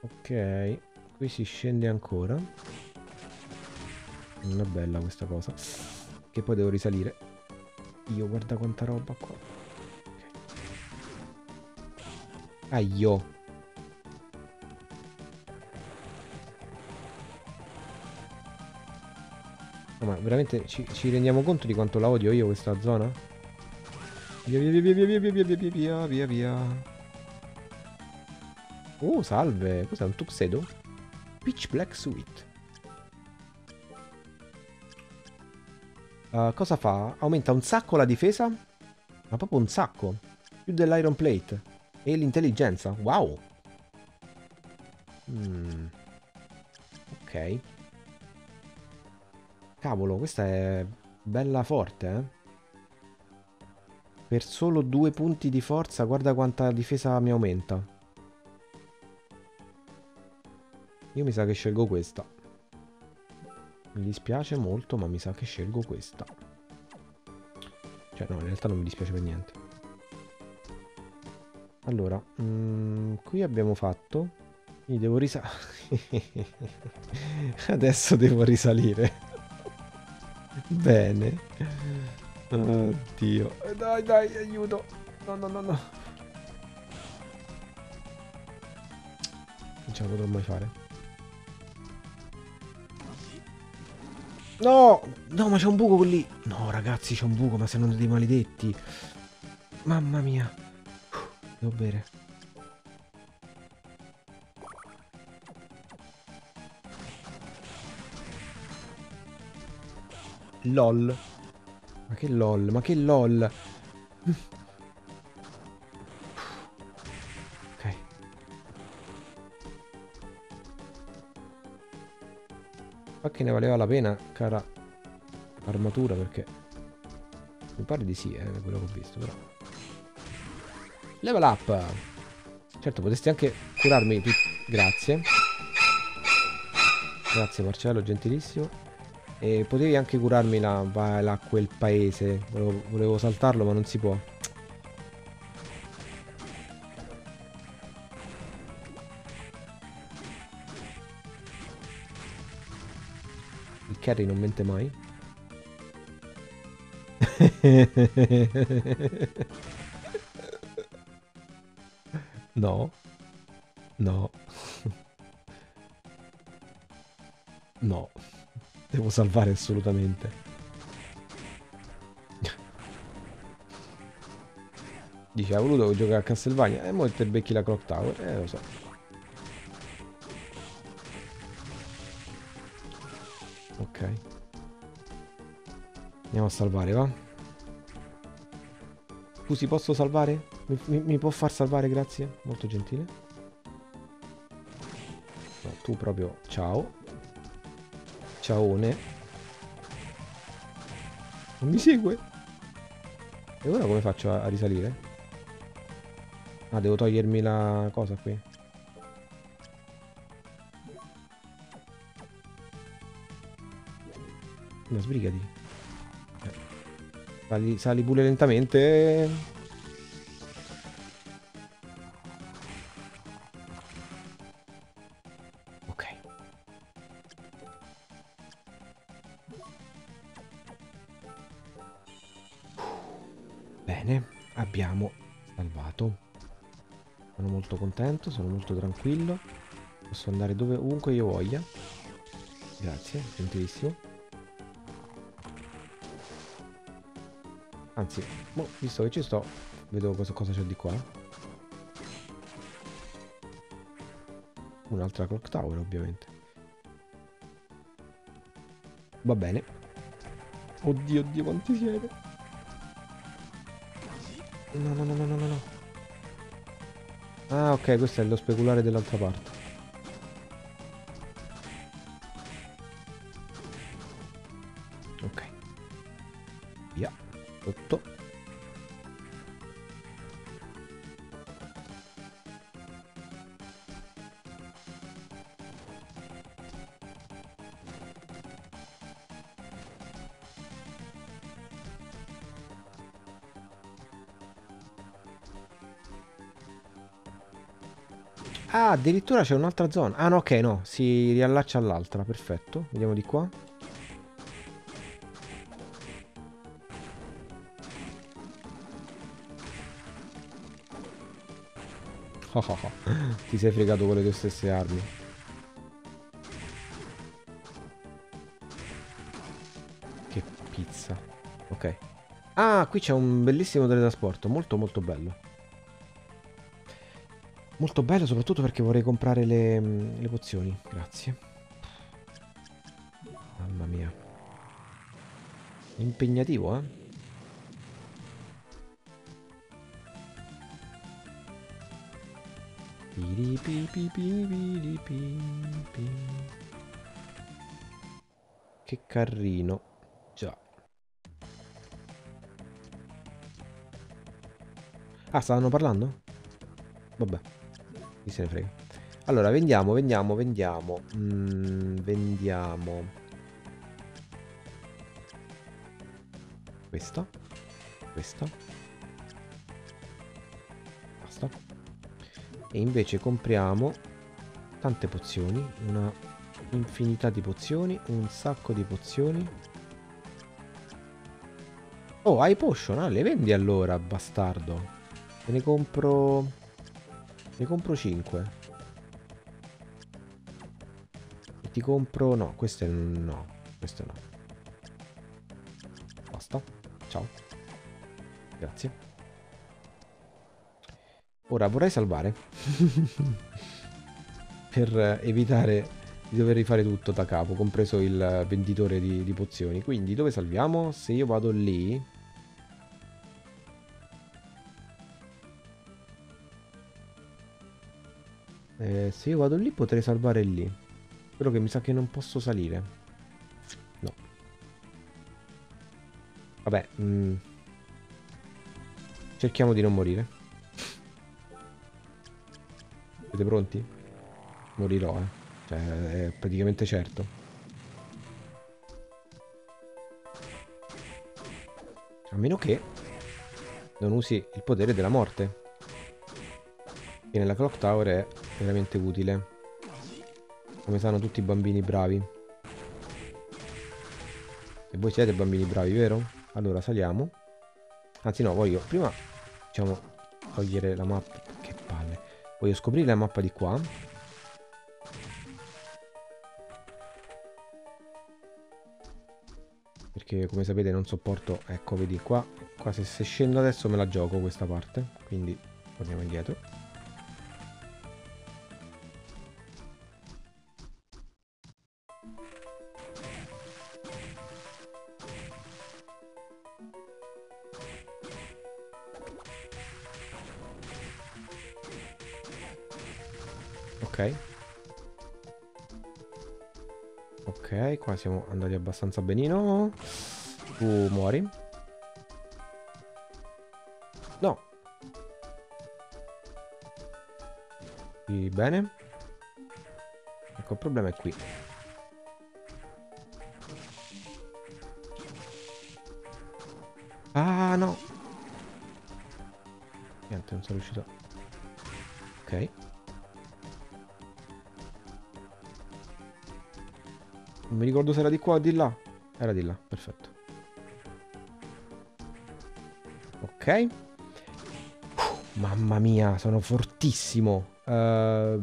Ok. Qui si scende ancora. Non è bella questa cosa. Che poi devo risalire. Io, guarda quanta roba qua. Aio. Ma veramente ci, ci, rendiamo conto di quanto la odio io questa zona? Via via via via via via via via via via via Oh, salve. Cos'è un tuxedo? Pitch Black Suite. Uh, cosa fa? Aumenta un sacco la difesa? Ma proprio un sacco. Più dell'Iron Plate. E l'intelligenza. Wow. Mm. Ok. Cavolo, questa è bella forte, eh. Per solo due punti di forza, guarda quanta difesa mi aumenta. Io mi sa che scelgo questa. Mi dispiace molto, ma mi sa che scelgo questa. Cioè, no, in realtà non mi dispiace per niente. Allora, mm, qui abbiamo fatto... Quindi devo risalire... Adesso devo risalire. Bene. Oddio. Dai, dai, aiuto. No, no, no, no. Non ce la potrò mai fare. No! No, ma c'è un buco lì. No, ragazzi, c'è un buco, ma sono dei maledetti. Mamma mia. devo bere. LOL. Ma che lol, ma che lol. Mm. ok. Ma che ne valeva la pena, cara armatura, perché... Mi pare di sì, eh, quello che ho visto, però. Level up! Certo, potresti anche curarmi. Grazie. Grazie Marcello, gentilissimo. E potevi anche curarmi la, va- la quel paese. Volevo, volevo saltarlo, ma non si può. Il carry non mente mai. No. No. No. Devo salvare assolutamente. Dice, ha voluto giocare a Castlevania. E mo te becchi la Clock Tower. Eh, lo so. Ok. Andiamo a salvare, va? Scusi, posso salvare? Mi, mi- mi può far salvare, grazie? Molto gentile. No, tu proprio... Ciao. Ciaone. Non mi segue? E ora come faccio a, a risalire? Ah, devo togliermi la cosa qui. Ma sbrigati. Sali, sali pure lentamente. Contento, sono molto tranquillo. Posso andare dove, ovunque io voglia. Grazie, gentilissimo. Anzi, boh, visto che ci sto, vedo cosa, cosa c'è di qua. Un'altra clock tower, ovviamente. Va bene. Oddio, oddio, quanti siete? No, no, no, no, no, no. Ah, ok, questo è lo speculare dell'altra parte. Addirittura c'è un'altra zona. Ah, no, ok, no. Si riallaccia all'altra. Perfetto. Vediamo di qua. Oh, oh, oh. Ti sei fregato con le tue stesse armi. Che pizza. Ok. Ah, qui c'è un bellissimo teletrasporto. Molto, molto bello. Molto bello, soprattutto perché vorrei comprare le, le pozioni. Grazie. Mamma mia. Impegnativo, eh? Che carrino. Già. Ah, stavano parlando? Vabbè. Chi se ne frega. Allora, vendiamo, vendiamo, vendiamo. Mm, vendiamo. Questa. Questa. Basta. E invece compriamo tante pozioni. Una infinità di pozioni. Un sacco di pozioni. Oh, hai potion. Ah, le vendi allora, bastardo. Te ne compro... Ne compro 5. E ti compro... No, queste no. Queste no. Basta. Ciao. Grazie. Ora vorrei salvare. per evitare di dover rifare tutto da capo, compreso il venditore di, di pozioni. Quindi dove salviamo? Se io vado lì... se io vado lì potrei salvare lì. Però che mi sa che non posso salire. No. Vabbè. Mm. Cerchiamo di non morire. Siete pronti? Morirò, eh. Cioè, è praticamente certo. A meno che non usi il potere della morte. Che nella clock tower è veramente utile. Come sanno tutti i bambini bravi. E voi siete bambini bravi, vero? Allora saliamo. Anzi no, voglio prima diciamo togliere la mappa. Che palle. Voglio scoprire la mappa di qua. Perché come sapete non sopporto, ecco vedi qua, qua se, se scendo adesso me la gioco questa parte, quindi torniamo indietro. Qua siamo andati abbastanza benino. Tu muori. No. Qui bene. Ecco, il problema è qui. Ah, no. Niente, non sono riuscito. Ok. Non mi ricordo se era di qua o di là. Era di là, perfetto. Ok. Mamma mia, sono fortissimo. Uh,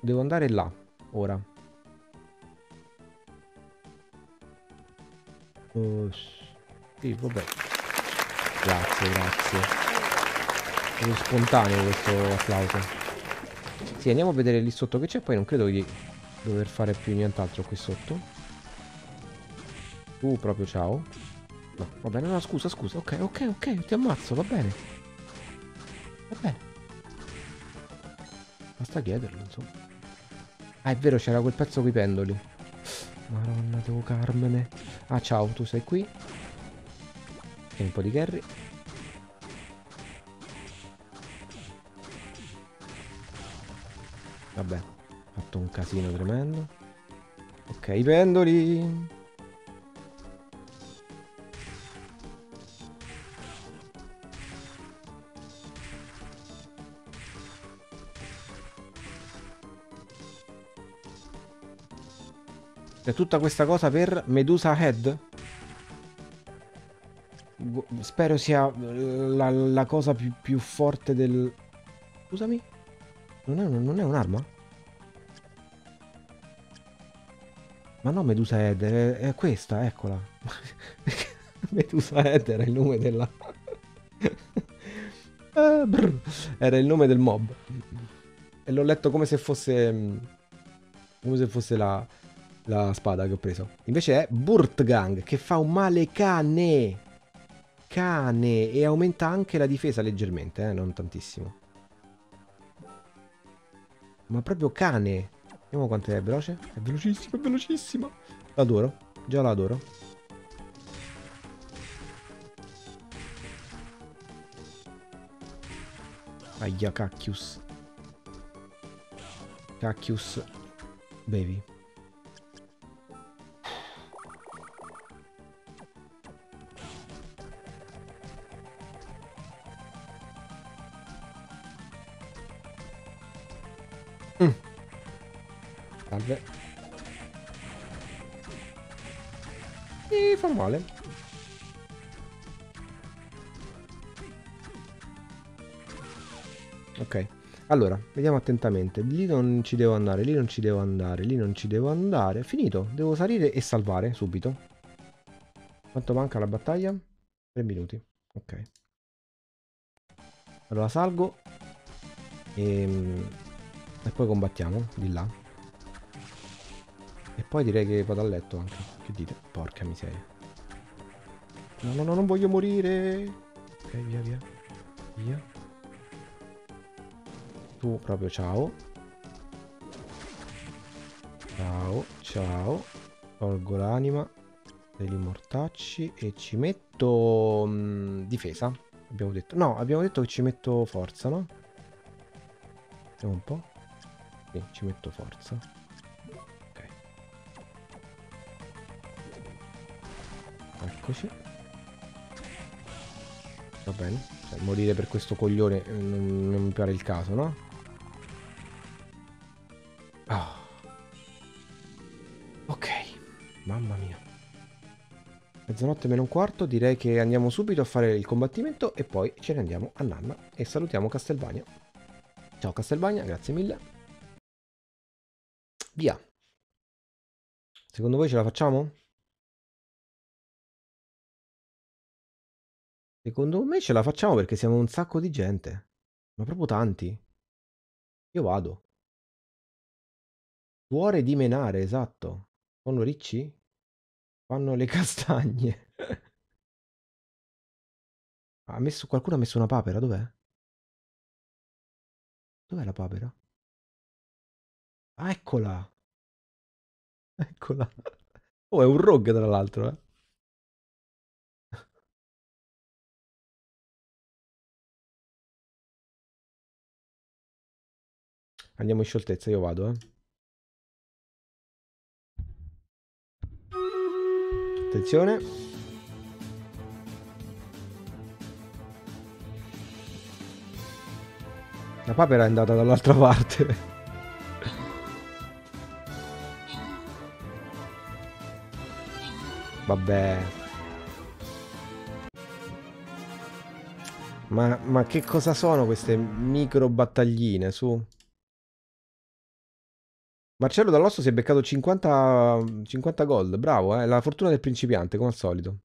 devo andare là, ora. Uh, sì, vabbè. Grazie, grazie. È spontaneo questo applauso. Sì, andiamo a vedere lì sotto che c'è, poi non credo di dover fare più nient'altro qui sotto. Tu proprio ciao. No, va bene, no, scusa, scusa. Ok, ok, ok, ti ammazzo, va bene. Va bene. Basta chiederlo, insomma. Ah, è vero, c'era quel pezzo coi pendoli. Madonna, devo carmene. Ah, ciao, tu sei qui. E un po' di carry. Vabbè, un casino tremendo. Ok, i pendoli. C'è tutta questa cosa per Medusa Head? Spero sia eh, la, la cosa più, più forte del... Scusami? Non è, non è un'arma? Ma no, Medusa Head, è, questa, eccola. Medusa Head era il nome della... Brr. era il nome del mob. E l'ho letto come se fosse... mm, Come se fosse la, la spada che ho preso. Invece è Burtgang, che fa un male cane. Cane. E aumenta anche la difesa leggermente, eh, non tantissimo. Ma proprio cane. Vediamo quanto è veloce. È velocissima, è velocissima. L'adoro. Già l'adoro. Aia, cacchius. Cacchius. Bevi. Male. Ok. Allora, vediamo attentamente. Lì non ci devo andare, lì non ci devo andare, lì non ci devo andare. Finito. Devo salire e salvare subito. Quanto manca la battaglia? 3 minuti. Ok. Allora salgo. E, e poi combattiamo di là. E poi direi che vado a letto anche. Che dite? Porca miseria. No, no, no, non voglio morire. Ok, via, via. Via. Tu proprio ciao. Ciao, ciao. Tolgo l'anima. degli mortacci e ci metto mh, difesa. Abbiamo detto. No, abbiamo detto che ci metto forza, no? Vediamo un po'. Sì, ci metto forza. Eccoci. Va bene. Cioè, morire per questo coglione eh, non, non mi pare il caso, no? Ah. Ok. Mamma mia. Mezzanotte meno un quarto, direi che andiamo subito a fare il combattimento e poi ce ne andiamo a Nanna e salutiamo Castelvania. Ciao Castelvania, grazie mille. Via. Secondo voi ce la facciamo? Secondo me ce la facciamo perché siamo un sacco di gente. Ma proprio tanti. Io vado. Cuore di menare, esatto. Sono ricci? Fanno le castagne. ha messo, qualcuno ha messo una papera, dov'è? Dov'è la papera? Ah, eccola. Eccola. Oh, è un rogue tra l'altro, eh. Andiamo in scioltezza, io vado, eh. Attenzione. La papera è andata dall'altra parte. Vabbè. Ma, ma che cosa sono queste micro battagline, su? Marcello Dall'Osso si è beccato 50, 50 gold, bravo, eh? la fortuna del principiante, come al solito.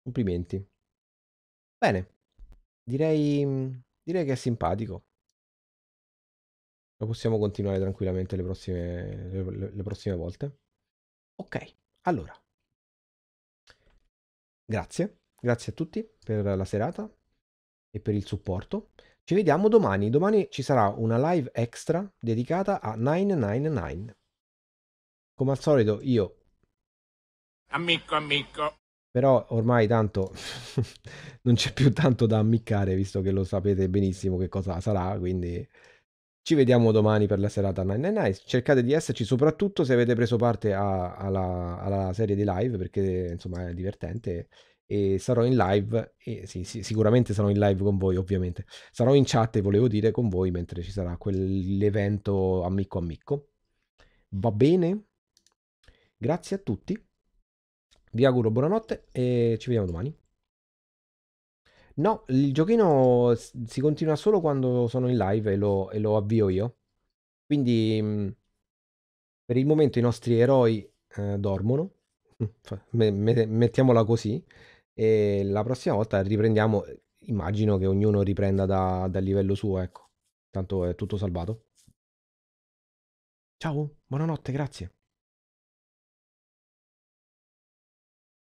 Complimenti. Bene, direi, direi che è simpatico. Lo possiamo continuare tranquillamente le prossime, le, le prossime volte. Ok, allora. Grazie, grazie a tutti per la serata e per il supporto. Ci vediamo domani. Domani ci sarà una live extra dedicata a 999. Come al solito io... Amico, amico. Però ormai tanto non c'è più tanto da ammiccare, visto che lo sapete benissimo che cosa sarà, quindi ci vediamo domani per la serata 999. Cercate di esserci, soprattutto se avete preso parte a, alla, alla serie di live, perché insomma è divertente e sarò in live, e sì, sì, sicuramente sarò in live con voi ovviamente, sarò in chat, volevo dire, con voi mentre ci sarà quell'evento amico amico. Va bene? Grazie a tutti, vi auguro buonanotte e ci vediamo domani. No, il giochino si continua solo quando sono in live e lo, e lo avvio io. Quindi mm, per il momento i nostri eroi eh, dormono, mettiamola così, e la prossima volta riprendiamo, immagino che ognuno riprenda da, dal livello suo, ecco. Tanto è tutto salvato. Ciao, buonanotte, grazie.